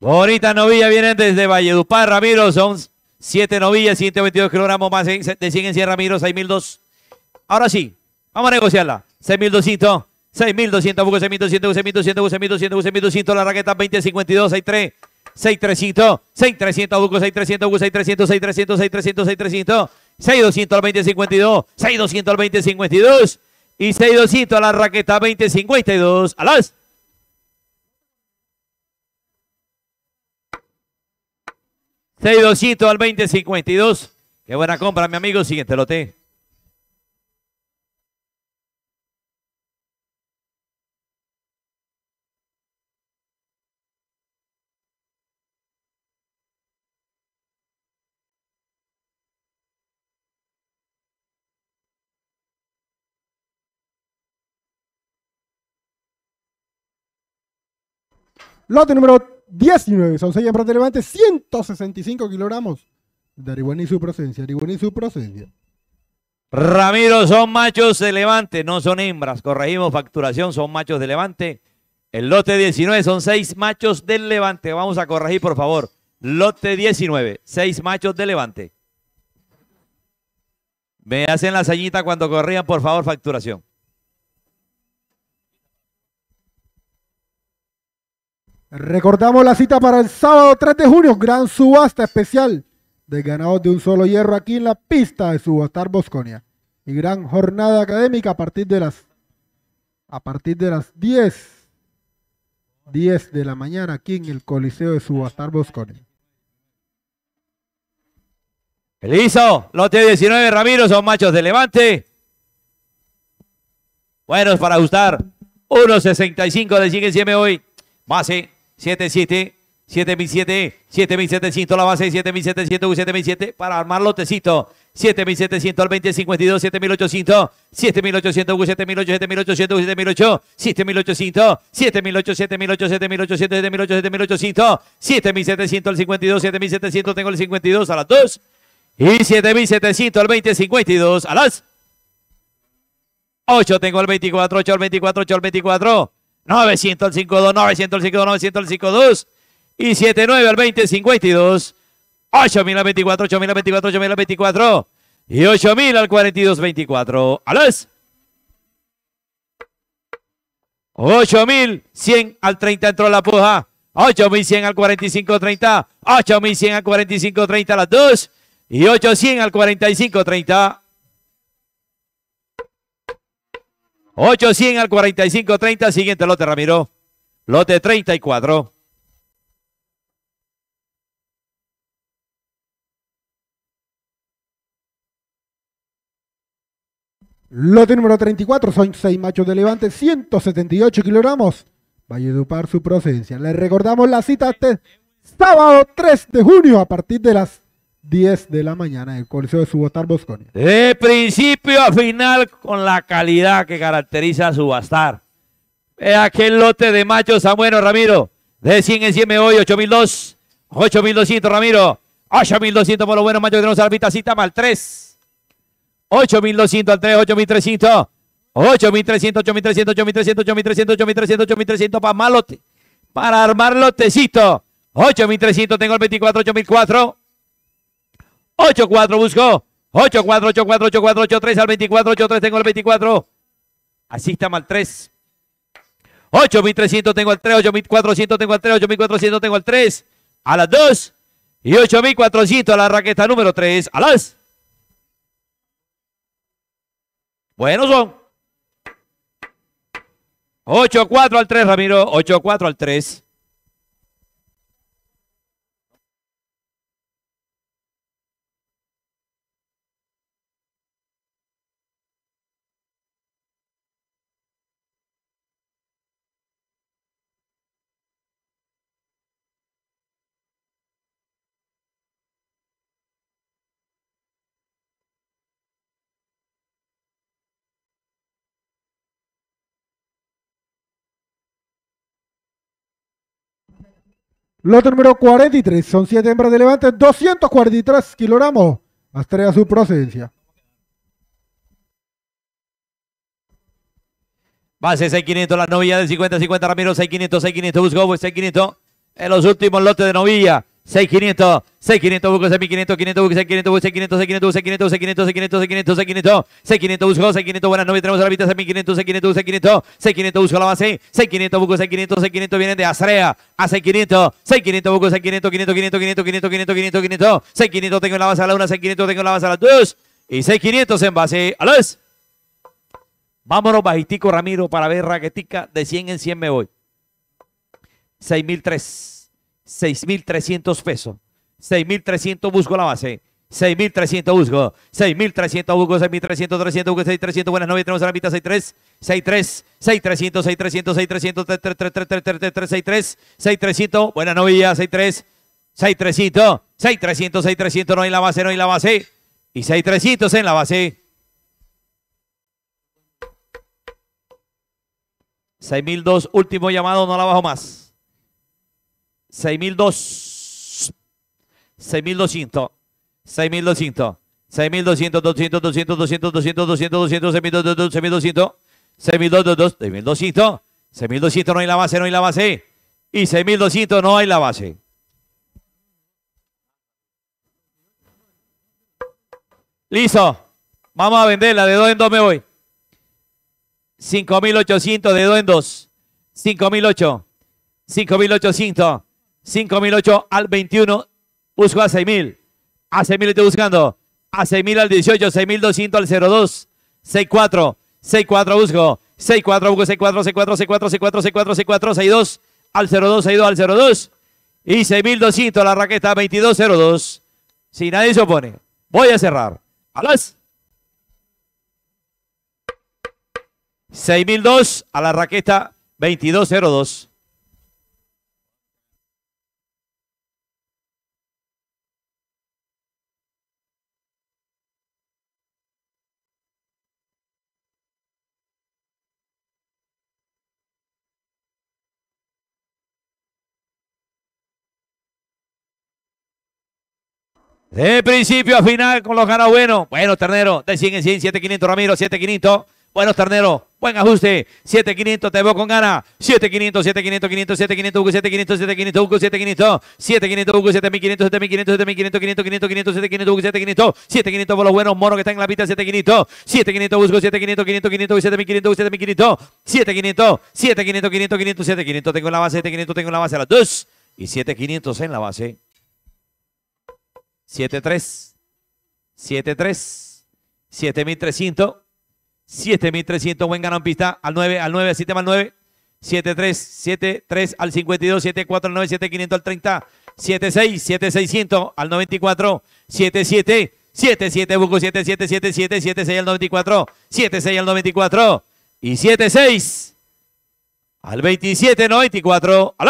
Speaker 3: Bonita novilla vienen desde Valledupar, Ramiro. Son 7 novillas, 122 kilogramos más de 100 en 100, Ramiro, 6.200. Ahora sí, vamos a negociarla. 6.200, 6.200, busco 6.200, 6.200, 6.200, 6.200, la raqueta 20.52, 6.3. 6300, 6300, busco 6300, busco 6300, 6300, 6300, 6300, 6200 al 2052, 6200 al 2052 y 6200 a la raqueta 2052. A las 6200 al 2052. Qué buena compra, mi amigo. Siguiente lote.
Speaker 4: Lote número 19, son 6 hembras de Levante, 165 kilogramos. De y su procedencia, Arihuani y su procedencia.
Speaker 3: Ramiro, son machos de Levante, no son hembras. Corregimos facturación, son machos de Levante. El lote 19 son 6 machos del Levante. Vamos a corregir, por favor. Lote 19, 6 machos de Levante. Me hacen la señita cuando corrían, por favor, facturación.
Speaker 4: Recordamos la cita para el sábado 3 de junio, gran subasta especial de ganados de un solo hierro aquí en la pista de Subastar Bosconia. Y gran jornada académica a partir de las a partir de las 10 10 de la mañana aquí en el Coliseo de Subastar Bosconia.
Speaker 3: Listo, lote 19, Ramiro, son machos de Levante. Buenos para ajustar. 1.65 de 100 en hoy. Base 77, 7007, 7700 la base, 7700, 7007 para armar lotecito. 7700 al 2052, 7800, 7800, 7800, 7800, 7800, 7800, 7800, 7800, 7800, 7800, 7700 al 52, 7700 tengo el 52 a las 2 y 7700 al 2052 a las 8 tengo el 24, 8 al 24, 8 al 24. 905-2, 905-2, y 79 al 2052. 8000 al 24, 8000 al 24, 8000 al 24 y 8000 al 4224. ¡Alas! 8100 al 30 entró la puja. 8100 al 4530. 8100 al 4530 las dos y 800 al 45, 4530. 800 al 45-30. Siguiente lote, Ramiro. Lote 34.
Speaker 4: Lote número 34, son 6 machos de levante, 178 kilogramos. Valledupar su procedencia. Les recordamos la cita este sábado 3 de junio a partir de las 10 de la mañana en el Coliseo de Subastar Bosconia.
Speaker 3: De principio a final con la calidad que caracteriza a Subastar. Ve aquel lote de machos San Bueno, Ramiro. De 100 en 100 me voy, 8002. 8200, Ramiro. 8200 por los buenos machos que tenemos a la cita mal 3. 8200 al 3, 8300. 8300, 8300, 8300, 8300, 8300, 8300 para malote. Para armar lotecito. 8300 tengo el 24, 8004. 8-4 busco. 8-4, 8-4, 8-4, 8-3 al 24, 8-3 tengo el 24. Así está mal 3. 8.300 tengo el 3, 8.400 tengo el 3, 8.400 tengo el 3. A las 2. Y 8.400 a la raqueta número 3. A las. Buenos son. 8-4 al 3, Ramiro. 8-4 al 3.
Speaker 4: Lote número 43, son 7 hembras de levante, 243 kilogramos. Astrea su procedencia.
Speaker 3: Base 6-500, la novilla del 50-50, Ramiro 6-500, 6-500, Busco 6-500. En los últimos lotes de novilla. 6500, 6500, buscó 6500, 500, buscó 6500, 6500, 6500, 6500, 6500, 6500, 6500, 6500, buscó 6500, buenas noches, tenemos a la vista 6500, 6500, 6500, 6500, buscó la base, 6500, buscó 6500, 6500, vienen de Astrea, a 6500, 6500, buscó 6500, 500, 500, 500, 500, 500, 500, 500, 6500, tengo en la base a la 1, 6500, tengo en la base a la 2, y 6500 en base a las. Vámonos bajitico, Ramiro, para ver raquetica, de 100 en 100 me voy. 6003. 6.300 pesos. 6.300 busco la base. 6.300 busco. 6.300 busco. 6.300, 300 busco. 6.300. Buenas noches. Tenemos a la mitad 6.3. 6.3. 6.300. 6.300. 6.300. 6.300. 6.300. Buenas novillas. 6.3. 6.300. 6.300. 6.300. No hay la base. No hay la base. Y 6.300 en la base. 6.002. Último llamado. No la bajo más. 6002, 6200, 6200, 6200, 200, 200, 200, 200, 200, 200, 6200, 6200, 6200, 6200, 6200 no hay la base, no hay la base. Y 6200 no hay la base. Listo. Vamos a venderla. De dos en dos me voy. 5800 de dos en dos. 5008. 5800. 5008 al 21. Busco a 6000. A 6000 estoy buscando. A 6000 al 18. 6200 al 02. 64. 64 busco. 64 busco. 64, 64, 64, 64, 64, 64, 62 al 02, 62 al 02. Y 6200 la raqueta 2202. Si nadie se opone. Voy a cerrar. A las 6002 a la raqueta 2202. De principio a final con los ganas buenos. Bueno, ternero, de 100 en 100, 7500 Ramiro, 7500. Buenos ternero, buen ajuste. 7500, te veo con gana. 7500, 7500, 500, 7500, Hugo, 7500, 7500, Hugo, 7500, 7500, Hugo, 7500, 7500, 7500, 500, 500, 500, 7500, Hugo, 7500, 7500 por los buenos monos que están en la pista, 7500, 7500, Hugo, 7500, 500, 500, 7500, 7500, 7500, 7500, 500, 7500. Tengo la base, 7500, tengo la base a las 2 y 7500 en la base. 7-3, 7-3, 7300, 7300, buen ganón pista, al 9, al 9, sistema al 9, 7-3, 7-3 al 52, 7-4 al 9, 7-500 al 30, 7-6, 7-600 al 94, 7-7, 7-7, busco 7-7, 7-7, 7-6 al 94, 7-6 al 94 y 7-6 al 27, 94, a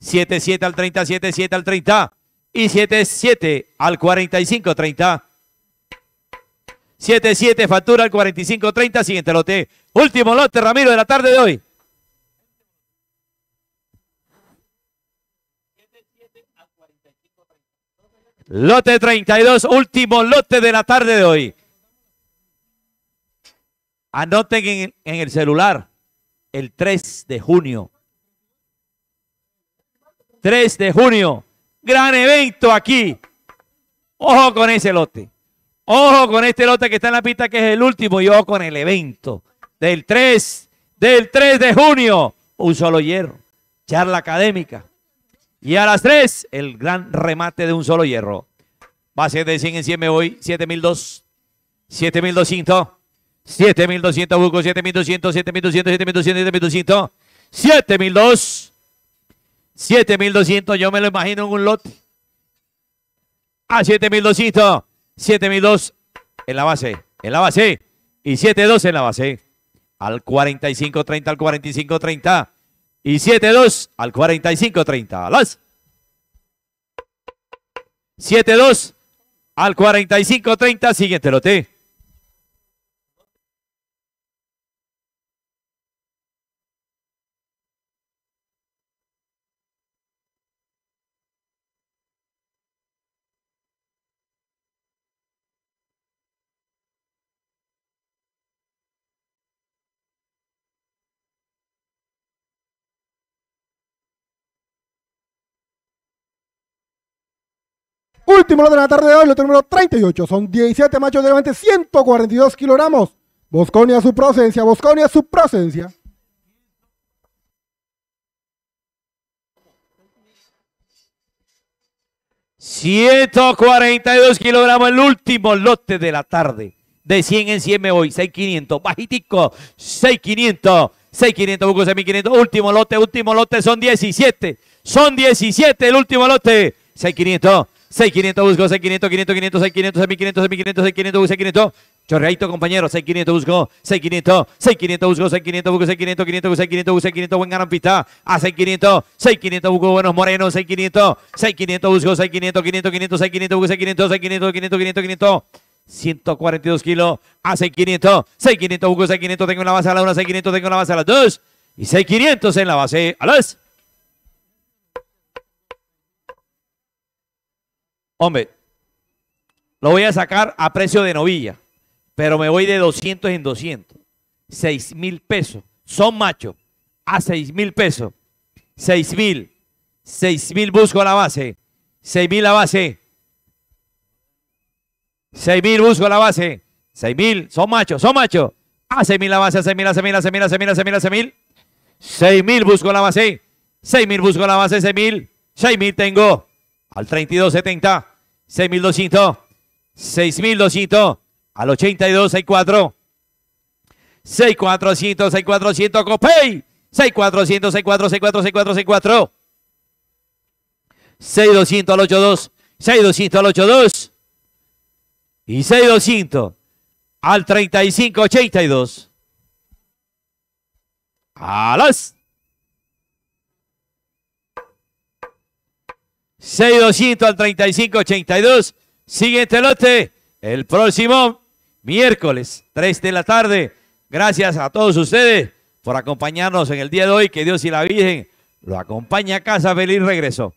Speaker 3: 7-7 al 30, 7-7 al 30 y 7-7 al 45-30. 7-7 factura al 45-30. Siguiente lote. Último lote, Ramiro, de la tarde de hoy. Lote 32, último lote de la tarde de hoy. Anoten en, en el celular el 3 de junio 3 de junio. Gran evento aquí. Ojo con ese lote. Ojo con este lote que está en la pista que es el último y ojo con el evento del 3, del 3 de junio. Un solo hierro. Charla académica. Y a las 3, el gran remate de un solo hierro. Base de 100 en 100 me voy. 7002. 7200. 7200 busco 7200, 7200, 7200, 7200. 7002. 7200, yo me lo imagino en un lote. A 7200, 7002 en la base, en la base. Y 72 en la base. Al 45-30, al 45-30. Y 72 al 45-30. Las. 72 al 45-30. Siguiente lote.
Speaker 4: Último de la tarde de hoy, lote número 38. Son 17 machos de levante, 142 kilogramos. Bosconia su procedencia, Bosconia su procedencia.
Speaker 3: ...142 kilogramos el último lote de la tarde. De 100 en 100 me voy. 6,500. Bajitico. 6,500. 6,500. Busco 6,500. Último lote. Último lote. Son 17. Son 17 el último lote. 6,500. 6,500. Busco 6,500. 500. 500. 6,500. 6,500. 6,500. 6,500. 6,500. Chorreadito, compañero. 6,500. Busco 6,500. 6,500. Busco 6,500. Busco 6,500. 500. 6,500. 6,500. Buen garampista. A 6,500. 6,500. Busco buenos morenos. 6,500. 6,500. Busco 6,500. 500. 500. 6,500. Busco 6,500. 6,500. 500. 500. 500. 142 kilos a 6500. 6500, busco 6500, tengo en la base a la 1, 6500, tengo en la base a las 2. Y 6500 en la base a las. Hombre, lo voy a sacar a precio de novilla, pero me voy de 200 en 200. 6 mil pesos. Son machos. A 6 mil pesos. 6 mil. 6 mil busco la base. 6 mil la base. 6 mil busco la base. 6 mil, son machos, son machos. A 6 mil la base, a 6 mil, a 6 mil, a 6 mil, a 6 mil, a 6 mil, a 6 mil. 6 mil busco la base. 6 mil busco la base, 6 mil. 6 mil tengo al 3270. 6 mil 200. 6 mil 200 al 82, 64. 6400, 6400, Copey. 6400, 64, 64, 64, 64. 6200 al 82. 6200 al 82. Y 6200 al 3582. A las 6200 al 3582. Siguiente lote el próximo miércoles, 3 de la tarde. Gracias a todos ustedes por acompañarnos en el día de hoy. Que Dios y la Virgen lo acompañe a casa. Feliz regreso.